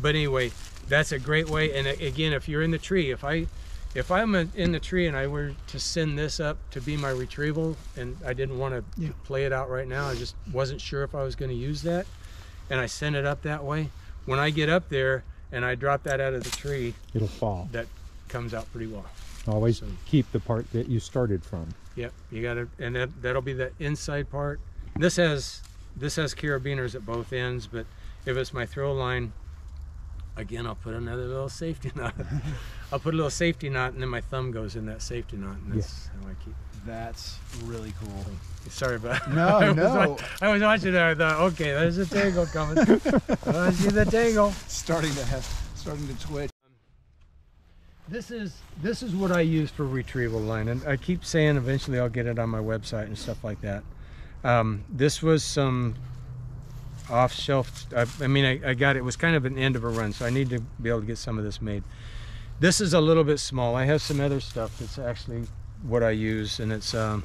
But anyway, that's a great way. And again, if you're in the tree, if I if I'm in in the tree and I were to send this up to be my retrieval, and I didn't want to Yeah. play it out right now, I just wasn't sure if I was going to use that, and I send it up that way. When I get up there and I drop that out of the tree, It'll fall. that comes out pretty well. Always So- keep the part that you started from. Yep, you got to, and that that'll be the inside part. This has this has carabiners at both ends, but if it's my throw line, again, I'll put another little safety knot. I'll put a little safety knot, and then my thumb goes in that safety knot, and that's how I keep. That's really cool. Sorry about No, I was no. wa- I was watching that. I thought, okay, there's a tangle coming. I see the tangle. Starting to have, starting to twitch. This is this is what I use for retrieval line, and I keep saying eventually I'll get it on my website and stuff like that. Um, this was some off-shelf. I, I mean, I, I got it. it was kind of an end of a run, so I need to be able to get some of this made. This is a little bit small. I have some other stuff that's actually what I use, and it's um,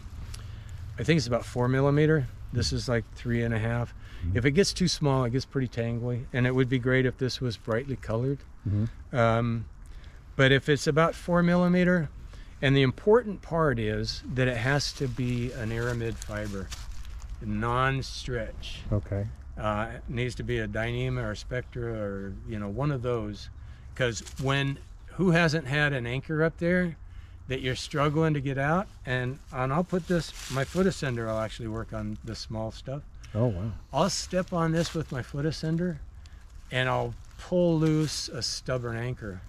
I think it's about four millimeter. This is like three and a half. If it gets too small, it gets pretty tangly, and it would be great if this was brightly colored. Um, but if it's about four millimeter, and the important part is that it has to be an aramid fiber, non-stretch. Okay. Uh, needs to be a Dyneema or Spectra or you know one of those, because when who hasn't had an anchor up there that you're struggling to get out, and and I'll put this my foot ascender. I'll actually work on the small stuff. Oh wow. I'll step on this with my foot ascender and I'll pull loose a stubborn anchor.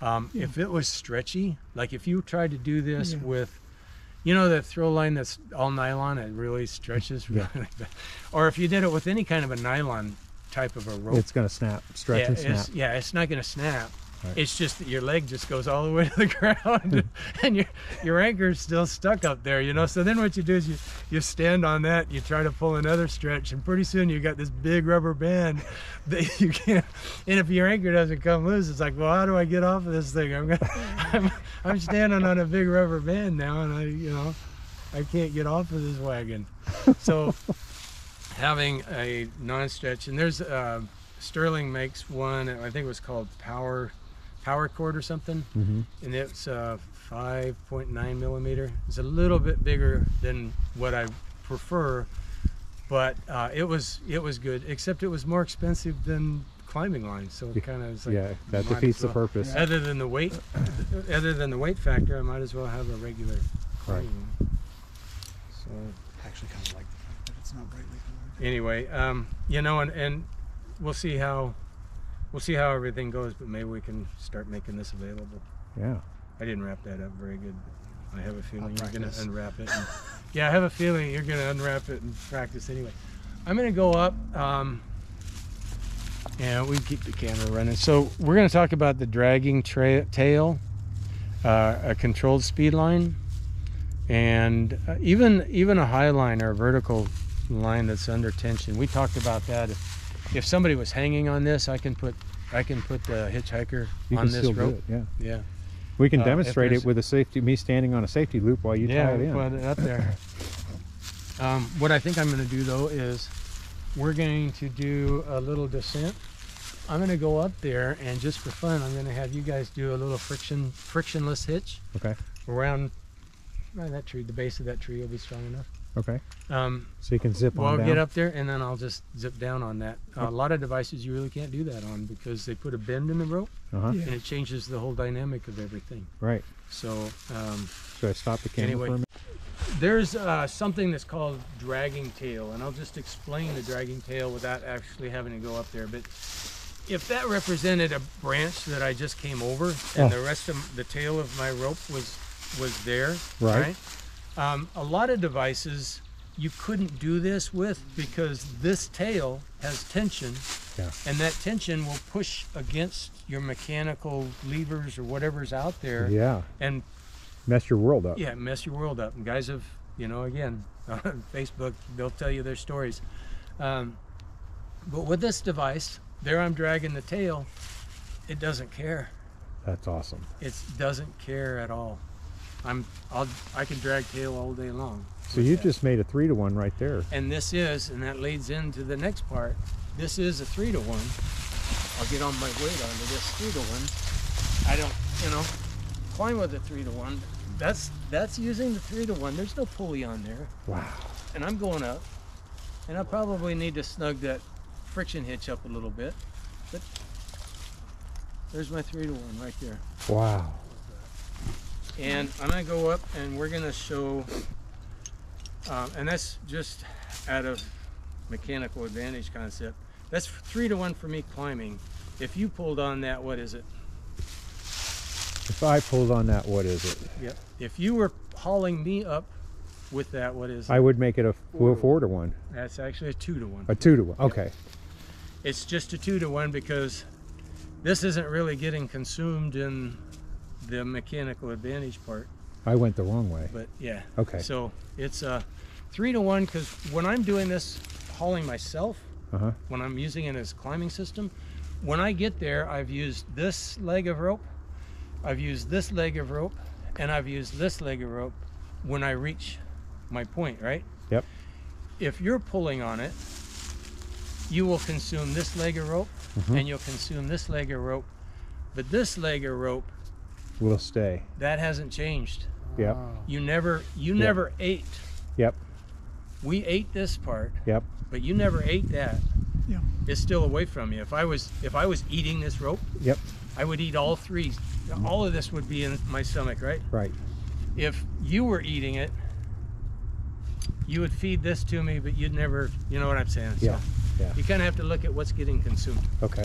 Um, If it was stretchy, like if you tried to do this Yeah. with, you know, that throw line that's all nylon, it really stretches. Really bad. Or if you did it with any kind of a nylon type of a rope, It's gonna snap, stretch yeah, and snap. It's, yeah, it's not going to snap. Right. It's just that your leg just goes all the way to the ground, and your your anchor's still stuck up there, you know. So then what you do is you you stand on that, you try to pull another stretch, and pretty soon you got this big rubber band that you can't. And if your anchor doesn't come loose, it's like, well, how do I get off of this thing? I'm gonna, I'm, I'm standing on a big rubber band now, and I, you know, I can't get off of this wagon. So having a non-stretch and there's uh, sterling makes one i think it was called power PowerCord or something hmm and it's uh, 5.9 millimeter it's a little bit bigger than what i prefer but uh, it was it was good except it was more expensive than climbing line so it kind of is like yeah, that might as defeats the well- purpose. other than the weight other than the weight factor i might as well have a regular Right. climbing line. so Actually, kind of like the fact that it's not brightly colored. anyway, um, you know, and, and we'll see how we'll see how everything goes, but maybe we can start making this available. Yeah. I didn't wrap that up very good. I have a feeling you're gonna unwrap it. And, yeah, I have a feeling you're gonna unwrap it and practice anyway. I'm gonna go up. Um, Yeah, we keep the camera running. So we're going to talk about the dragging tail, uh, a controlled speed line, and uh, even even a high line or a vertical line that's under tension. We talked about that. If, somebody was hanging on this, I can put I can put the hitchhiker You on can this still rope. do it. Yeah. Yeah. We can Uh, demonstrate it with a safety, me standing on a safety loop while you yeah, tie it in. put it up there. Um, what I think I'm going to do though is we're going to do a little descent. I'm going to go up there and just for fun, I'm going to have you guys do a little friction frictionless hitch Okay. around well, that tree. The base of that tree will be strong enough. Okay. Um, So you can zip well, on I'll down. get up there and then I'll just zip down on that. a lot of devices you really can't do that on because they put a bend in the rope Uh-huh. Yeah. and it changes the whole dynamic of everything. Right. So um, Should I stop the camera Anyway. for a minute? There's uh, something that's called dragging tail, and I'll just explain the dragging tail without actually having to go up there. But if that represented a branch that I just came over, and Oh. the rest of the tail of my rope was was there, Right. Um, a lot of devices you couldn't do this with because this tail has tension, Yeah. and that tension will push against your mechanical levers or whatever's out there, Yeah. and Mess your world up. yeah, mess your world up. And guys have, you know, again, on Facebook, they'll tell you their stories. Um, but with this device, there I'm dragging the tail. It doesn't care. That's awesome. It doesn't care at all. I'm, I'll, I can drag tail all day long. So you that. just made a three to one right there. And this is, and that leads into the next part. This is a three to one. I'll get on my weight onto this three to one. I don't, you know, climb with a three to one. That's that's using the three to one. There's no pulley on there, Wow. and I'm going up. And I probably need to snug that friction hitch up a little bit, but there's my three to one right there. Wow. And I'm gonna go up and we're gonna show, um, and that's just out of mechanical advantage concept. That's three to one for me climbing. If you pulled on that, what is it? If I pulled on that, what is it? Yep. If you were hauling me up with that, what is it? I would make it a four, four to one, That's actually a two to one. a two to one. Okay. It's just a two to one because this isn't really getting consumed in the mechanical advantage part. I went the wrong way. But yeah. Okay. So it's a three to one because when I'm doing this hauling myself, Uh huh. when I'm using it as climbing system, when I get there, I've used this leg of rope, I've used this leg of rope, and I've used this leg of rope when I reach my point, right? Yep. If you're pulling on it, you will consume this leg of rope Mm-hmm. and you'll consume this leg of rope. But this leg of rope, We'll stay. that hasn't changed. Yep. You never you Yeah. never ate. Yep. We ate this part, Yep. but you never ate that. Yeah. It's still away from you. If I was if I was eating this rope, Yep. I would eat all three. All of this would be in my stomach, right? Right. If you were eating it, you would feed this to me, but you'd never, you know what I'm saying? Yeah. So Yeah. you kind of have to look at what's getting consumed. Okay.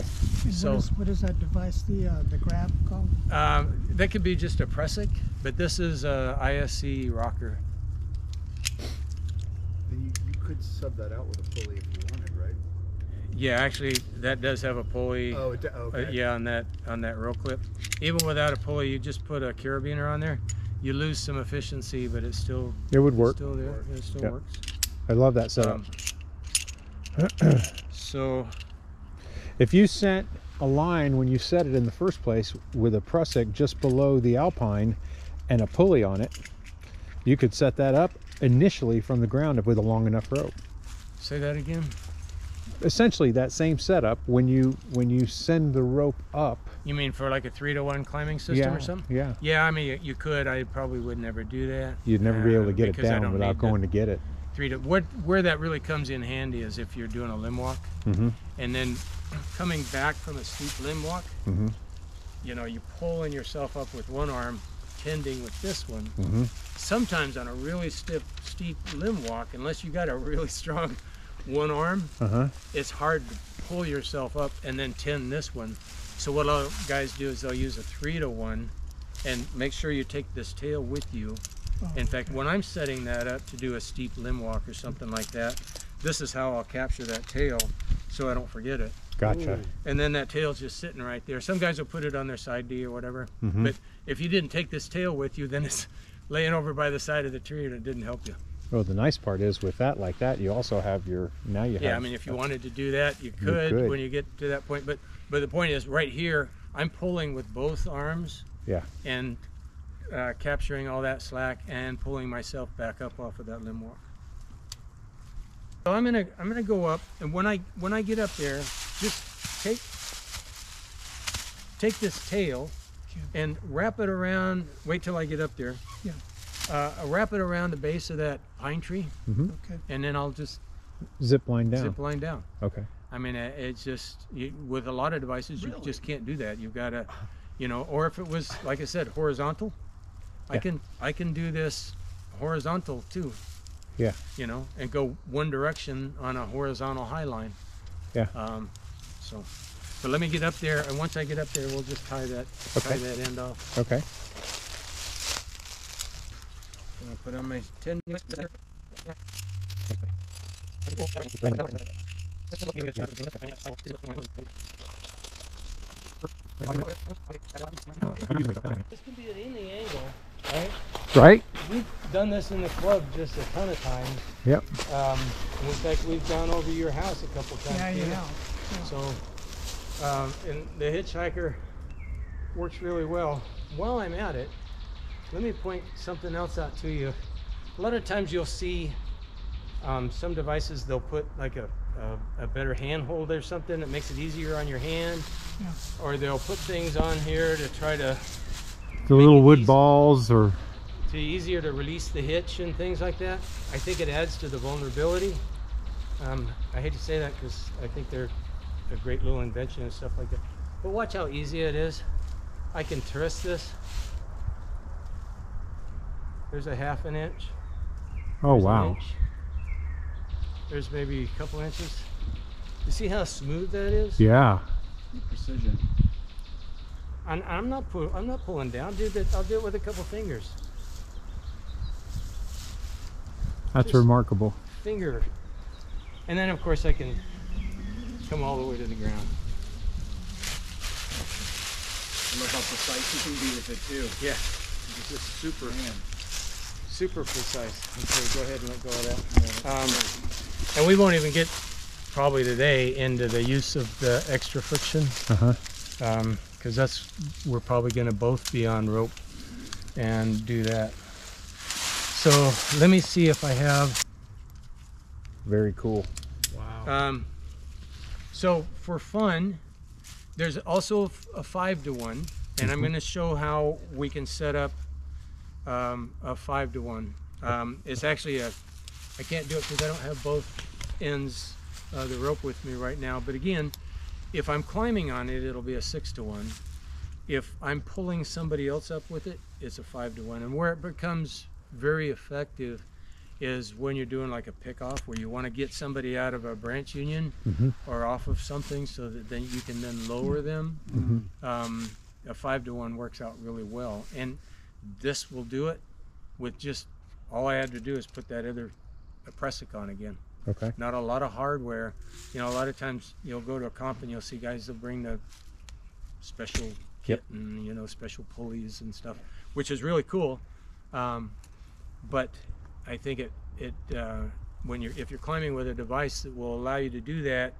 So- what, is, what is that device, the uh, the grab called? Um, that could be just a Prusik, but this is a ISC rocker. Then you, you could sub that out with a pulley if you wanted, right? Yeah, actually, that does have a pulley. Oh, it, d- Uh, okay. yeah, on that on that roll clip. Even without a pulley, you just put a carabiner on there. You lose some efficiency, but it's still It would work. still there. It still Yep. works. I love that setup. Um, so If you sent a line when you set it in the first place with a prusik just below the alpine and a pulley on it, you could set that up initially from the ground with a long enough rope. say that again. Essentially that same setup when you when you send the rope up. You mean for like a three to one climbing system yeah, or something? Yeah. Yeah, I mean you could. I probably would never do that. You'd never be able to get it down without need the going to get it. Three to what where that really comes in handy is if you're doing a limb walk Mm-hmm. and then coming back from a steep limb walk. Mm-hmm. You know, you're pulling yourself up with one arm, tending with this one. Mm-hmm. sometimes on a really stiff, steep limb walk, unless you got a really strong one arm, Uh-huh. it's hard to pull yourself up and then tend this one. So what a lot of guys do is they'll use a three to one, and make sure you take this tail with you, In fact, when I'm setting that up to do a steep limb walk or something like that, this is how I'll capture that tail so I don't forget it. Gotcha. And then that tail's just sitting right there. Some guys will put it on their side D or whatever. Mm-hmm. But if you didn't take this tail with you, then it's laying over by the side of the tree and it didn't help you. Well, the nice part is with that like that, you also have your now you have. Yeah, I mean, if you wanted to do that, you could, could. when you get to that point. But but the point is, right here, I'm pulling with both arms Yeah. and uh, capturing all that slack and pulling myself back up off of that limb walk. So I'm gonna I'm gonna go up, and when I when I get up there, just take take this tail and wrap it around. Wait till I get up there. Yeah. Uh, wrap it around the base of that pine tree, Okay. and then I'll just Zip line down. zip line down. Okay. I mean, uh, it's just you, with a lot of devices, you just can't do that. You've got to, you know, or if it was like I said, horizontal, I Yeah. can I can do this horizontal too. Yeah. You know, and go one direction on a horizontal high line. Yeah. Um, so, but let me get up there, and once I get up there, we'll just tie that tie Okay. that end off. Okay. I'm gonna put on my ten. This can be at any angle, right? Right. We've done this in the club just a ton of times. Yep. Um, and in fact, we've gone over your house a couple times. Yeah, you too. know. So, um, and the hitchhiker works really well. While I'm at it, let me point something else out to you. A lot of times you'll see um, some devices, they'll put like a, a, a better handhold or something that makes it easier on your hand. Yeah. Or they'll put things on here to try to The little wood easy. balls or to easier to release the hitch and things like that. I think it adds to the vulnerability. Um, I hate to say that because I think they're a great little invention and stuff like that. But watch how easy it is. I can twist this. There's a half an inch. oh There's wow. inch. There's maybe a couple inches. You see how smooth that is? Yeah. Precision. I'm, I'm not pull, I'm not pulling down, dude. that- I'll do it with a couple fingers. That's Just- remarkable. finger. And then of course I can come all the way to the ground. I love how precise you can be with it too. Yeah. It's just super, Man. super precise. Okay, go ahead and let go of that. Um, and we won't even get probably today into the use of the extra friction Uh huh. Because that's we're probably going to both be on rope and do that. So let me see if I have Very cool. Wow um, so for fun, there's also a five to one, and I'm going to show how we can set up um, a five to one. Um, it's actually a, I can't do it because I don't have both ends of the rope with me right now. But again, if I'm climbing on it, it'll be a six to one. If I'm pulling somebody else up with it, it's a five to one. And where it becomes very effective is when you're doing like a pick off where you want to get somebody out of a branch union Mhm. or off of something so that then you can then lower them. Mhm. Um, a five to one works out really well. And this will do it with just all I had to do is put that other prusik on again. Okay. Not a lot of hardware. You know, a lot of times you'll go to a comp and you'll see guys that bring the special kit Yep. and you know special pulleys and stuff, which is really cool. Um, but I think it it uh, when you're if you're climbing with a device that will allow you to do that,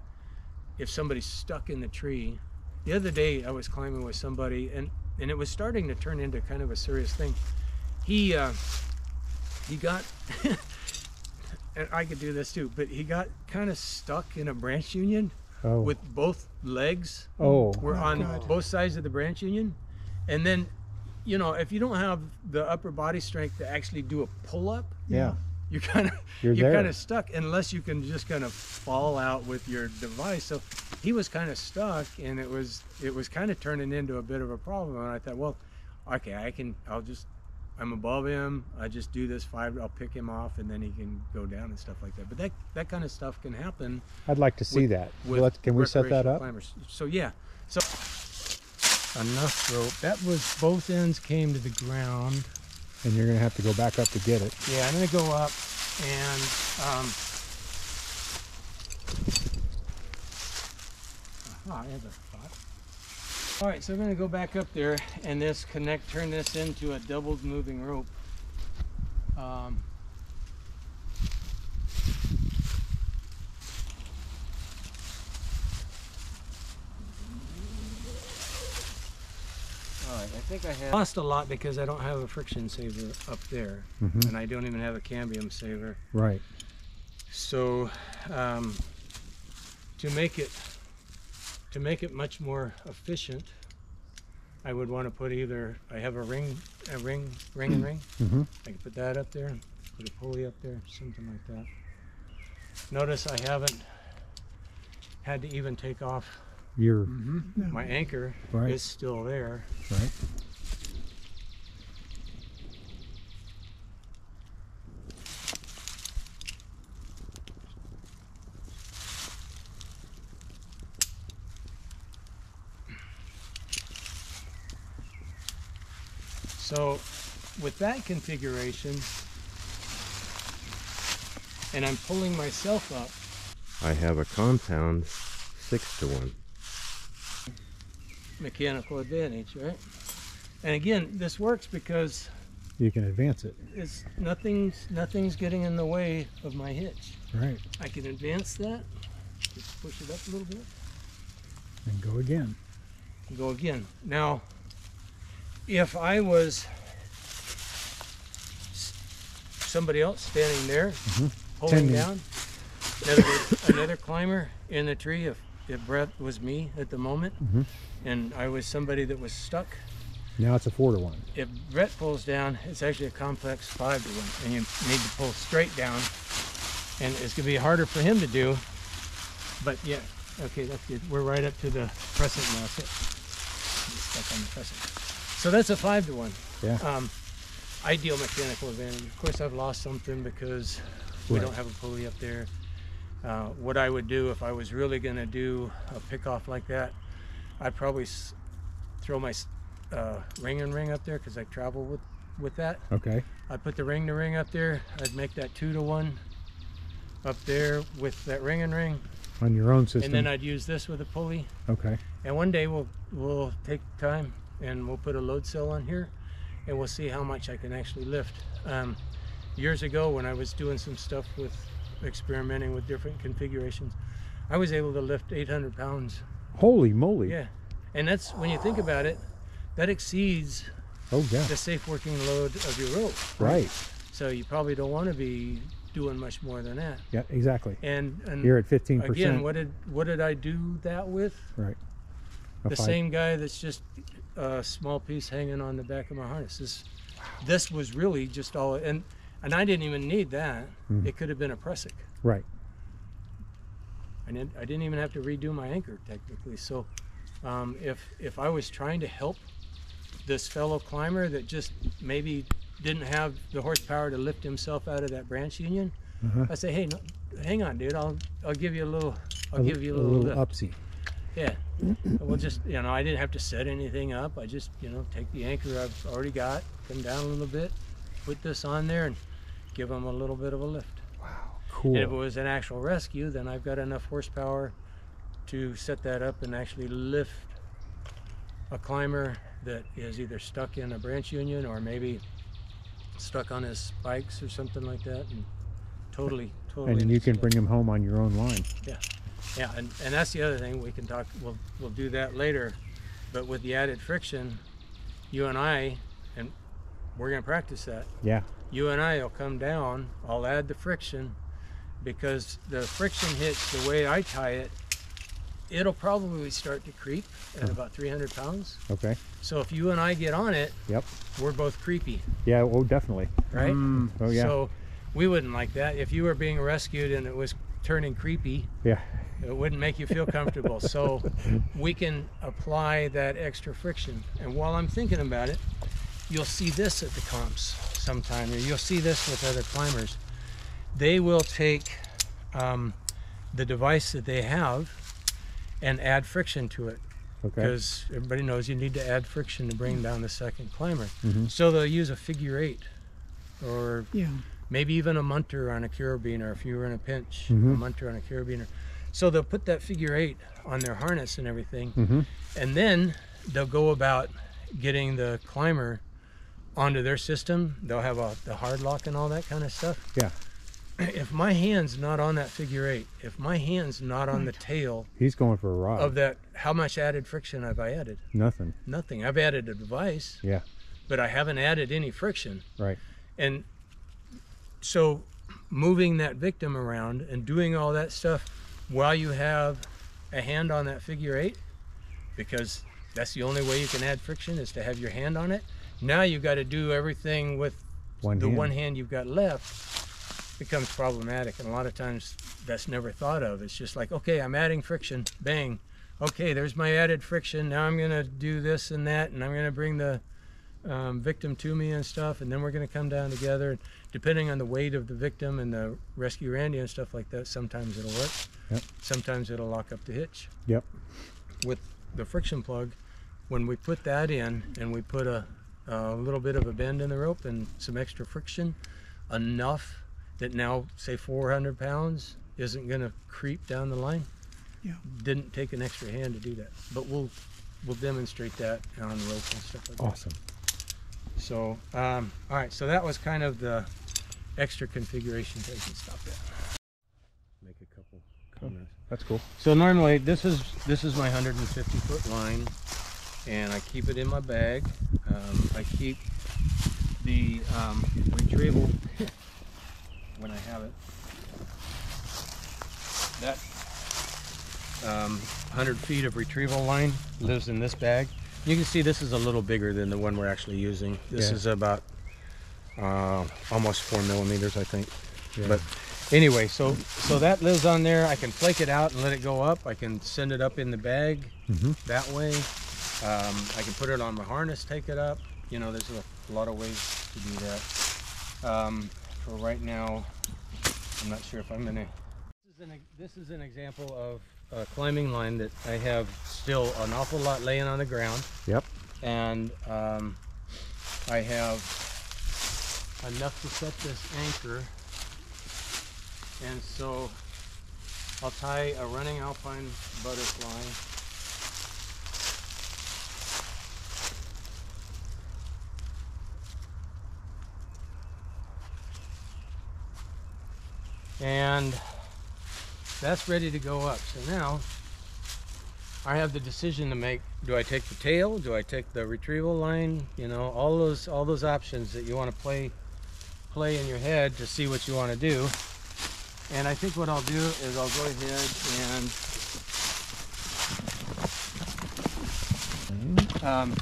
if somebody's stuck in the tree. The other day I was climbing with somebody and and it was starting to turn into kind of a serious thing. He uh, he got and I could do this too, but he got kind of stuck in a branch union Oh. with both legs oh. were Oh, on God. both sides of the branch union. And then, you know, if you don't have the upper body strength to actually do a pull up, Yeah. you're kind of You're you're, kind of stuck unless you can just kind of fall out with your device. So he was kind of stuck, and it was it was kind of turning into a bit of a problem. And I thought, well, okay, I can. I'll just I'm above him. I just do this five. I'll pick him off, and then he can go down and stuff like that. But that that kind of stuff can happen I'd like to see with- that. with can we set that up? Climbers. So yeah, so enough rope. That was both ends came to the ground. and you're gonna have to go back up to get it. Yeah, I'm gonna go up and um. aha, I have a spot. All right, so I'm gonna go back up there and this connect, turn this into a doubled moving rope. Um, all right, I think I have lost a lot because I don't have a friction saver up there Mhm. and I don't even have a cambium saver. Right. So um, to make it to make it much more efficient, I would want to put either I have a ring, a ring, ring and ring. Mm-hmm. I can put that up there, put a pulley up there, something like that. Notice I haven't had to even take off You're my anchor. Right. It's still there. right. So with that configuration, and I'm pulling myself up, I have a compound six to one. mechanical advantage, right? And again, this works because You can advance it. it's nothing's nothing's getting in the way of my hitch. Right. I can advance that, just push it up a little bit, And go again. and go again. Now, if I was somebody else standing there, holding Tending. down, another, another climber in the tree, if, if Brett was me at the moment, Mhm. and I was somebody that was stuck, Now it's a four to one. if Brett pulls down, it's actually a complex five to one, and you need to pull straight down, and it's gonna be harder for him to do. But yeah, okay, that's good. We're right up to the crescent now. So stuck on the crescent. So that's a five to one. Yeah. Um, ideal mechanical advantage. Of course, I've lost something because we Right. don't have a pulley up there. Uh, what I would do if I was really going to do a pickoff like that, I'd probably s- throw my uh, ring and ring up there because I travel with with that. Okay. I'd put the ring to ring up there. I'd make that two to one up there with that ring and ring, On your own system. and then I'd use this with a pulley. okay. And one day we'll we'll take time and we'll put a load cell on here, and we'll see how much I can actually lift. Um, years ago, when I was doing some stuff with experimenting with different configurations, I was able to lift 800 pounds. Holy moly. Yeah, and that's when you think about it, that exceeds Oh yeah. the safe working load of your rope. Right. So you probably don't want to be doing much more than that. Yeah. Exactly. And and You're at fifteen percent. again, what did what did I do that with? Right. A the five- same guy that's just a small piece hanging on the back of my harness. This, this was really just all, and and I didn't even need that. Hmm. It could have been a prusik. Right. I didn't, I didn't even have to redo my anchor technically. So, um, if if I was trying to help this fellow climber that just maybe didn't have the horsepower to lift himself out of that branch union, Uh-huh. I say, hey, no, hang on, dude. I'll I'll give you a little. I'll a, give you a little, a little, upsy. Yeah. we'll just, you know, I didn't have to set anything up. I just, you know, take the anchor I've already got, come down a little bit, put this on there, and give them a little bit of a lift. Wow, cool. And if it was an actual rescue, then I've got enough horsepower to set that up and actually lift a climber that is either stuck in a branch union or maybe stuck on his spikes or something like that, and totally, totally. and you can bring him home on your own line. yeah, and, and that's the other thing we can talk. We'll we'll do that later, but with the added friction, you and I, and we're gonna practice that. Yeah. You and I will come down. I'll add the friction, because the friction hitch the way I tie it, it'll probably start to creep at uh-huh. about 300 pounds. Okay. So if you and I get on it, Yep. we're both creepy, Yeah. Oh, definitely. right? Mm. Oh yeah. So we wouldn't like that. If you were being rescued and it was turning creepy, yeah. it wouldn't make you feel comfortable. so we can apply that extra friction. And while I'm thinking about it, you'll see this at the comps sometime, or you'll see this with other climbers. They will take um, the device that they have and add friction to it. Okay. because everybody knows you need to add friction to bring down the second climber. Mhm. So they'll use a figure eight, or Yeah. Maybe even a munter on a carabiner if you were in a pinch, Mhm. a munter on a carabiner. So they'll put that figure eight on their harness and everything, Mhm. and then they'll go about getting the climber onto their system. They'll have a, the hard lock and all that kind of stuff. Yeah. If my hand's not on that figure eight, if my hand's not on the tail He's going for a ride. of that, how much added friction have I added? Nothing. Nothing. I've added a device, Yeah. but I haven't added any friction. Right. And so moving that victim around and doing all that stuff while you have a hand on that figure eight, because that's the only way you can add friction is to have your hand on it. Now you've got to do everything with One the hand. one hand you've got left becomes problematic and a lot of times that's never thought of it's just like okay i'm adding friction bang okay there's my added friction now i'm going to do this and that and i'm going to bring the um, victim to me and stuff and then we're going to come down together And depending on the weight of the victim and the rescue randy and stuff like that sometimes it'll work Yep. sometimes it'll lock up the hitch Yep. with the friction plug when we put that in and we put a, a little bit of a bend in the rope and some extra friction enough that now say 400 pounds isn't going to creep down the line Yeah. didn't take an extra hand to do that but we'll we'll demonstrate that on rope and stuff like that Awesome. So um, all right so that was kind of the extra configuration that you can stop that make a couple comments That's cool. so normally this is this is my 150 foot line, and I keep it in my bag. Um, I keep the um, retrieval when I have it. That um, 100 feet of retrieval line lives in this bag. You can see this is a little bigger than the one we're actually using. This Yeah. is about uh, almost four millimeters, I think. Yeah. But anyway, so so that lives on there. I can flake it out and let it go up. I can send it up in the bag Mhm. that way. Um, I can put it on my harness, take it up. You know, there's a lot of ways to do that. Um, for right now, I'm not sure if I'm gonna. This is an, this is an example of a climbing line that I have still an awful lot laying on the ground. Yep. and um, I have enough to set this anchor. And so I'll tie a running alpine butterfly. And that's ready to go up so now I have the decision to make. Do I take the tail? Do I take the retrieval line? You know, all those all those options that you want to play play in your head to see what you want to do. And I think what I'll do is I'll go ahead and um,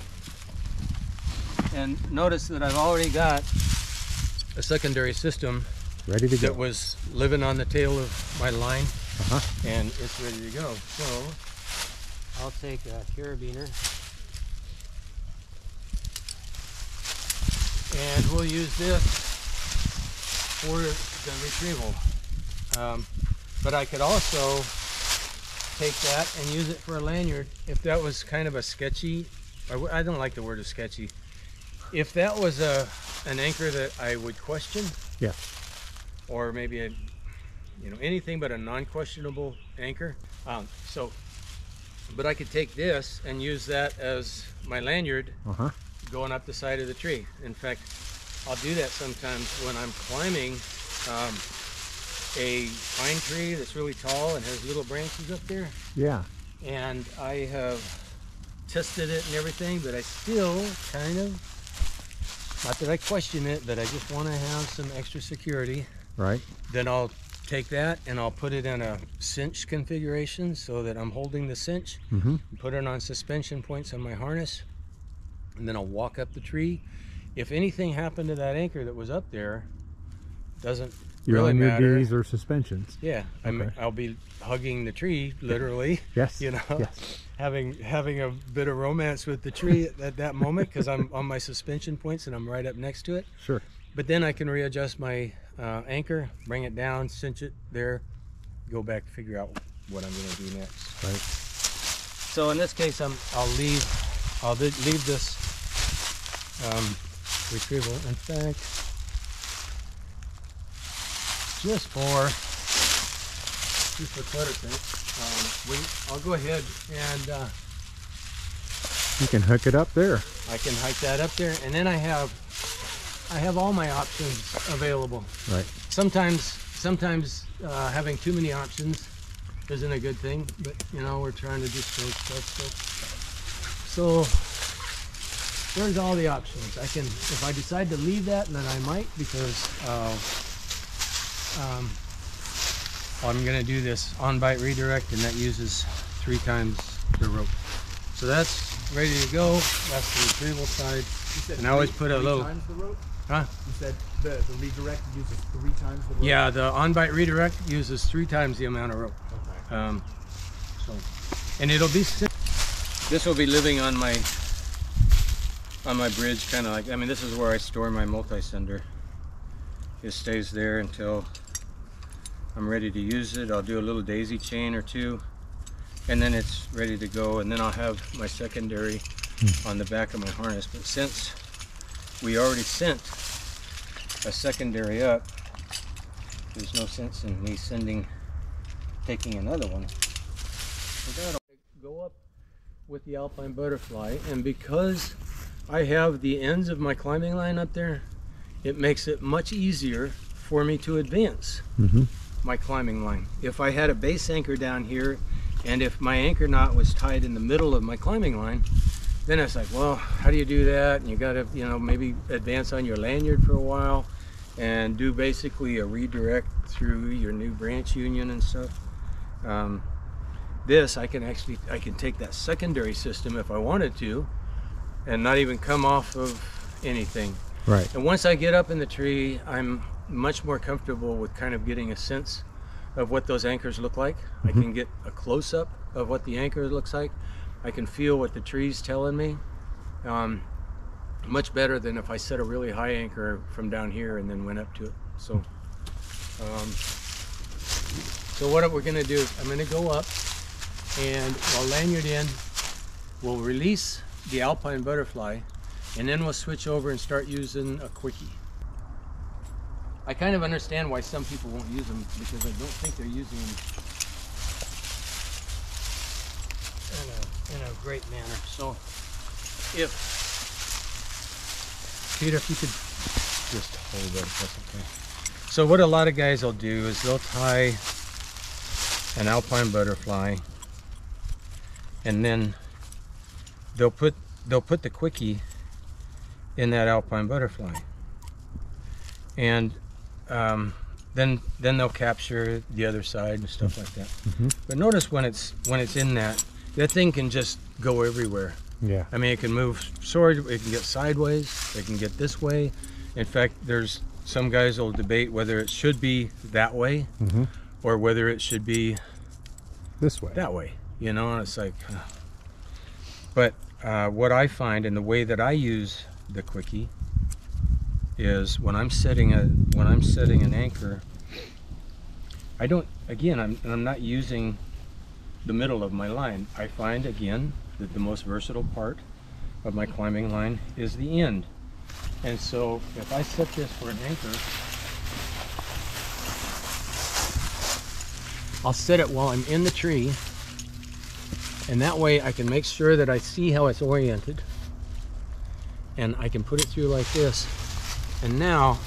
and notice that I've already got a secondary system Ready to go. that was living on the tail of my line Uh-huh. and it's ready to go. So I'll take a carabiner and we'll use this for the retrieval. Um, but I could also take that and use it for a lanyard if that was kind of a sketchy, I don't like the word of sketchy. If that was a an anchor that I would question, Yeah. or maybe a you know anything but a non-questionable anchor um, so but I could take this and use that as my lanyard Uh-huh. going up the side of the tree in fact I'll do that sometimes when I'm climbing um, a pine tree that's really tall and has little branches up there Yeah. and I have tested it and everything, but I still kind of, not that I question it, but I just want to have some extra security. Right. Then I'll take that and I'll put it in a cinch configuration so that I'm holding the cinch, Mm-hmm. put it on suspension points on my harness, and then I'll walk up the tree. If anything happened to that anchor that was up there, doesn't You're really on your matter. D's or suspensions. Yeah, I'm, Okay. I'll be hugging the tree literally. Yes. You know, Yes. having having a bit of romance with the tree at that moment because I'm on my suspension points and I'm right up next to it. Sure. But then I can readjust my uh, anchor, bring it down, cinch it there, go back, figure out what I'm going to do next. Right. so in this case, I'm, I'll leave, I'll leave this um, retrieval. In fact, just for, just for clutter sake, um, we, I'll go ahead and uh, You can hook it up there. I can hike that up there, and then I have, I have all my options available. Right. Sometimes, sometimes uh, having too many options isn't a good thing, but you know we're trying to just show stuff. So, so there's all the options. I can, if I decide to leave that, then I might because uh, um, I'm gonna do this on bite redirect, and that uses three times the rope. So that's ready to go. That's the retrieval side. And I always put a little- times the rope. Huh? You said the the redirect uses three times the rope. Yeah, the on bite redirect uses three times the amount of rope. Okay. Um, so, and it'll be this will be living on my on my bridge, kind of like. I mean, this is where I store my multicender. It stays there until I'm ready to use it. I'll do a little daisy chain or two, and then it's ready to go. And then I'll have my secondary on the back of my harness. But since we already sent a secondary up, there's no sense in me sending taking another one. So that'll go up with the alpine butterfly, and because I have the ends of my climbing line up there, it makes it much easier for me to advance Mm-hmm. my climbing line. If I had a base anchor down here, and if my anchor knot was tied in the middle of my climbing line, then it's like, well, how do you do that? And you got to, you know, maybe advance on your lanyard for a while and do basically a redirect through your new branch union and stuff. Um, this, I can actually, I can take that secondary system if I wanted to and not even come off of anything. Right. And once I get up in the tree, I'm much more comfortable with kind of getting a sense of what those anchors look like. I can get a close up of what the anchor looks like. I can feel what the tree's telling me. Um, much better than if I set a really high anchor from down here and then went up to it. So, um, so what we're gonna do is I'm gonna go up and I'll lanyard in. We'll release the alpine butterfly and then we'll switch over and start using a quickie. I kind of understand why some people won't use them because I don't think they're using them in a, great manner. So if, Peter, if you could just hold that if that's okay. So what a lot of guys will do is they'll tie an alpine butterfly and then they'll put they'll put the quickie in that alpine butterfly and um, then then they'll capture the other side and stuff like that Mhm. but notice when it's when it's in that that thing can just go everywhere Yeah. I mean, it can move sword, it can get sideways, it can get this way. In fact, there's some guys will debate whether it should be that way Mm-hmm. or whether it should be This way. that way, you know, and it's like, uh, but uh, what I find and the way that I use the quickie is when I'm setting a when I'm setting an anchor, I don't again I'm I'm not using the middle of my line. I find again that the most versatile part of my climbing line is the end. And so if I set this for an anchor, I'll set it while I'm in the tree and that way I can make sure that I see how it's oriented and I can put it through like this and now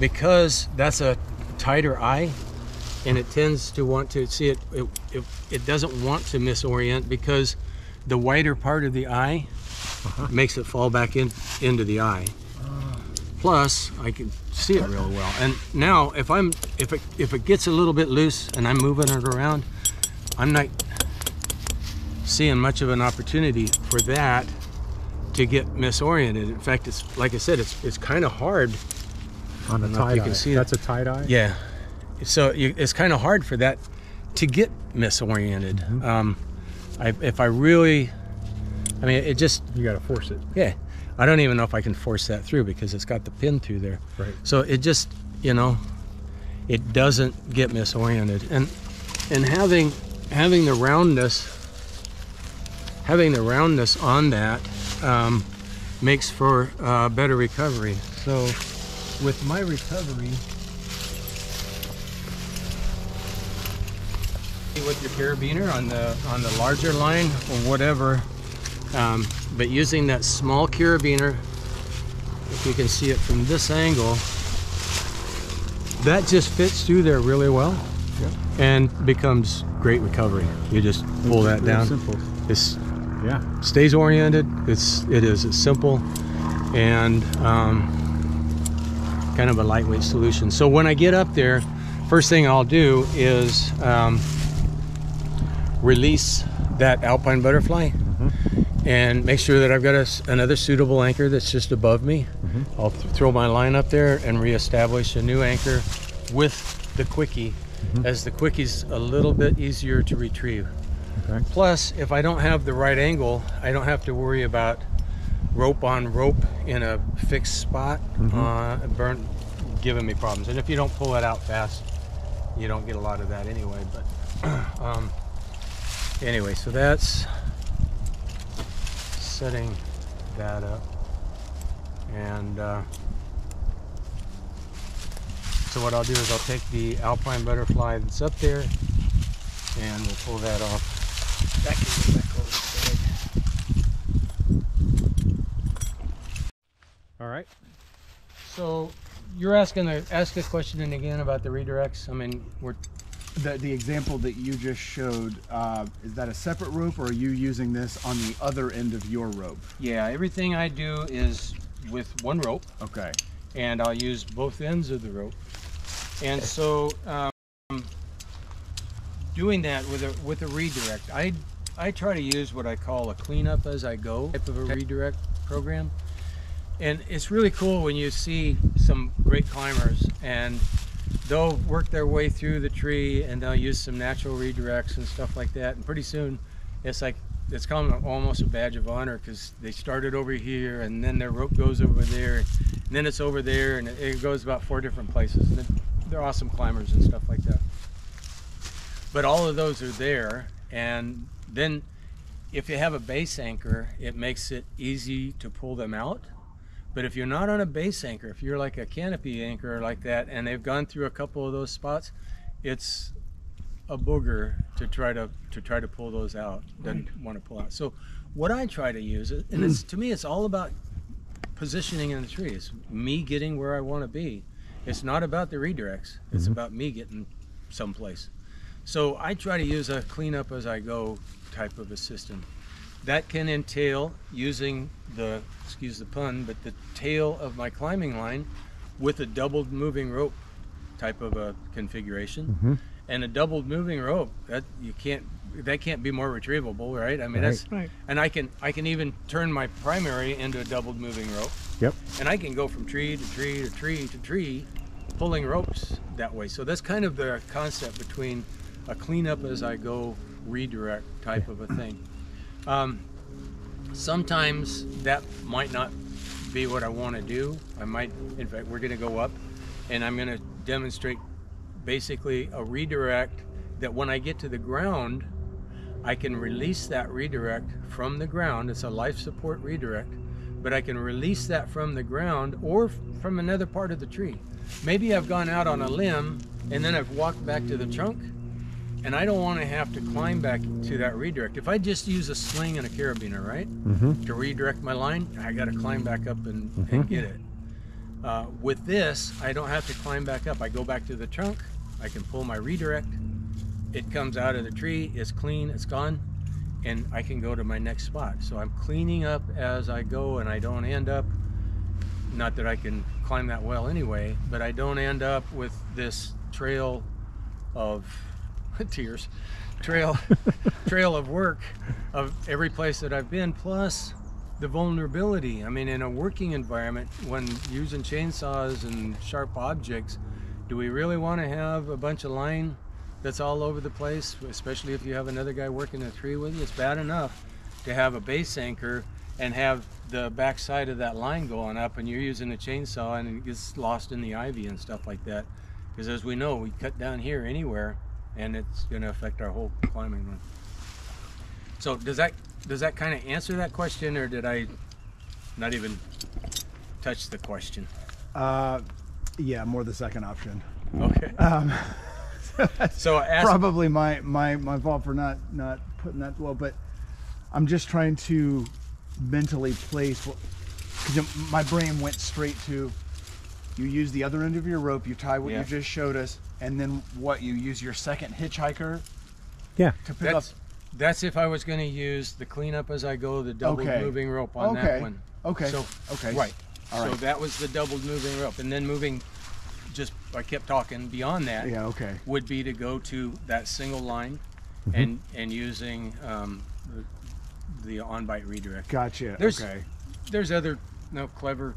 because that's a tighter eye and it tends to want to see it it, it, it doesn't want to misorient because the wider part of the eye uh-huh. makes it fall back in into the eye. Ah. Plus I can see it real well. And now if I'm if it if it gets a little bit loose and I'm moving it around I'm not seeing much of an opportunity for that to get misoriented. In fact it's like I said it's it's kind of hard. On the tie you can see it. That's a tie dye. yeah. So you, it's kind of hard for that to get misoriented. Um, I, if I really, I mean, it just, You got to force it. yeah. I don't even know if I can force that through because it's got the pin through there. Right. So it just, you know, it doesn't get misoriented. And and having having the roundness having the roundness on that um, makes for uh, better recovery. So with my recovery, with your carabiner on the on the larger line or whatever, um, but using that small carabiner, if you can see it from this angle, that just fits through there really well and becomes great recovery. You just pull that down. Simple. It's Yeah. stays oriented. It's it is it's simple and um, kind of a lightweight solution. So when I get up there, first thing I'll do is um, release that alpine butterfly and make sure that I've got a another suitable anchor that's just above me. I'll th- throw my line up there and reestablish a new anchor with the quickie, as the quickie's a little bit easier to retrieve. Okay. Plus, if I don't have the right angle, I don't have to worry about rope on rope in a fixed spot, uh, burn, giving me problems. And if you don't pull it out fast, you don't get a lot of that anyway. But um, anyway, so that's setting that up. And uh, so what I'll do is I'll take the alpine butterfly that's up there and we'll pull that off. Back over the. All right. So you're asking a, ask a question again about the redirects. I mean, we're The, the example that you just showed, uh, is that a separate rope or are you using this on the other end of your rope? yeah, everything I do is with one rope, Okay. and I'll use both ends of the rope. And so, um, doing that with a with a redirect, I I try to use what I call a cleanup as I go type of a redirect program. And it's really cool when you see some great climbers and they'll work their way through the tree and they'll use some natural redirects and stuff like that. And pretty soon, it's like it's come almost a badge of honor because they started over here and then their rope goes over there, and then it's over there, and it- goes about four different places. They're awesome climbers and stuff like that. But all of those are there, and then if you have a base anchor, it makes it easy to pull them out. But if you're not on a base anchor, if you're like a canopy anchor like that, and they've gone through a couple of those spots, it's a booger to try to to try to pull those out. Doesn't want to pull out. So what I try to use, and it's to me, it's all about positioning in the tree. It's me getting where I want to be. It's not about the redirects. It's mm-hmm. about me getting someplace. So I try to use a cleanup as I go type of a system. That can entail using the, excuse the pun, but the tail of my climbing line with a doubled moving rope type of a configuration. Mm-hmm. And a doubled moving rope, that you can't that can't be more retrievable, right? I mean that's Right. and I can I can even turn my primary into a doubled moving rope Yep. and I can go from tree to tree to tree to tree, pulling ropes that way. So that's kind of the concept between a cleanup as I go redirect type of a thing. Um, sometimes that might not be what I want to do. I might, in fact, we're going to go up and I'm going to demonstrate basically a redirect that when I get to the ground, I can release that redirect from the ground. It's a life support redirect, but I can release that from the ground or from another part of the tree. Maybe I've gone out on a limb and then I've walked back to the trunk and I don't want to have to climb back to that redirect. If I just use a sling and a carabiner, right, Mm-hmm. to redirect my line, I got to climb back up and, and get it. Uh, with this, I don't have to climb back up. I go back to the trunk, I can pull my redirect, it comes out of the tree, it's clean, it's gone, and I can go to my next spot. So I'm cleaning up as I go and I don't end up, not that I can climb that well anyway, but I don't end up with this trail of tears, trail, trail of work of every place that I've been, plus the vulnerability. I mean, in a working environment, when using chainsaws and sharp objects, do we really want to have a bunch of line that's all over the place, especially if you have another guy working a tree with you? It's bad enough to have a base anchor and have the back side of that line going up and you're using a chainsaw and it gets lost in the ivy and stuff like that. Because as we know, we cut down here anywhere and it's going to affect our whole climbing run. So does that does that kind of answer that question, or did I not even touch the question? Uh, yeah, more the second option. Okay. Um, so ask, probably my, my my fault for not not putting that well, but I'm just trying to mentally place because my brain went straight to you use the other end of your rope, you tie what Yeah. you just showed us, and then what you use your second hitchhiker Yeah. to pick up. that's that's if I was going to use the cleanup as I go, the double Okay. moving rope on Okay. that one. Okay. So Okay. right. All So that was the doubled moving rope, and then moving. Just I kept talking beyond that. Yeah. Okay. would be to go to that single line Mm-hmm. and and using um, the, the on bite redirect. Gotcha. There's- okay. There's other no clever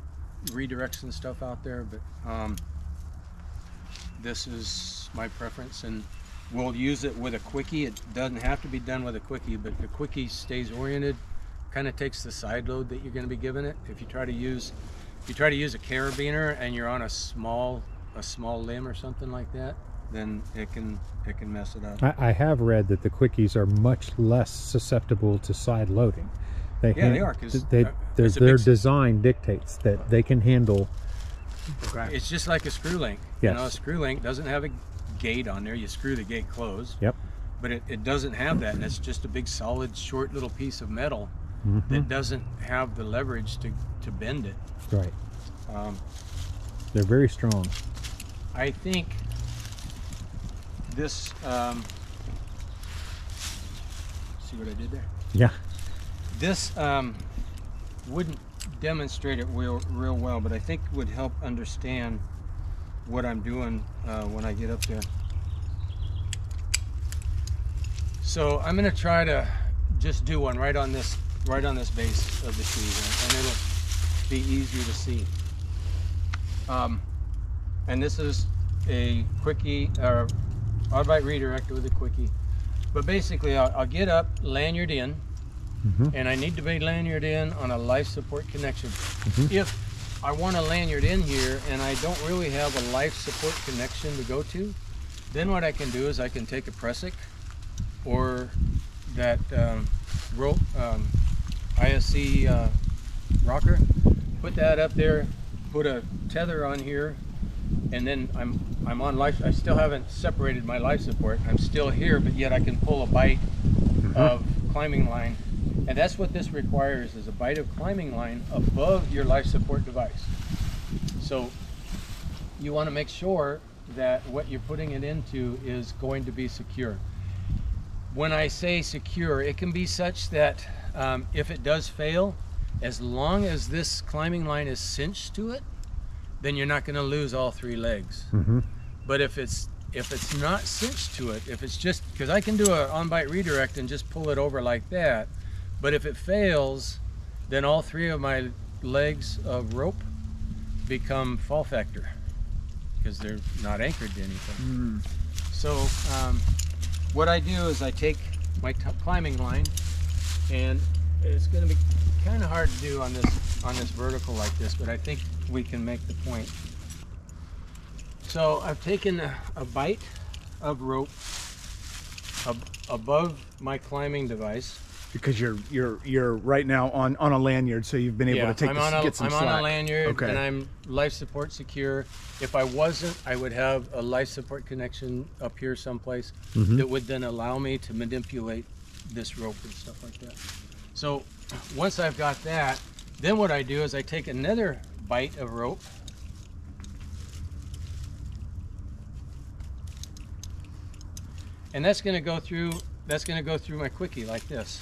redirects and stuff out there, but um, this is my preference, and we'll use it with a quickie. It doesn't have to be done with a quickie, but the quickie stays oriented, kind of takes the side load that you're going to be giving it. If you try to use, if you try to use a carabiner and you're on a small a small limb or something like that, then it can it can mess it up. I, I have read that the quickies are much less susceptible to side loading. They Yeah, they are, 'cause, they, uh, their, their design dictates that they can handle. It's just like a screw link. You know, a screw link doesn't have a gate on there. You screw the gate closed. Yep. But it, it doesn't have that, and it's just a big, solid, short little piece of metal Mm-hmm. that doesn't have the leverage to, to bend it. Right. Um, They're very strong. I think this. Um, see what I did there? Yeah. This um, wouldn't demonstrate it real, real well, but I think it would help understand what I'm doing uh, when I get up there. So I'm going to try to just do one right on this, right on this base of the tree, and it'll be easier to see. Um, and this is a quickie, or on bite redirect with a quickie. But basically, I'll, I'll get up, lanyard in, Mhm. and I need to be lanyard in on a life support connection. If I want a lanyard in here and I don't really have a life support connection to go to, then what I can do is I can take a prusik or that um, rope um, ISC uh, rocker, put that up there, put a tether on here, and then I'm I'm on life. I still haven't separated my life support. I'm still here, but yet I can pull a bite of climbing line, and that's what this requires: is a bite of climbing line above your life support device. So you want to make sure that what you're putting it into is going to be secure. When I say secure, it can be such that um, if it does fail, as long as this climbing line is cinched to it, then you're not going to lose all three legs. Mm-hmm. But if it's if it's not cinched to it, if it's just because I can do an on bite redirect and just pull it over like that, but if it fails, then all three of my legs of rope become fall factor because they're not anchored to anything. So um, what I do is I take my climbing line, and it's going to be kind of hard to do on this on this vertical like this, but I think we can make the point. So I've taken a, a bite of rope ab- above my climbing device. Because you're you're you're right now on on a lanyard, so you've been able to take I'm this, a, get some I'm slack. on a lanyard Okay. and I'm life support secure. If I wasn't, I would have a life support connection up here someplace Mm-hmm. that would then allow me to manipulate this rope and stuff like that. So once I've got that, then what I do is I take another bite of rope. And that's going to go through that's going to go through my quickie like this.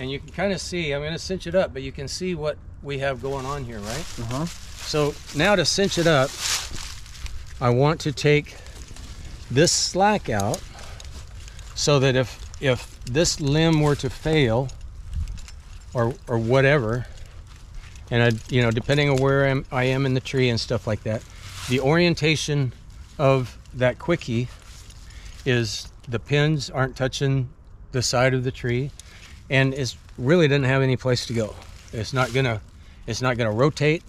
And you can kind of see, I'm going to cinch it up, but you can see what we have going on here, right? Uh-huh. So now to cinch it up, I want to take this slack out so that if if this limb were to fail or or whatever, and I you know depending on where I'm, I am in the tree and stuff like that, the orientation of that quickie is the pins aren't touching the side of the tree and it really doesn't have any place to go. It's not gonna it's not gonna rotate.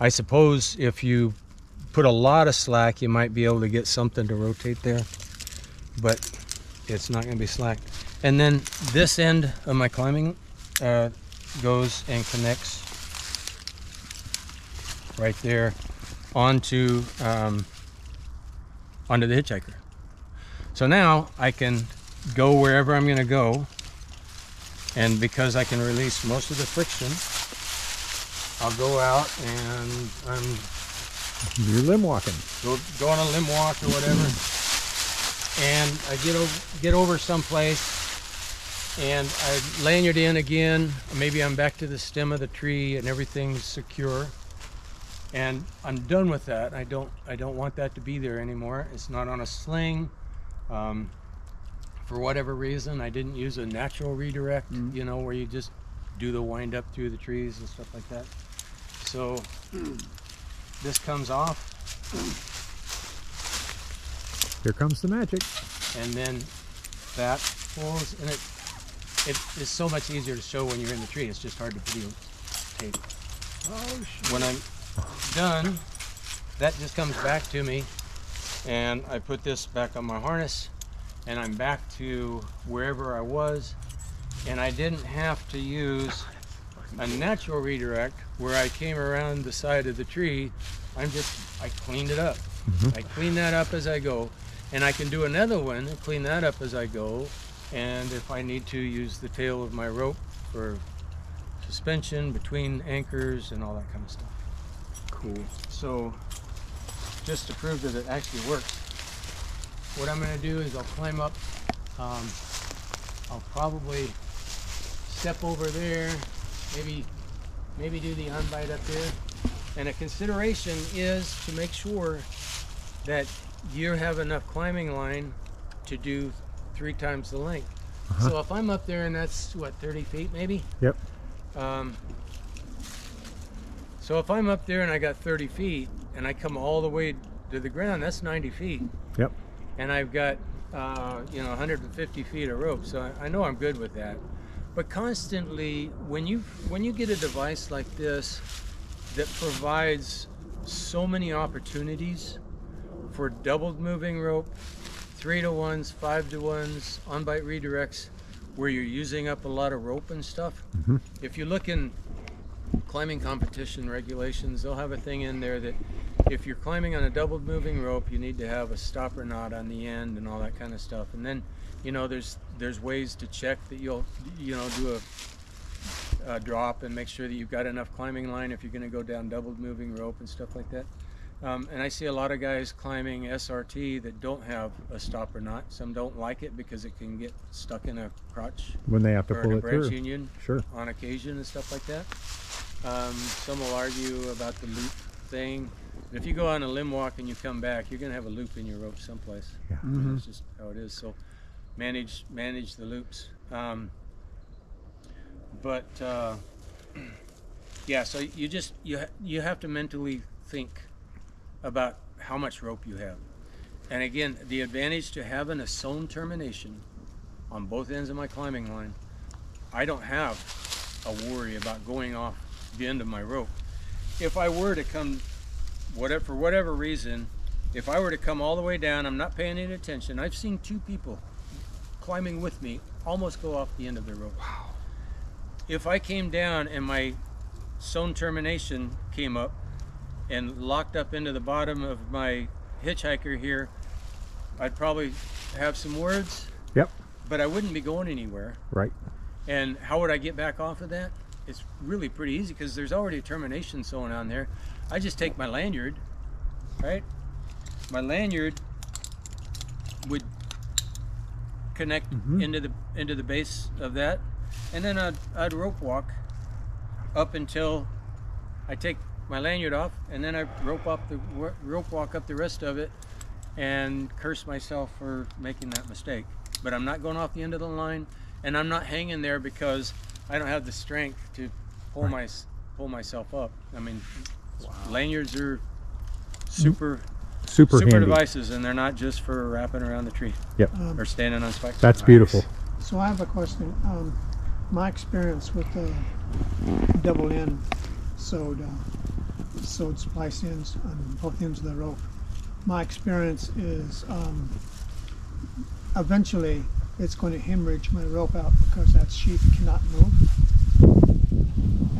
I suppose if you put a lot of slack, you might be able to get something to rotate there, but it's not gonna be slack. And then this end of my climbing uh, goes and connects right there onto um, onto the hitchhiker. So now I can go wherever I'm to go, and because I can release most of the friction, I'll go out and I'm You're limb walking. go, go on a limb walk or whatever, and I get over get over someplace, and I lanyard in again. Maybe I'm back to the stem of the tree and everything's secure, and I'm done with that. I don't I don't want that to be there anymore. It's not on a sling. Um, for whatever reason, I didn't use a natural redirect. Mm-hmm. You know, where you just do the wind up through the trees and stuff like that. So this comes off Here comes the magic. and then that pulls and it it is so much easier to show when you're in the tree it's just hard to video tape oh, when i'm done that just comes back to me and i put this back on my harness and i'm back to wherever i was and i didn't have to use a natural redirect where i came around the side of the tree i'm just i cleaned it up mm-hmm. i clean that up as i go and I can do another one and clean that up as I go. And if I need to use the tail of my rope for suspension between anchors and all that kind of stuff. Cool. So just to prove that it actually works, what I'm going to do is I'll climb up. Um, I'll probably step over there, maybe maybe do the unbite up there. And a consideration is to make sure that you have enough climbing line to do three times the length. So if I'm up there and that's what 30 feet maybe. Yep. Um, so if I'm up there and I got 30 feet and I come all the way to the ground, that's 90 feet, Yep. And I've got uh, you know 150 feet of rope. So I, I know I'm good with that. But constantly, when you when you get a device like this that provides so many opportunities for doubled moving rope, three to ones, five to ones, on bite redirects, where you're using up a lot of rope and stuff. If you look in climbing competition regulations, they'll have a thing in there that if you're climbing on a doubled moving rope, you need to have a stopper knot on the end and all that kind of stuff. And then, you know, there's there's ways to check that you'll, you know, do a, a drop and make sure that you've got enough climbing line if you're going to go down doubled moving rope and stuff like that. Um, and I see a lot of guys climbing SRT that don't have a stopper knot. Some don't like it because it can get stuck in a crotch When they have to pull it branch through. union Sure. on occasion and stuff like that. Um, some will argue about the loop thing. But if you go on a limb walk and you come back, you're gonna have a loop in your rope someplace. Yeah. That's just how it is. So manage manage the loops. Um, but uh, yeah, so you just you ha- you have to mentally think about how much rope you have. And again, the advantage to having a sewn termination on both ends of my climbing line, I don't have a worry about going off the end of my rope. If I were to come, whatever for whatever reason, if I were to come all the way down, I'm not paying any attention. I've seen two people climbing with me almost go off the end of their rope. Wow. If I came down and my sewn termination came up and locked up into the bottom of my hitchhiker here, I'd probably have some words, Yep. but I wouldn't be going anywhere. Right. And how would I get back off of that? It's really pretty easy because there's already a termination sewn on there. I just take my lanyard, right? My lanyard would connect mm-hmm. into the into the base of that, and then I'd, I'd rope walk up until I take my lanyard off, and then I rope up the rope walk up the rest of it, and curse myself for making that mistake. But I'm not going off the end of the line, and I'm not hanging there because I don't have the strength to pull my pull myself up. I mean, lanyards are super Super, super handy. devices, and they're not just for wrapping around the tree Yep. or standing on spikes. That's beautiful. So I have a question. Um, my experience with the double end sewed uh, sewed splice ends on both ends of the rope. My experience is um, eventually it's going to hemorrhage my rope out because that sheath cannot move.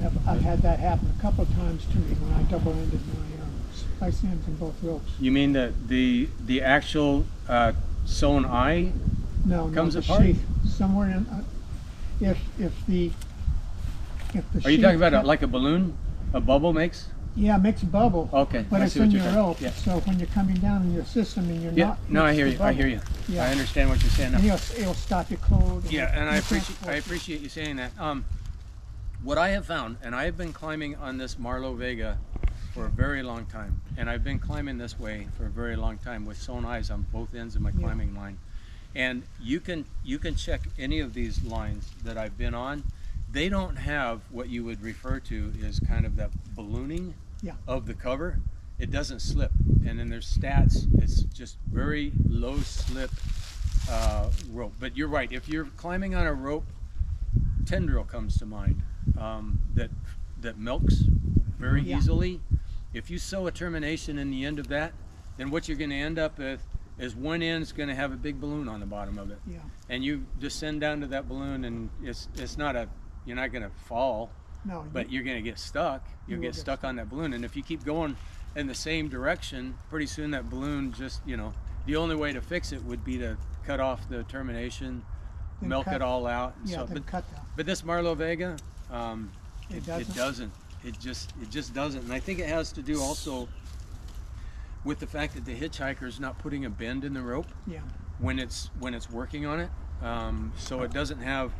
I've, I've had that happen a couple of times to me when I double-ended my uh, splice ends in both ropes. You mean that the the actual uh, sewn eye? No, no, Comes the apart? sheath somewhere in. Uh, if if the if the Are you talking about a, like a balloon? A bubble makes? Yeah, it makes a bubble. Okay, But I it's see what in you're your saying. rope, Yeah. so when you're coming down in your system and you're Yeah. not. No, I it's hear the you. I hear you. Yeah. I understand what you're saying now. And it'll, it'll stop your code. Yeah, and I appreciate can't- I appreciate you saying that. Um, what I have found, and I have been climbing on this Marlow Vega for a very long time, and I've been climbing this way for a very long time with sewn eyes on both ends of my Yeah. climbing line. And you can you can check any of these lines that I've been on. They don't have what you would refer to as kind of that ballooning Yeah. of the cover. It doesn't slip, and then there's stats. It's just very low slip uh, rope. But you're right. If you're climbing on a rope, tendril comes to mind um, that that milks very Yeah. easily. If you sew a termination in the end of that, then what you're going to end up with is one end's going to have a big balloon on the bottom of it, Yeah, and you descend down to that balloon, and it's it's not a you're not going to fall, no. but you're going to get stuck. You'll will get get stuck on that balloon, and if you keep going in the same direction, pretty soon that balloon just you know the only way to fix it would be to cut off the termination, Then milk cut- it all out. Yeah, so, but, cut that. but this Marlow Vega, um, It it, doesn't? it doesn't. It just it just doesn't, and I think it has to do also with the fact that the hitchhiker is not putting a bend in the rope Yeah, when it's when it's working on it. Um, so it doesn't have,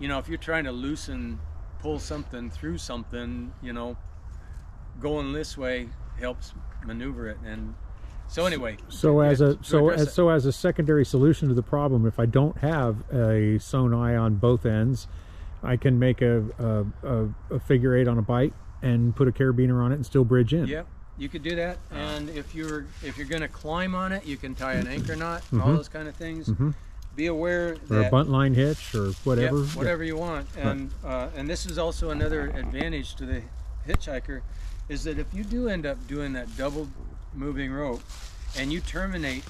you know, if you're trying to loosen, pull something through something, you know, going this way helps maneuver it. And so anyway, So as a so as it. so as a secondary solution to the problem, if I don't have a sewn eye on both ends, I can make a a, a, figure eight on a bite and put a carabiner on it and still bridge in. Yep, you could do that. And if you're if you're going to climb on it, you can tie an anchor knot, all Mhm. those kind of things. Mhm. Be aware Or a buntline hitch or whatever. Yep, whatever you want. And uh, and this is also another advantage to the hitchhiker, is that if you do end up doing that double moving rope, and you terminate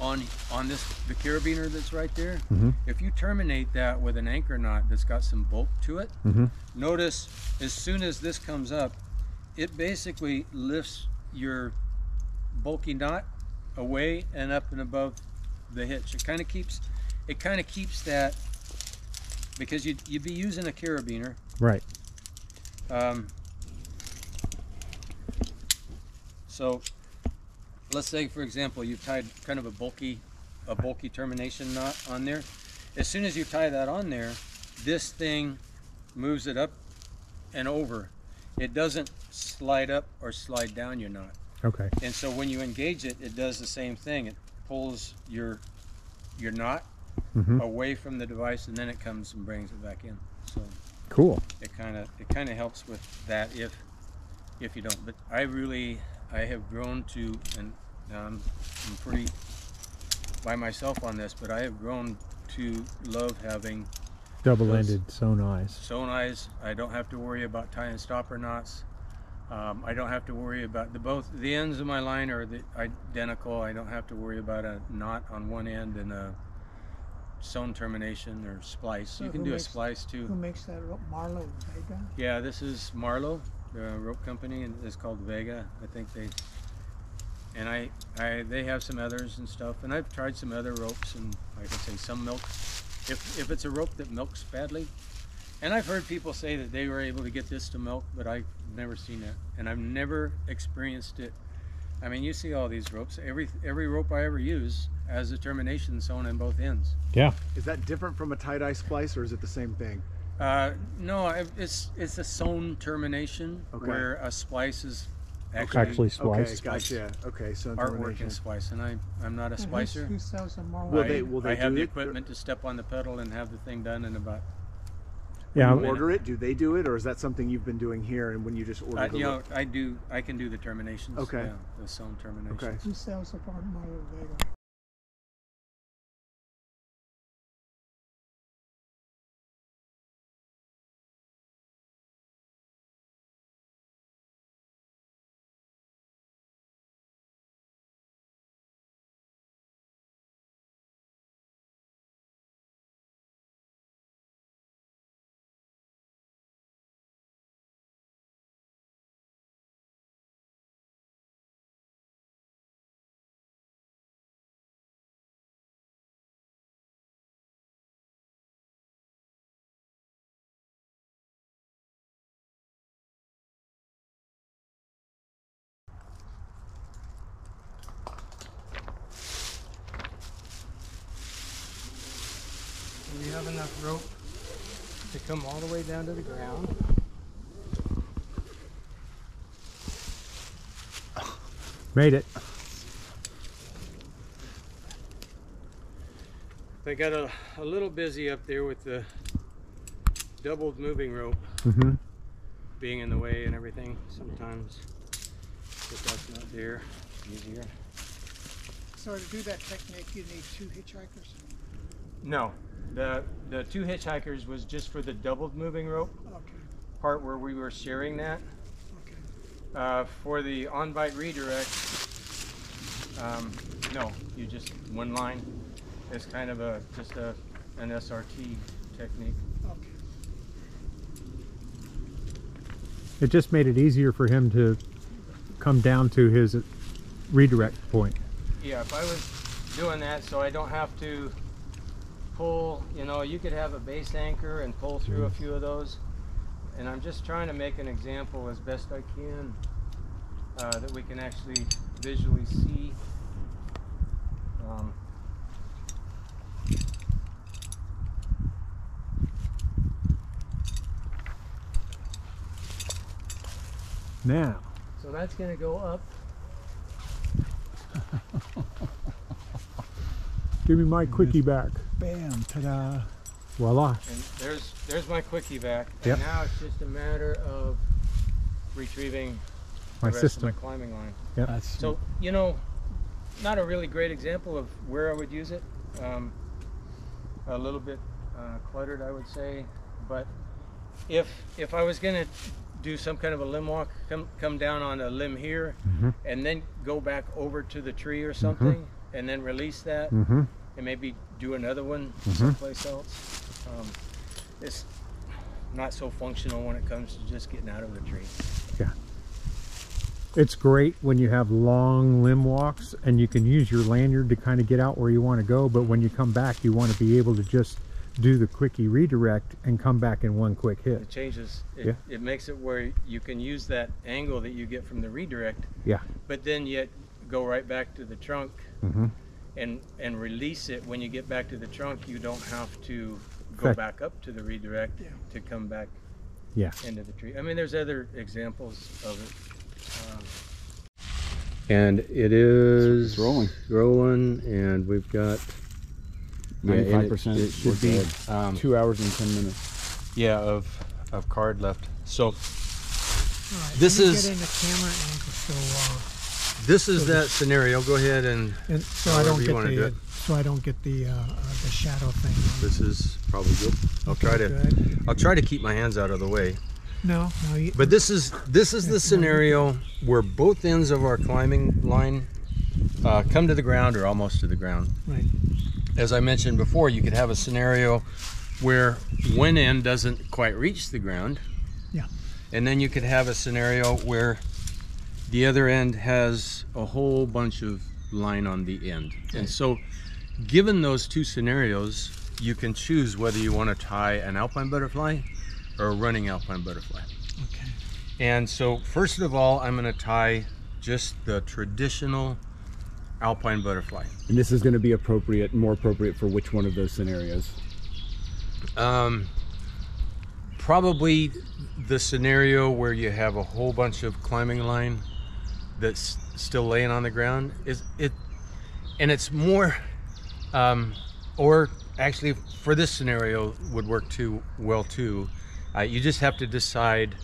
on on this the carabiner that's right there, Mhm. if you terminate that with an anchor knot that's got some bulk to it, Mhm. notice as soon as this comes up, it basically lifts your bulky knot away and up and above the hitch. It kind of keeps, it kind of keeps that because you'd, you'd be using a carabiner. Right. Um, so let's say, for example, you've tied kind of a bulky, a bulky termination knot on there. As soon as you tie that on there, this thing moves it up and over. It doesn't slide up or slide down your knot. Okay. And so when you engage it, it does the same thing. It pulls your your knot Mhm. away from the device, and then it comes and brings it back in. So Cool. it kind of it kind of helps with that if if you don't. But I really I have grown to, and um, I'm pretty by myself on this, but I have grown to love having Double-ended sewn eyes. sewn eyes. I don't have to worry about tying stopper knots. Um, I don't have to worry about the both the ends of my line are the identical. I don't have to worry about a knot on one end and a sewn termination or splice. So you can who do a splice too. who makes that rope? Marlow Yeah, this is Marlow, the rope company, and it's called Vega. I think they and I, I they have some others and stuff, and I've tried some other ropes, and like I say, some milk. If if it's a rope that milks badly, and I've heard people say that they were able to get this to milk, but I've never seen it, and I've never experienced it. I mean, you see all these ropes. Every every rope I ever use has a termination sewn in both ends. Yeah. Is that different from a tie-dye splice, or is it the same thing? Uh, no, it's it's a sewn termination Okay. where a splice is actually, Actually spliced. Okay, gotcha. Okay, so artwork termination. and splice, and I I'm not a And splicer. Who sells the Marlow? Will I, they- will they I have the it? equipment to step on the pedal and have the thing done in about. Yeah. You order it, do they do it, or is that something you've been doing here? And when you just order Uh, the you know. I do. I can do the terminations. Okay. Yeah, the sewn terminations. Okay. Who sells the Marlow Vega? Have enough rope to come all the way down to the ground. Made it. I got a, a little busy up there with the doubled moving rope Mm-hmm. being in the way and everything sometimes. If that's not there, easier. So to do that technique, you need two hitchhikers? No, the the two hitchhikers was just for the doubled moving rope Okay, part where we were sharing that. okay. Uh, for the on-bite redirect, um, no, you just one line. It's kind of a just a an SRT technique. Okay. It just made it easier for him to come down to his redirect point. Yeah, if I was doing that, so I don't have to pull. You know, you could have a base anchor and pull through a few of those. And I'm just trying to make an example as best I can uh, that we can actually visually see. Um, Now, so that's going to go up. give me my quickie back. Bam, ta-da. Voila. And there's there's my quickie back. Yep. And now it's just a matter of retrieving My the rest system. of my climbing line. That's So you know, not a really great example of where I would use it. Um, a little bit uh, cluttered, I would say. But if if I was gonna do some kind of a limb walk, come come down on a limb here, Mhm. and then go back over to the tree or something, and then release that, Mm-hmm. And maybe do another one Mhm. someplace else. Um, it's not so functional when it comes to just getting out of the tree. Yeah. It's great when you have long limb walks and you can use your lanyard to kind of get out where you want to go. But when you come back, you want to be able to just do the quickie redirect and come back in one quick hit. It changes. It, Yeah. it makes it where you can use that angle that you get from the redirect, Yeah. but then yet go right back to the trunk Mm-hmm. And and release it. When you get back to the trunk, you don't have to go Correct. back up to the redirect Yeah. to come back Yeah. into the tree. I mean, there's other examples of it. Um, and it is It's rolling. rolling, and we've got yeah, and it- 95% It, should be um, Two hours and 10 minutes. yeah of of card left. So All right, This is- Get in the camera angle so, this is So that scenario. Go ahead and and so I don't you get wanna do the, so I don't get the, uh, uh, the shadow thing. this is probably good. I'll try to Good. I'll try to keep my hands out of the way. No, no, you, But this is this is the scenario where both ends of our climbing line uh, come to the ground or almost to the ground. right, As I mentioned before, you could have a scenario where one end doesn't quite reach the ground. Yeah. And then you could have a scenario where the other end has a whole bunch of line on the end. And so given those two scenarios, you can choose whether you want to tie an alpine butterfly or a running alpine butterfly. okay. And so, first of all, I'm going to tie just the traditional alpine butterfly. And this is going to be appropriate, more appropriate for which one of those scenarios? Um, probably the scenario where you have a whole bunch of climbing line that's still laying on the ground is it, and it's more, um, or actually for this scenario would work too well too. Uh, you just have to decide.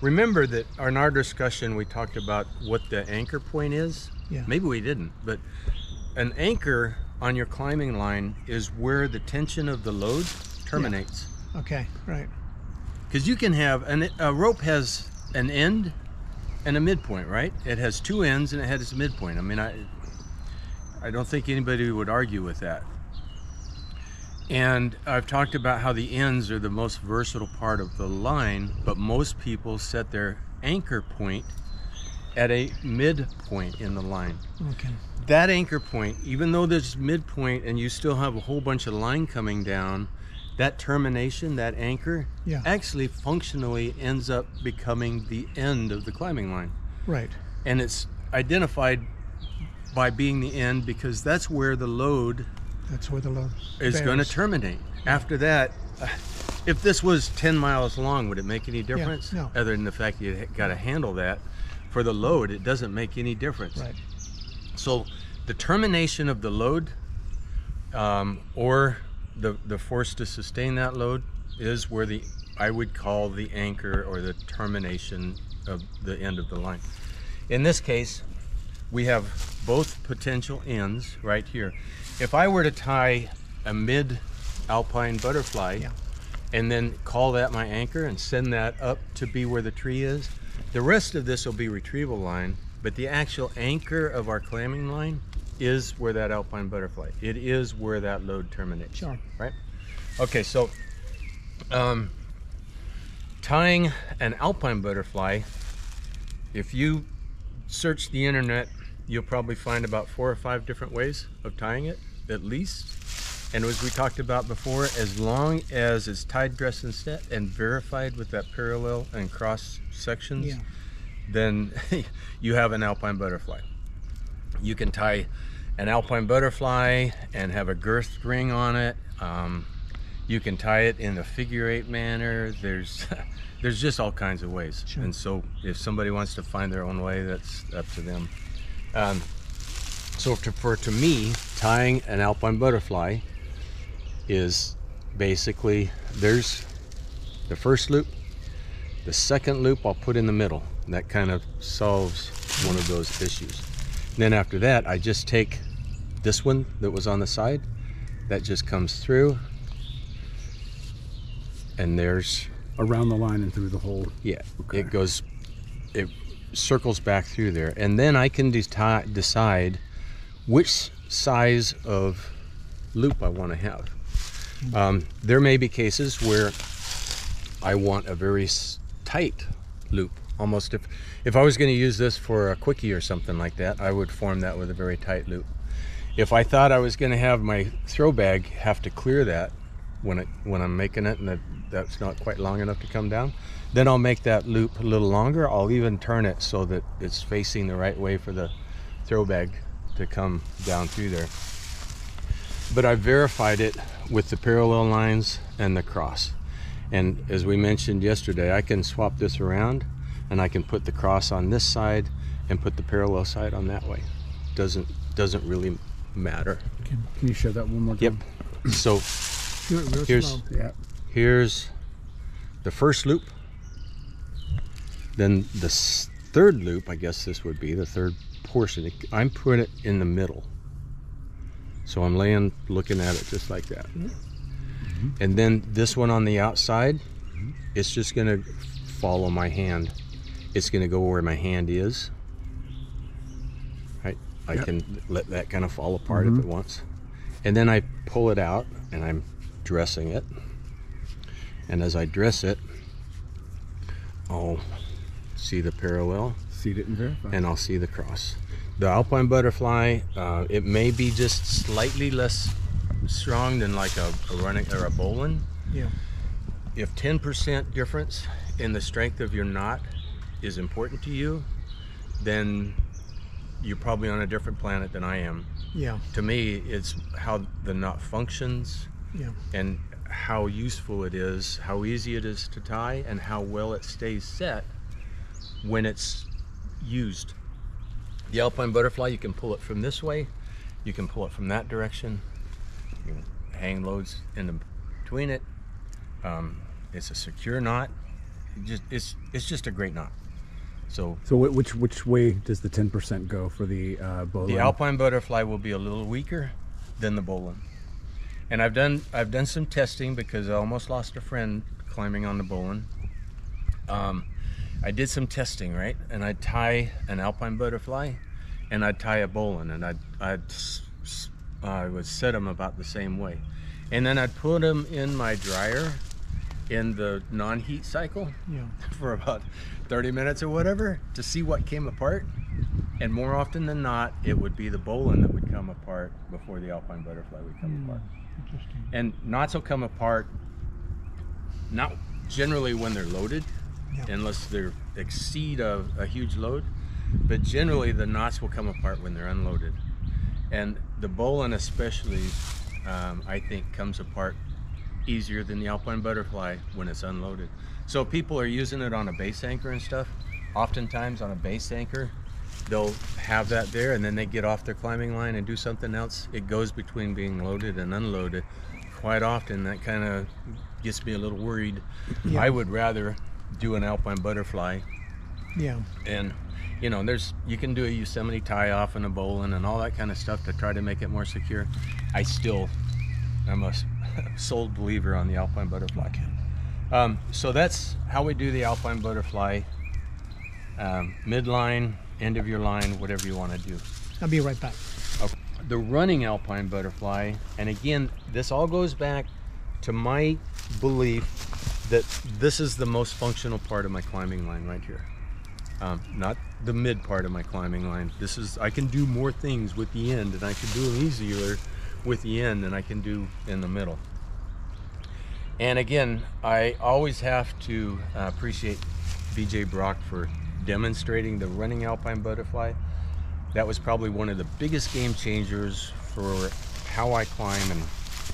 Remember that in our discussion we talked about what the anchor point is. Yeah. Maybe we didn't, but an anchor on your climbing line is where the tension of the load terminates. Okay, right. Because you can have an, a rope has an end and a midpoint, right? It has two ends and it has a midpoint. I mean, I I don't think anybody would argue with that. And I've talked about how the ends are the most versatile part of the line, but most people set their anchor point at a midpoint in the line Okay. that anchor point, even though there's midpoint and you still have a whole bunch of line coming down, that termination, that anchor, Yeah. actually functionally ends up becoming the end of the climbing line. Right. And it's identified by being the end because that's where the load That's where the load is going to terminate. After that, if this was 10 miles long, would it make any difference? no. Other than the fact you got to handle that. For the load, it doesn't make any difference. Right. So the termination of the load um, or the, the force to sustain that load is where the I would call the anchor or the termination of the end of the line. In this case, we have both potential ends right here. If I were to tie a mid alpine butterfly Yeah. and then call that my anchor and send that up to be where the tree is, the rest of this will be retrieval line, but the actual anchor of our clamming line is where that alpine butterfly. It is where that load terminates. Sure. Right? Okay, so um, tying an alpine butterfly, if you search the internet, you'll probably find about four or five different ways of tying it, at least. And as we talked about before, as long as it's tied, dressed, and set and verified with that parallel and cross sections, Yeah. then you have an alpine butterfly. You can tie an alpine butterfly and have a girth ring on it. Um, you can tie it in a figure eight manner. There's there's just all kinds of ways. Sure. And so if somebody wants to find their own way, that's up to them. Um, so to, for to me, tying an alpine butterfly is basically there's the first loop, the second loop I'll put in the middle. That kind of solves one of those issues. Then after that, I just take this one that was on the side, that just comes through, and there's Around the line and through the hole. yeah, Okay. it goes, it circles back through there, and then I can deti- decide which size of loop I want to have. Um, there may be cases where I want a very tight loop. Almost if if I was going to use this for a quickie or something like that, I would form that with a very tight loop. If I thought I was going to have my throw bag have to clear that when it when I'm making it and that, that's not quite long enough to come down, then I'll make that loop a little longer. I'll even turn it so that it's facing the right way for the throw bag to come down through there. But I verified it with the parallel lines and the cross. And as we mentioned yesterday, I can swap this around and I can put the cross on this side and put the parallel side on that way. Doesn't doesn't really matter. Can, can you show that one more time? Yep. So Do it real Here's- Yeah. here's the first loop. Then the third loop, I guess this would be the third portion. I'm putting it in the middle. So I'm laying, looking at it just like that. Mm-hmm. And then this one on the outside, mm-hmm. it's just gonna follow my hand. It's gonna go where my hand is. Right? I Yep. can let that kind of fall apart if it wants. And then I pull it out and I'm dressing it. And as I dress it, I'll see the parallel Seed it and verify. and I'll see the cross. The alpine butterfly, uh, it may be just slightly less strong than like a, a running or a bowline. Yeah. If 10% difference in the strength of your knot is important to you, then you're probably on a different planet than I am. Yeah. To me, it's how the knot functions Yeah. and how useful it is, how easy it is to tie, and how well it stays set when it's used. The alpine butterfly, you can pull it from this way, you can pull it from that direction, you can hang loads in between it. Um, it's a secure knot. It just it's it's just a great knot. So So which which way does the 10% go for the uh, bow the alpine butterfly will be a little weaker than the bowline. And I've done I've done some testing because I almost lost a friend climbing on the bowline. Um, I did some testing, right? And I'd tie an alpine butterfly, and I'd tie a bowline, and I'd I'd s- s- I would set them about the same way, and then I'd put them in my dryer in the non-heat cycle Yeah. for about 30 minutes or whatever to see what came apart. And more often than not, it would be the bowline that would come apart before the alpine butterfly would come apart. Interesting. And knots will come apart not generally when they're loaded, Yeah. unless they exceed a, a huge load, but generally the knots will come apart when they're unloaded. And the bowline especially, um, I think comes apart easier than the Alpine Butterfly when it's unloaded. So people are using it on a base anchor and stuff. Oftentimes on a base anchor, they'll have that there and then they get off their climbing line and do something else. It goes between being loaded and unloaded. Quite often that kind of gets me a little worried. Yeah. I would rather do an Alpine Butterfly Yeah. and you know there's you can do a yosemite tie off and a bowline and all that kind of stuff to try to make it more secure i still i'm a sold believer on the alpine butterfly um, so that's how we do the alpine butterfly um, midline end of your line whatever you want to do. I'll be right back. the running alpine butterfly and again this all goes back to my belief that this is the most functional part of my climbing line right here. Um, not the mid part of my climbing line. This is i can do more things with the end and i can do them easier with the end than i can do in the middle and again i always have to uh, appreciate bj brock for demonstrating the running alpine butterfly that was probably one of the biggest game changers for how I climb, and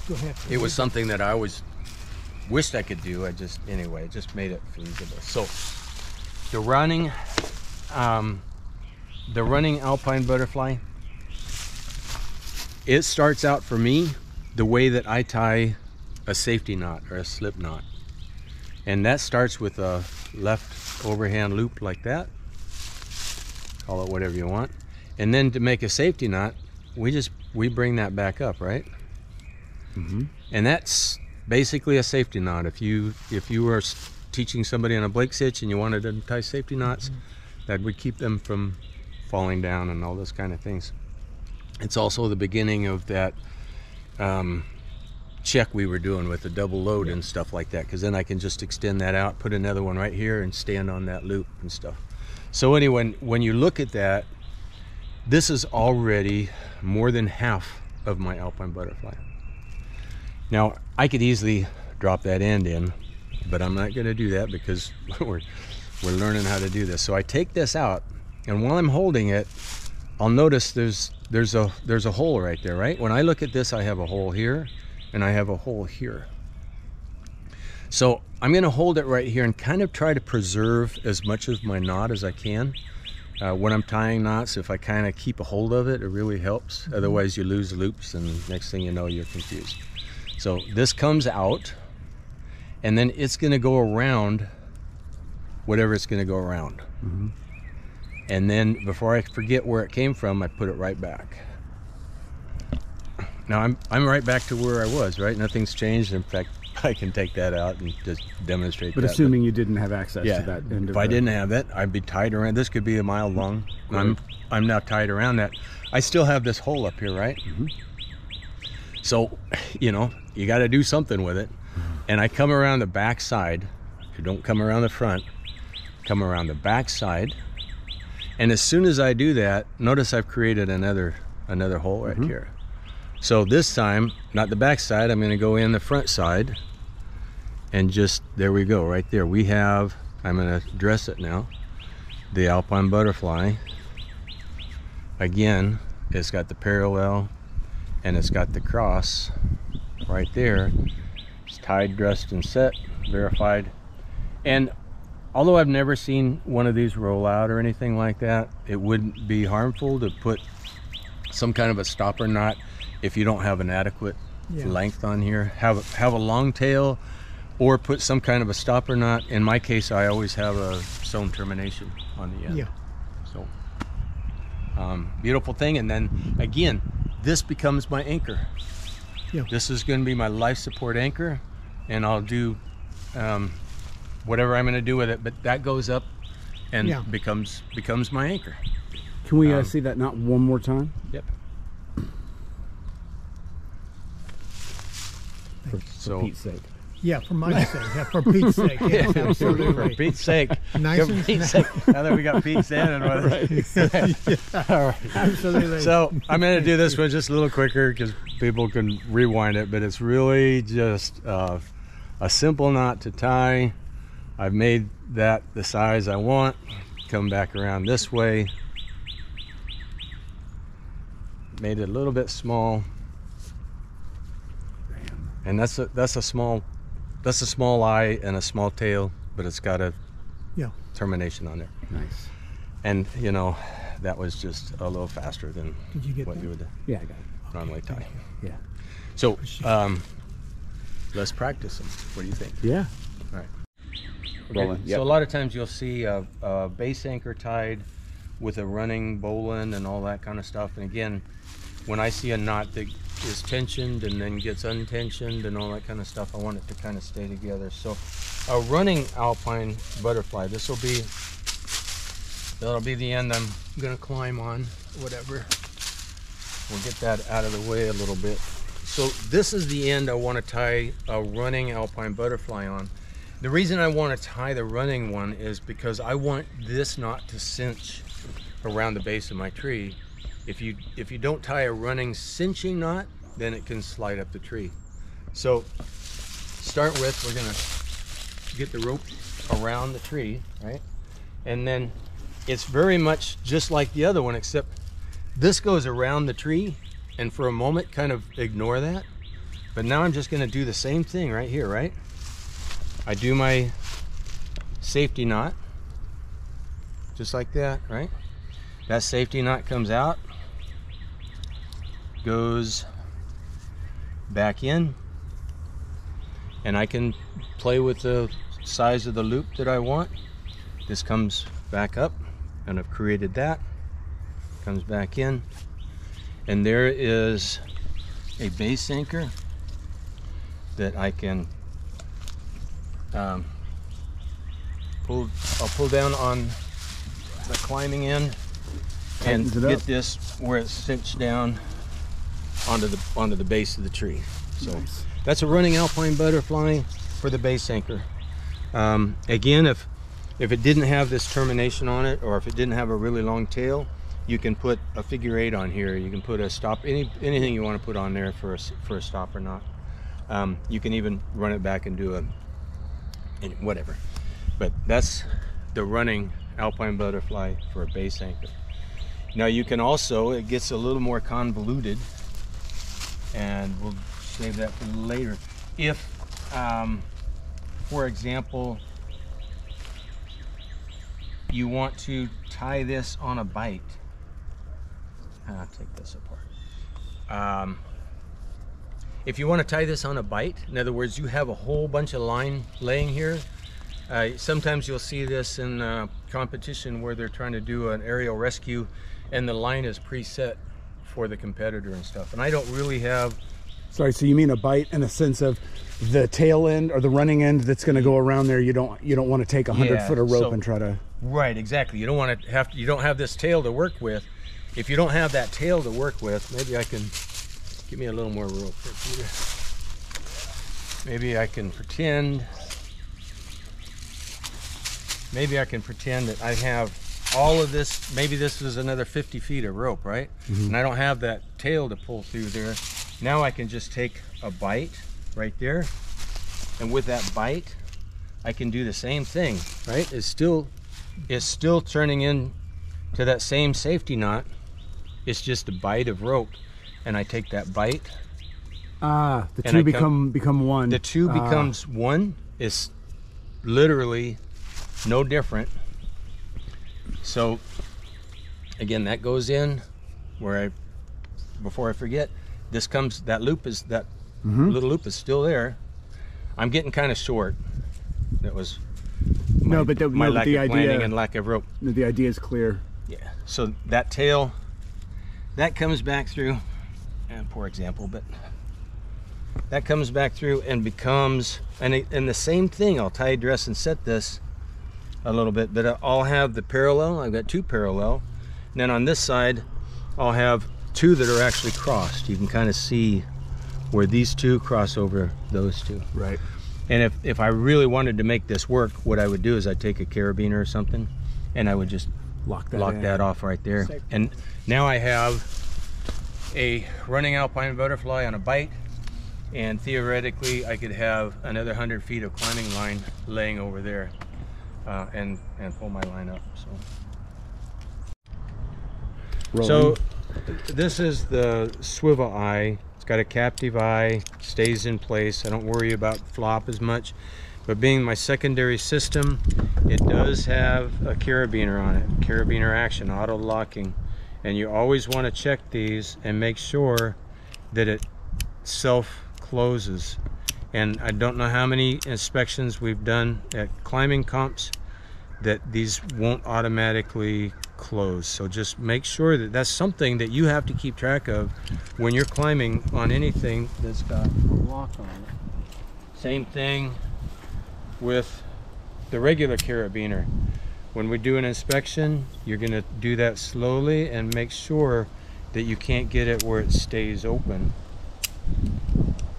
Go ahead. it was something that I always wished I could do. I just, anyway, it just made it feasible. So, the running, um, the running alpine butterfly, it starts out for me the way that I tie a safety knot or a slip knot, and that starts with a left overhand loop like that. Call it whatever you want. And then to make a safety knot we just we bring that back up right? And that's basically a safety knot. If you if you were teaching somebody on a Blake's hitch and you wanted to tie safety knots that would keep them from falling down and all those kind of things. It's also the beginning of that um, check we were doing with the double load and stuff like that because then i can just extend that out put another one right here and stand on that loop and stuff so anyway when you look at that this is already more than half of my alpine butterfly. Now, I could easily drop that end in, but I'm not going to do that because we're, we're learning how to do this. So I take this out, and while I'm holding it, I'll notice there's there's a there's a hole right there, right? When I look at this, I have a hole here, and I have a hole here. So I'm going to hold it right here and kind of try to preserve as much of my knot as I can. Uh, when I'm tying knots, if I kind of keep a hold of it, it really helps. Otherwise, you lose loops, and next thing you know, you're confused. So this comes out, and then it's going to go around whatever it's going to go around. And then before I forget where it came from, I put it right back. Now I'm I'm right back to where I was. Right, nothing's changed. In fact, I can take that out and just demonstrate. But that. assuming you didn't have access Yeah. to that end If I didn't have that, I'd be tied around. This could be a mile long. I'm I'm now tied around that. I still have this hole up here, right? Mm-hmm. So, you know, you got to do something with it. Mm-hmm. And I come around the back side. You don't come around the front. Come around the back side. And as soon as I do that, notice I've created another another hole right mm-hmm. here. So this time, not the back side, I'm going to go in the front side. And just there we go right there. We have i'm going to dress it now the alpine butterfly. Again it's got the parallel and it's got the cross right there. It's tied dressed and set verified. And although i've never seen one of these roll out or anything like that it wouldn't be harmful to put some kind of a stopper knot if you don't have an adequate Yeah. length on here have have a long tail or put some kind of a stopper knot in my case i always have a sewn termination on the end Yeah. so um, beautiful thing and then again this becomes my anchor Yeah. this is going to be my life support anchor and i'll do um, whatever i'm going to do with it but that goes up and Yeah. becomes becomes my anchor Can we uh, Um, see that knot one more time? yep For, So- for Pete's sake. Yeah, for my sake. Yeah, for Pete's sake. Yes, for absolutely. Pete's sake. Nice For and sake. Now that we got Pete standing with us. All right. Absolutely. So I'm going to do this one just a little quicker because people can rewind it, but it's really just uh, a simple knot to tie. I've made that the size I want. Come back around this way. Made it a little bit small. And that's a that's a small that's a small eye and a small tail, but it's got a Yeah. termination on there. Nice. And you know, that was just a little faster than Did you get what that? you would Yeah, I got it. normally tie. Yeah. So um, let's practice them. What do you think? Yeah. All right. Okay, yep. So a lot of times you'll see a, a base anchor tied with a running bowline and all that kind of stuff. And again, when I see a knot that is tensioned and then gets untensioned and all that kind of stuff, I want it to kind of stay together. So a running alpine butterfly, this will be, that'll be the end I'm gonna climb on, whatever. We'll get that out of the way a little bit. So this is the end I want to tie a running alpine butterfly on. The reason I want to tie the running one is because I want this knot to cinch around the base of my tree. If you if you don't tie a running cinching knot, then it can slide up the tree. So start with we're gonna get the rope around the tree, right? And then it's very much just like the other one, except this goes around the tree and for a moment kind of ignore that. But now I'm just gonna do the same thing right here, right? I do my safety knot, just like that, right? That safety knot comes out, goes back in, and I can play with the size of the loop that I want. This comes back up, and I've created that, comes back in, and there is a base anchor that I can um, pull. I'll pull down on the climbing end and get this where it's cinched down onto the onto the base of the tree. So that's a running alpine butterfly for the base anchor. Um, again, if if it didn't have this termination on it, or if it didn't have a really long tail, you can put a figure eight on here. You can put a stop, any anything you want to put on there for a, for a stop or not. Um, you can even run it back and do a and whatever. But that's the running alpine butterfly for a base anchor. Now you can also, it gets a little more convoluted, and we'll save that for later. If, um, for example, you want to tie this on a bite, I'll take this apart. Um, if you want to tie this on a bite, in other words, you have a whole bunch of line laying here. Uh, sometimes you'll see this in uh, competition where they're trying to do an aerial rescue and the line is preset for the competitor and stuff. And I don't really have, Sorry, so you mean a bite in a sense of the tail end or the running end that's going to go around there? You don't you don't want to take a hundred Yeah, foot of rope so- and try to. right, exactly. You don't want to have, you don't have this tail to work with. If you don't have that tail to work with, maybe I can, give me a little more rope here, Maybe I can pretend, maybe I can pretend that I have all of this, maybe this is another 50 feet of rope, right? And I don't have that tail to pull through there. Now I can just take a bite right there. And with that bite, I can do the same thing, right? It's still, it's still turning in to that same safety knot. It's just a bite of rope. And I take that bite Ah, the two I come- become become one. the two Ah, becomes one It's literally no different so again that goes in where i before i forget this comes that loop is that Mm-hmm. little loop is still there i'm getting kind of short that was No, but the- my no, lack the of planning idea- and lack of rope the idea is clear. yeah. So that tail, that comes back through, and poor example, but that comes back through and becomes, and, it, and the same thing, I'll tie dress and set this a little bit, but I'll have the parallel, I've got two parallel. And then on this side, I'll have two that are actually crossed. You can kind of see where these two cross over those two. Right. And if, if I really wanted to make this work, what I would do is I'd take a carabiner or something and I would just Lock that. lock in. that off right there. And now I have a running alpine butterfly on a bite, and theoretically I could have another hundred feet of climbing line laying over there, uh, and and pull my line up. So Rolling. so this is the swivel eye. It's got a captive eye, stays in place. I don't worry about flop as much. But being my secondary system, it does have a carabiner on it, carabiner action, auto locking. And you always want to check these and make sure that it self closes. And I don't know how many inspections we've done at climbing comps that these won't automatically close. So just make sure that that's something that you have to keep track of when you're climbing on anything that's got a lock on it. Same thing with the regular carabiner. When we do an inspection, you're gonna do that slowly and make sure that you can't get it where it stays open.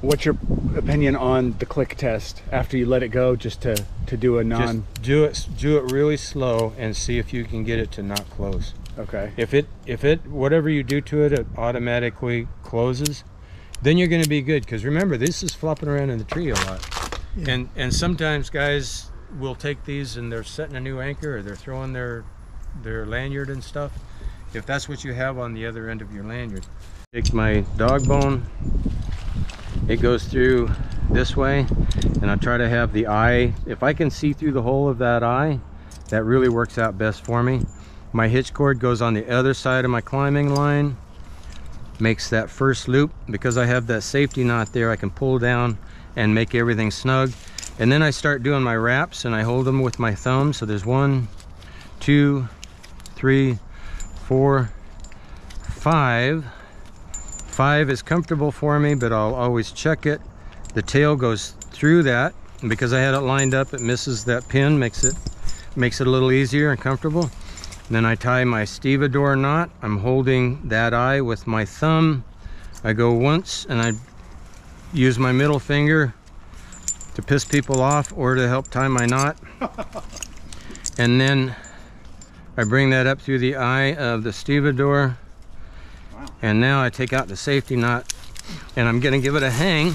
What's your opinion on the click test after you let it go, just to to do a non? Just do it, do it really slow and see if you can get it to not close. okay. If it, if it, whatever you do to it, it automatically closes, then you're gonna be good. Because remember, this is flopping around in the tree a lot. And, and sometimes guys will take these and they're setting a new anchor or they're throwing their, their lanyard and stuff. If that's what you have on the other end of your lanyard. Take my dog bone, it goes through this way and I try to have the eye, if I can see through the hole of that eye, that really works out best for me. My hitch cord goes on the other side of my climbing line, makes that first loop. Because I have that safety knot there, I can pull down and make everything snug. And then I start doing my wraps and I hold them with my thumb. So there's one, two, three, four, five. Five is comfortable for me, but I'll always check it. The tail goes through that. And because I had it lined up, it misses that pin, makes it makes it a little easier and comfortable. Then I tie my stevedore knot. I'm holding that eye with my thumb. I go once and I use my middle finger to piss people off or to help tie my knot. and then I bring that up through the eye of the stevedore. And now I take out the safety knot and I'm gonna give it a hang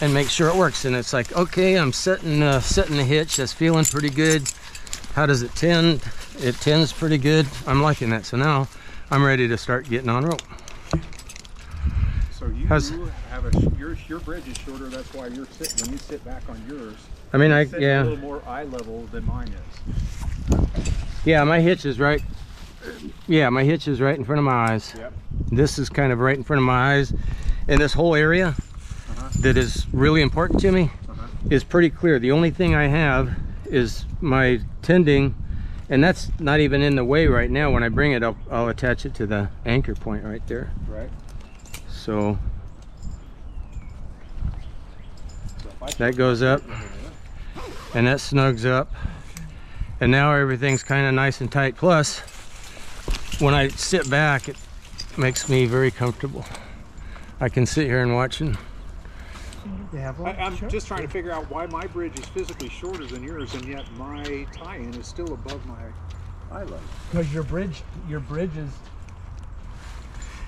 and make sure it works. And it's like, okay, I'm setting, uh, setting the hitch. That's feeling pretty good. How does it tend? It tends pretty good. I'm liking that. So now I'm ready to start getting on rope. So you How's- have a, your, your bridge is shorter, that's why you're sit, when you sit back on yours, I mean, I, you're a yeah. little more eye level than mine is. Yeah, my hitch is right. Yeah, my hitch is right in front of my eyes. Yep. This is kind of right in front of my eyes. And this whole area that is really important to me Uh-huh. is pretty clear. The only thing I have is my tending, and that's not even in the way right now. When I bring it up, I'll attach it to the anchor point right there. Right. So So that goes up and that snugs up. And now everything's kind of nice and tight. Plus, when I sit back, it makes me very comfortable. I can sit here and watch and You have I, I'm Sure. just trying to figure out why my bridge is physically shorter than yours, and yet my tie-in is still above my eye level. Because your bridge, your bridge is.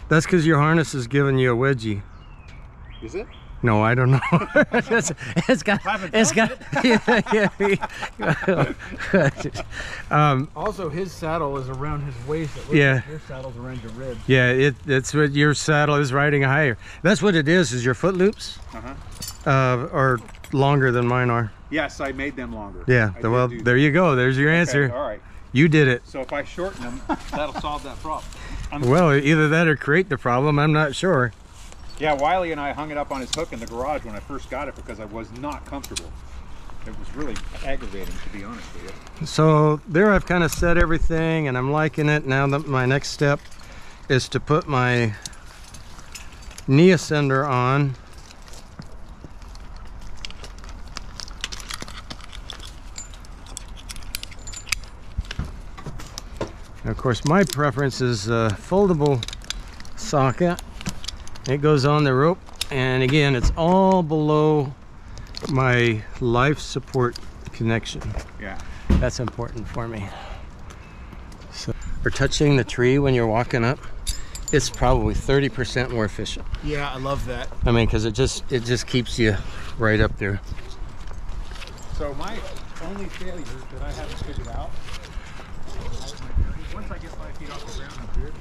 that's because your harness is giving you a wedgie. Is it? No, I don't know. it's, it's got, it's got, yeah, yeah. um, Also, his saddle is around his waist. It looks Yeah. like your saddle's around your ribs. yeah, it, it's what your saddle is riding higher. That's what it is, is your foot loops Uh-huh. uh, are longer than mine are. Yes, I made them longer. Yeah, I well, there you go. There's your that. answer. All right. You did it. So if I shorten them, that'll solve that problem. I'm- Well, either that or create the problem. I'm not sure. Yeah, Wiley and I hung it up on his hook in the garage when I first got it because I was not comfortable. It was really aggravating, to be honest with you. So there I've kind of set everything and I'm liking it. Now that my next step is to put my knee ascender on. Of course my preference is a foldable SAKA. It goes on the rope and again it's all below my life support connection. Yeah. That's important for me. So, for touching the tree when you're walking up, it's probably 30% more efficient. Yeah, I love that. I mean, because it just it just keeps you right up there. So my only failure that I haven't figured out, once I get five feet off the ground and beard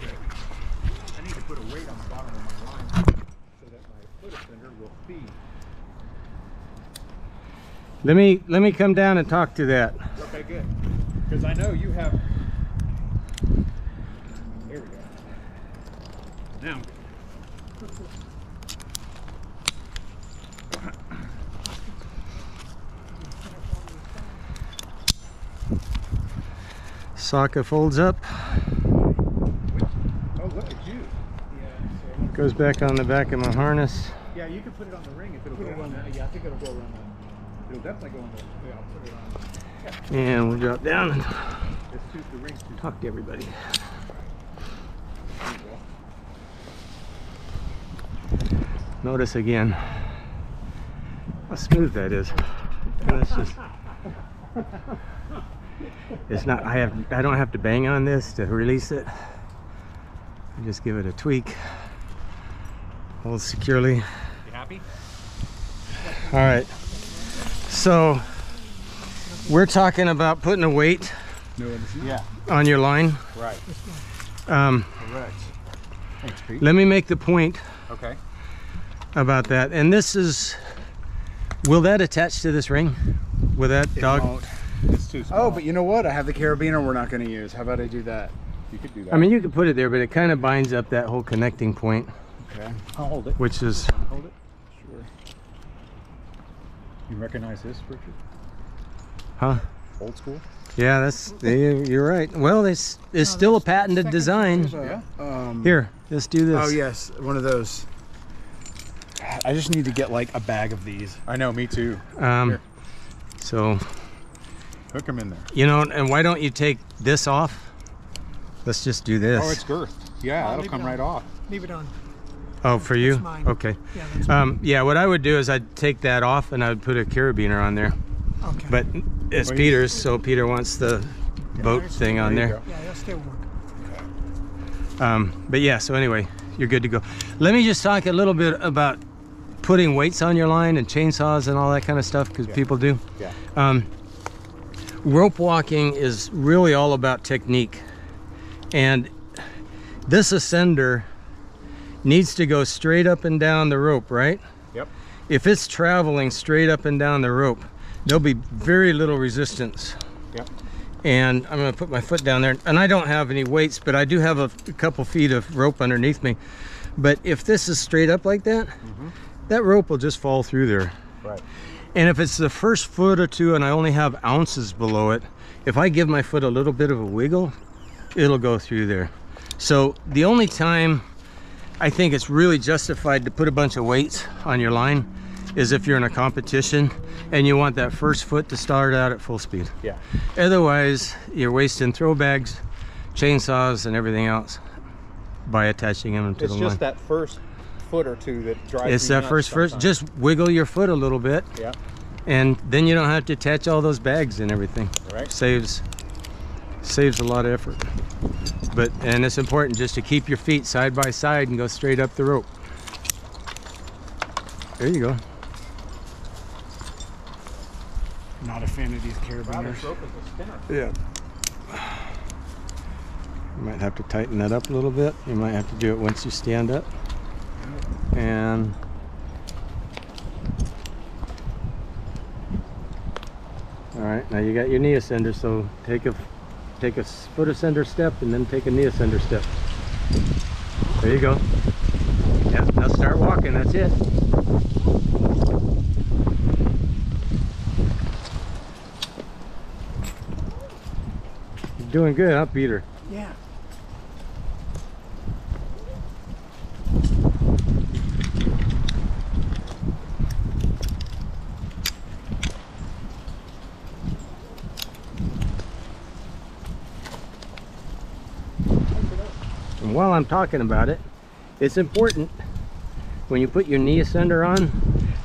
I need to put a weight on the bottom of my line. so that my foot ascender will feed. Let me let me come down and talk to that. Okay, good. Because I know you have. There we go. Now. SAKA folds up, Oh, look at you. goes back on the back of my harness. Yeah, you can put it on the ring if it'll go on that. Yeah, I think it'll go around the. It'll definitely go on the. Yeah, I'll put it on. And we'll drop down and It's too, the ring's too. talk to everybody. Notice again how smooth that is. And That's just it's not I have I don't have to bang on this to release it. I just give it a tweak. Hold securely. You happy? All right. So we're talking about putting a weight No. Yeah, on your line. right. Um, Correct. Thanks, Pete. let me make the point Okay. about that. And this is, will that attach to this ring? Will that It dog? won't. It's too small. Oh, but you know what? I have the carabiner we're not going to use. How about I do that? you could do that. I mean, you could put it there, but it kind of binds up that whole connecting point, Okay. I'll hold it. which is, Hold it. Sure. You recognize this, Richard? huh? Old school? Yeah, that's, you- you're right. Well, it's, it's still a patented design. Yeah. Um, Here, let's do this. Oh yes, one of those. I just need to get like a bag of these. I know, me too. Um, Here. so, Hook them in there. you know, and why don't you take this off? Let's just do this. Oh, it's girth. Yeah, I'll that'll come it right off. Leave it on. Oh, for you? That's mine. Okay. Yeah, that's Um, yeah, what I would do is I'd take that off and I would put a carabiner on there. okay. But it's Well, Peter's, so Peter wants the boat thing on There there. yeah, it'll still work. Um, but yeah, so anyway, you're good to go. Let me just talk a little bit about putting weights on your line and chainsaws and all that kind of stuff because Yeah. people do. Yeah. Um, rope walking is really all about technique. And this ascender needs to go straight up and down the rope, right? Yep. If it's traveling straight up and down the rope, there'll be very little resistance. Yep. And I'm gonna put my foot down there. And I don't have any weights, but I do have a, a couple feet of rope underneath me. But if this is straight up like that, mm-hmm. that rope will just fall through there. Right. And if it's the first foot or two and I only have ounces below it, if I give my foot a little bit of a wiggle, it'll go through there. So the only time I think it's really justified to put a bunch of weights on your line is if you're in a competition and you want that first foot to start out at full speed. Yeah. Otherwise, you're wasting throw bags, chainsaws, and everything else by attaching them to It's the line. It's just that first foot or two that drives it's that first first. Just wiggle your foot a little bit, Yeah. and then you don't have to attach all those bags and everything. Right. Saves saves a lot of effort. But and it's important just to keep your feet side by side and go straight up the rope. There you go. Not a fan of these carabiners. rope is a spinner. Yeah. You might have to tighten that up a little bit. You might have to do it once you stand up. And all right, now you got your knee ascender. So take a take a foot ascender step and then take a knee ascender step. There you go. Now start walking. That's it. You're doing good, huh, Peter? Yeah. And while I'm talking about it, it's important when you put your knee ascender on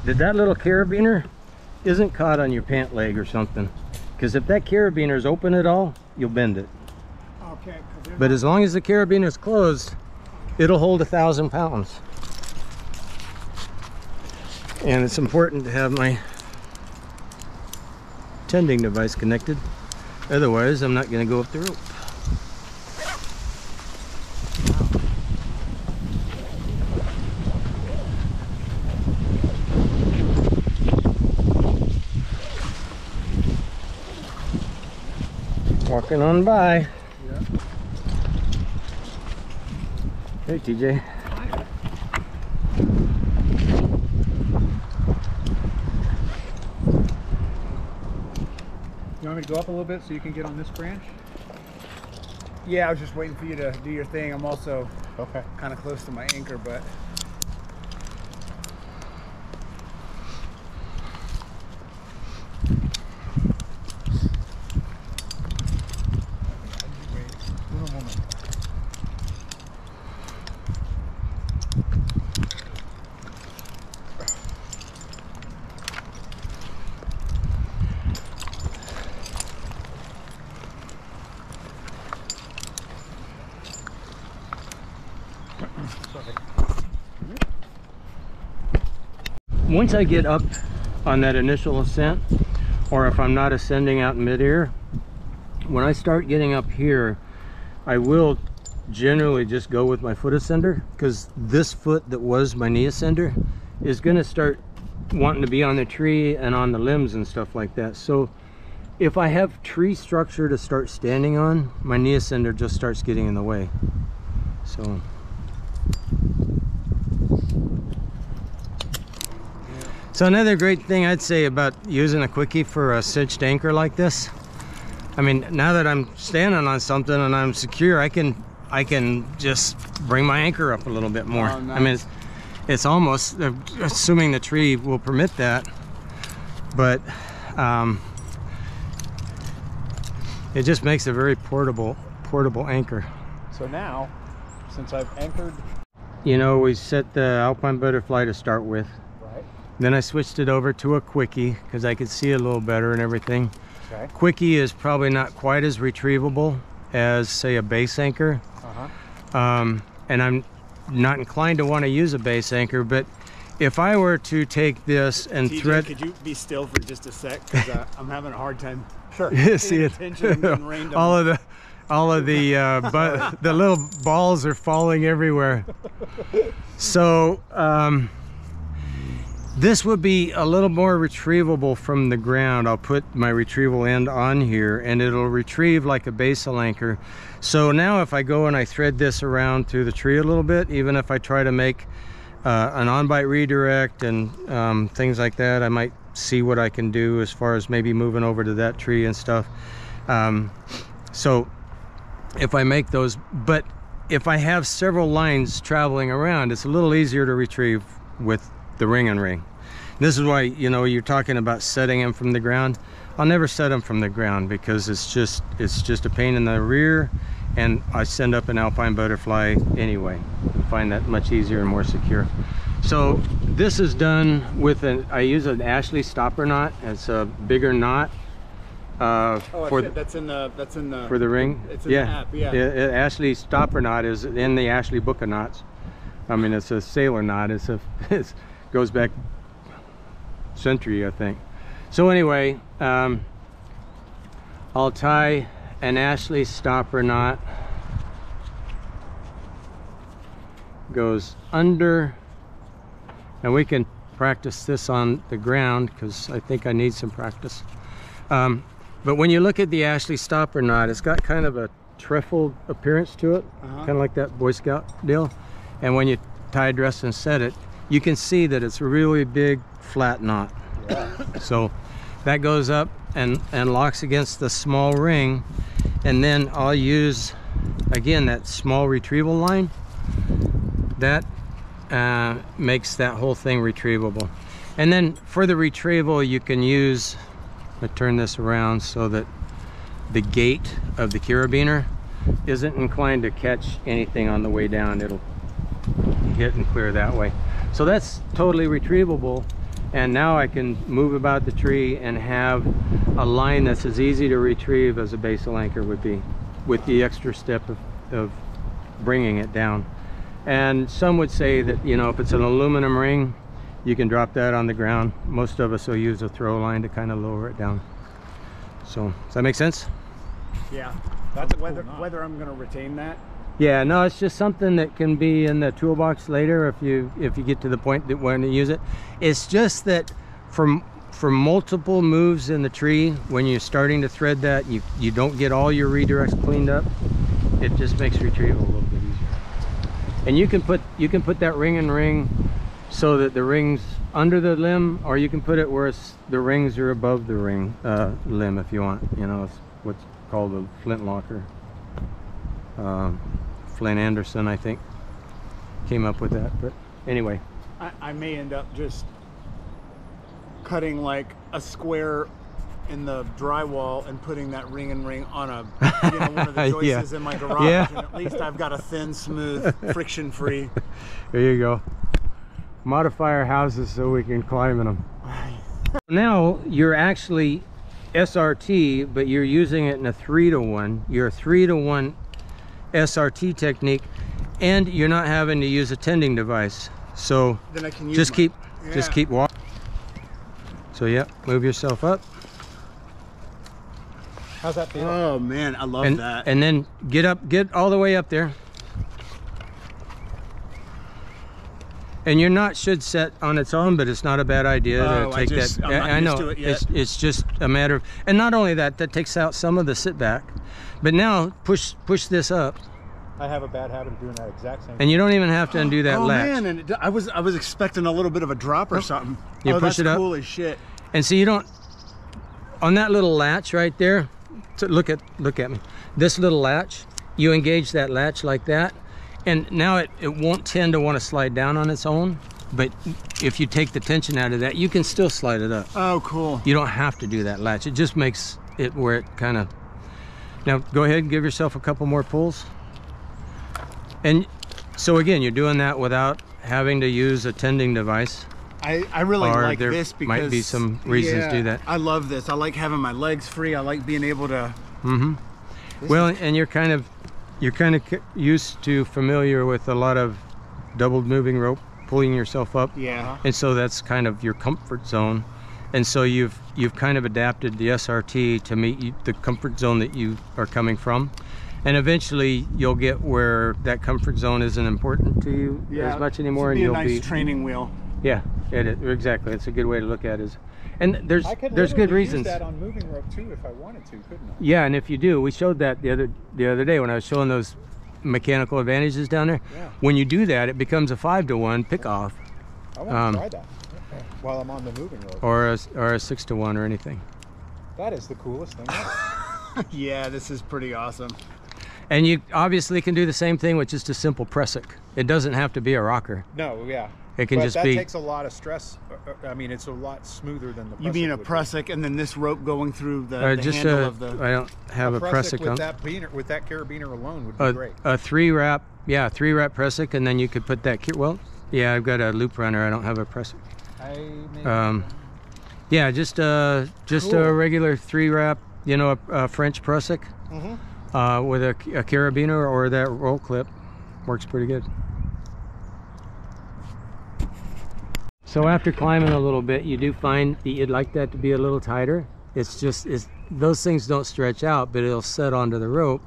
that that little carabiner isn't caught on your pant leg or something. Because if that carabiner is open at all, you'll bend it. Okay. But as long as the carabiner is closed, it'll hold a thousand pounds. And it's important to have my tending device connected. Otherwise, I'm not going to go up the rope. Walking on by. Hey, TJ. You want me to go up a little bit so you can get on this branch? Yeah, I was just waiting for you to do your thing. I'm also Okay. kind of close to my anchor, but Once I get up on that initial ascent, or if I'm not ascending out midair, when I start getting up here, I will generally just go with my foot ascender because this foot that was my knee ascender is going to start wanting to be on the tree and on the limbs and stuff like that. So if I have tree structure to start standing on, my knee ascender just starts getting in the way. So So another great thing I'd say about using a quickie for a cinched anchor like this, I mean, now that I'm standing on something and I'm secure, I can I can just bring my anchor up a little bit more. Oh, I mean, it's, it's almost, uh, assuming the tree will permit that, but um, it just makes a very portable portable anchor. So now, since I've anchored, You know, we set the Alpine Butterfly to start with. Then I switched it over to a quickie because I could see a little better and everything. Okay. Quickie is probably not quite as retrievable as say a base anchor. Uh-huh. Um, and I'm not inclined to want to use a base anchor, but if I were to take this and TJ, thread, could you be still for just a sec? Because uh, I'm having a hard time. Sure. see it, attention and getting rained all of the, all of the, uh, but the little balls are falling everywhere. So, um, this would be a little more retrievable from the ground. I'll put my retrieval end on here and it'll retrieve like a basal anchor. So now if I go and I thread this around through the tree a little bit, even if I try to make uh, an on-bite redirect and um, things like that, I might see what I can do as far as maybe moving over to that tree and stuff. Um, so if I make those, but if I have several lines traveling around, it's a little easier to retrieve with the ring and ring. This is why, you know, you're talking about setting them from the ground. I'll never set them from the ground because it's just, it's just a pain in the rear and I send up an alpine butterfly anyway. I find that much easier and more secure. So this is done with an, I use an Ashley stopper knot. It's a bigger knot uh, Oh, for, that's, that's in the. That's in the. for the ring. It's in the app, yeah. yeah. Ashley stopper knot is in the Ashley book of knots. I mean, it's a sailor knot. It's a it goes back century, I think. So anyway, um, I'll tie an Ashley stopper knot. Goes under, and we can practice this on the ground because I think I need some practice. Um, but when you look at the Ashley stopper knot, it's got kind of a trefoil appearance to it, Uh-huh. kind of like that Boy Scout deal. And when you tie dress and set it, you can see that it's a really big flat knot. so that goes up and, and locks against the small ring. And then I'll use, again, that small retrieval line. That uh, makes that whole thing retrievable. And then for the retrieval, you can use, I turn this around so that the gate of the carabiner isn't inclined to catch anything on the way down. It'll hit and clear that way. So that's totally retrievable. And now I can move about the tree and have a line that's as easy to retrieve as a basal anchor would be with the extra step of, of bringing it down. And some would say that, you know, if it's an aluminum ring, you can drop that on the ground. Most of us will use a throw line to kind of lower it down. So, does that make sense? Yeah. That's a cool whether knot. whether I'm gonna retain that. Yeah, no, it's just something that can be in the toolbox later if you if you get to the point that when to use it. It's just that from for multiple moves in the tree, when you're starting to thread that, you, you don't get all your redirects cleaned up, it just makes retrieval a little bit easier. And you can put you can put that ring and ring so that the rings under the limb, or you can put it where the rings are above the ring uh, limb if you want. You know, it's what's called a flint locker. Um, Flynn Anderson, I think, came up with that. But anyway, I, I may end up just cutting like a square in the drywall and putting that ring and ring on a you know one of the Yeah. joists in my garage Yeah. and at least I've got a thin smooth friction free There you go. Modify our houses so we can climb in them. now you're actually SRT, but you're using it in a three to one. You're a three to one SRT technique, and you're not having to use a tending device. So then I can use just my- keep, just keep walking. So yeah, move yourself up, How's that feel? oh man I love and that and then get up, get all the way up there. And your knot should set on its own, but it's not a bad idea Oh, to I take just- that. I'm not I used know to it yet. it's it's just a matter of, and not only that, that takes out some of the sit back. But now push push this up, I have a bad habit of doing that exact same. and you don't even have to undo that oh latch. man and it, I was I was expecting a little bit of a drop or something You oh push that's it up. cool as shit And so you don't on that little latch right there. To look at look at me. This little latch, you engage that latch like that, and now it, it won't tend to want to slide down on its own. But if you take the tension out of that, you can still slide it up. oh cool You don't have to do that latch. It just makes it where it kind of. Now go ahead and give yourself a couple more pulls. And so again, you're doing that without having to use a tending device. I, I really Or like there this because might be some reasons to do that. I love this. I like having my legs free. I like being able to. Mm-hmm. Well, and you're kind of you're kind of used to familiar with a lot of doubled moving rope, pulling yourself up, Yeah. and so that's kind of your comfort zone. And so you've you've kind of adapted the SRT to meet you, the comfort zone that you are coming from. And eventually you'll get where that comfort zone isn't important to you Yeah. as much anymore, would and you'll nice be training wheel. yeah, it, is- exactly. It's a good way to look at it. Is, and there's I could there's good reasons. that on moving rope too if I wanted to, couldn't I? Yeah, and if you do, we showed that the other the other day when I was showing those mechanical advantages down there. Yeah. When you do that, it becomes a five to one pick off, I want Um, to try that while I'm on the moving rope. or a, or a six to one, or anything. That is the coolest thing. ever. Yeah, this is pretty awesome. And you obviously can do the same thing with just a simple prusik. It doesn't have to be a rocker. no, yeah. It can but just that be- takes a lot of stress. uh, uh, I mean, it's a lot smoother than the. You mean a would be. prusik and then this rope going through the, Or the just handle a, of the. I don't have a, Prusik pressic with on. that beaner, with that carabiner alone would be A, great. a three wrap, yeah, three wrap prusik, and then you could put that. ki- Well, yeah, I've got a loop runner. I don't have a prusik. Um, yeah, just uh, just Cool. a regular three wrap, you know, a, a French prusik Mhm. uh, with a, a carabiner or that roll clip works pretty good. So after climbing a little bit, you do find that you'd like that to be a little tighter. It's just it's, those things don't stretch out, but it'll set onto the rope.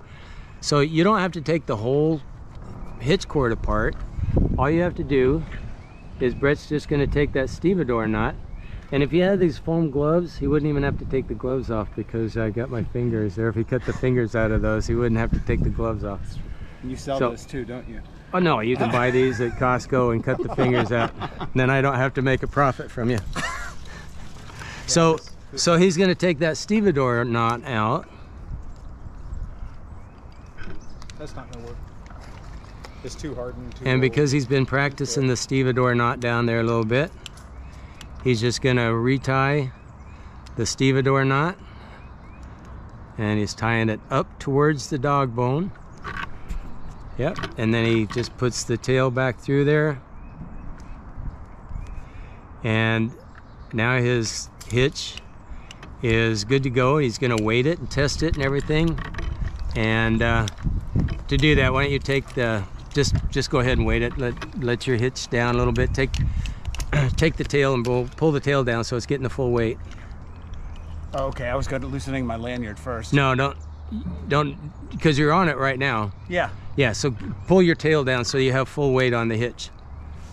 So you don't have to take the whole hitch cord apart. All you have to do is Brett's just going to take that stevedore knot. And if he had these foam gloves, he wouldn't even have to take the gloves off because I got my fingers there. If he cut the fingers out of those, he wouldn't have to take the gloves off. You sell So- those too, don't you? Oh no, you can buy these at Costco and cut the fingers out. Then I don't have to make a profit from you. So, so he's going to take that stevedore knot out. that's not gonna work. It's too hardened. Too And because he's been practicing the stevedore knot down there a little bit, he's just gonna retie the stevedore knot. And he's tying it up towards the dog bone. Yep, and then he just puts the tail back through there. And now his hitch is good to go. He's gonna weight it and test it and everything. And uh, to do that, why don't you take the just just go ahead and weight it. Let let your hitch down a little bit. Take take the tail and pull pull the tail down so it's getting the full weight. Oh, okay, I was good at loosening my lanyard first. No, don't don't because you're on it right now. Yeah. Yeah, so pull your tail down so you have full weight on the hitch.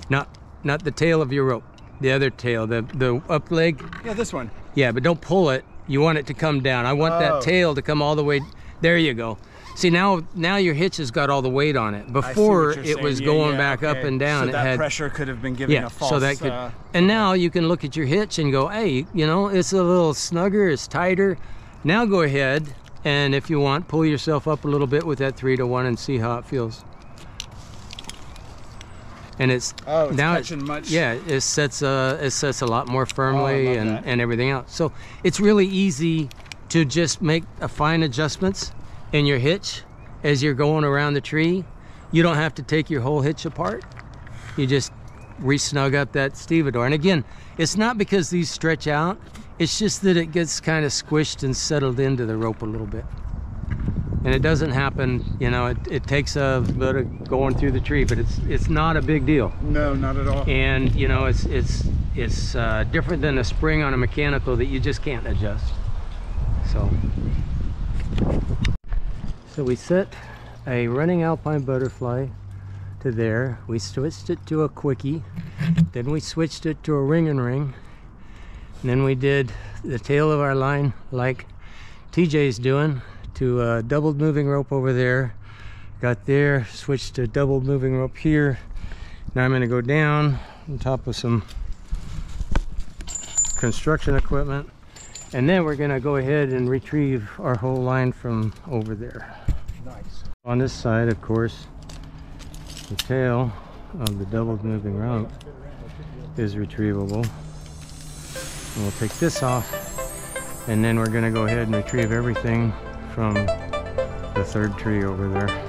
Not not the tail of your rope. the other tail, the the up leg. Yeah, this one. Yeah, but don't pull it. You want it to come down. I want Oh. that tail to come all the way. There you go. See now, now your hitch has got all the weight on it. Before it was. Yeah, going yeah, back up and down. So it that had pressure could have been giving yeah. a false. so that could. uh, and now you can look at your hitch and go, hey, you know, it's a little snugger, it's tighter. Now go ahead and if you want, pull yourself up a little bit with that three to one and see how it feels. And it's Oh, it's now catching much- Yeah, it sets uh it sets a lot more firmly love and that. and everything else. So it's really easy to just make a fine adjustments in your hitch as you're going around the tree. You don't have to take your whole hitch apart. You just re-snug up that stevedore. And again, it's not because these stretch out. It's just that it gets kind of squished and settled into the rope a little bit. And it doesn't happen, you know, it, it takes a bit of going through the tree, but it's it's not a big deal no, not at all. and you know it's it's it's uh, different than a spring on a mechanical that you just can't adjust so so we set a running alpine butterfly to there. We switched it to a quickie. Then we switched it to a ring and ring. And then we did the tail of our line like TJ's doing to a doubled moving rope over there. Got there switched to doubled moving rope here. Now I'm going to go down on top of some construction equipment. And then we're going to go ahead and retrieve our whole line from over there. On this side, of course, the tail of the double moving rope is retrievable. And we'll take this off and then we're going to go ahead and retrieve everything from the third tree over there.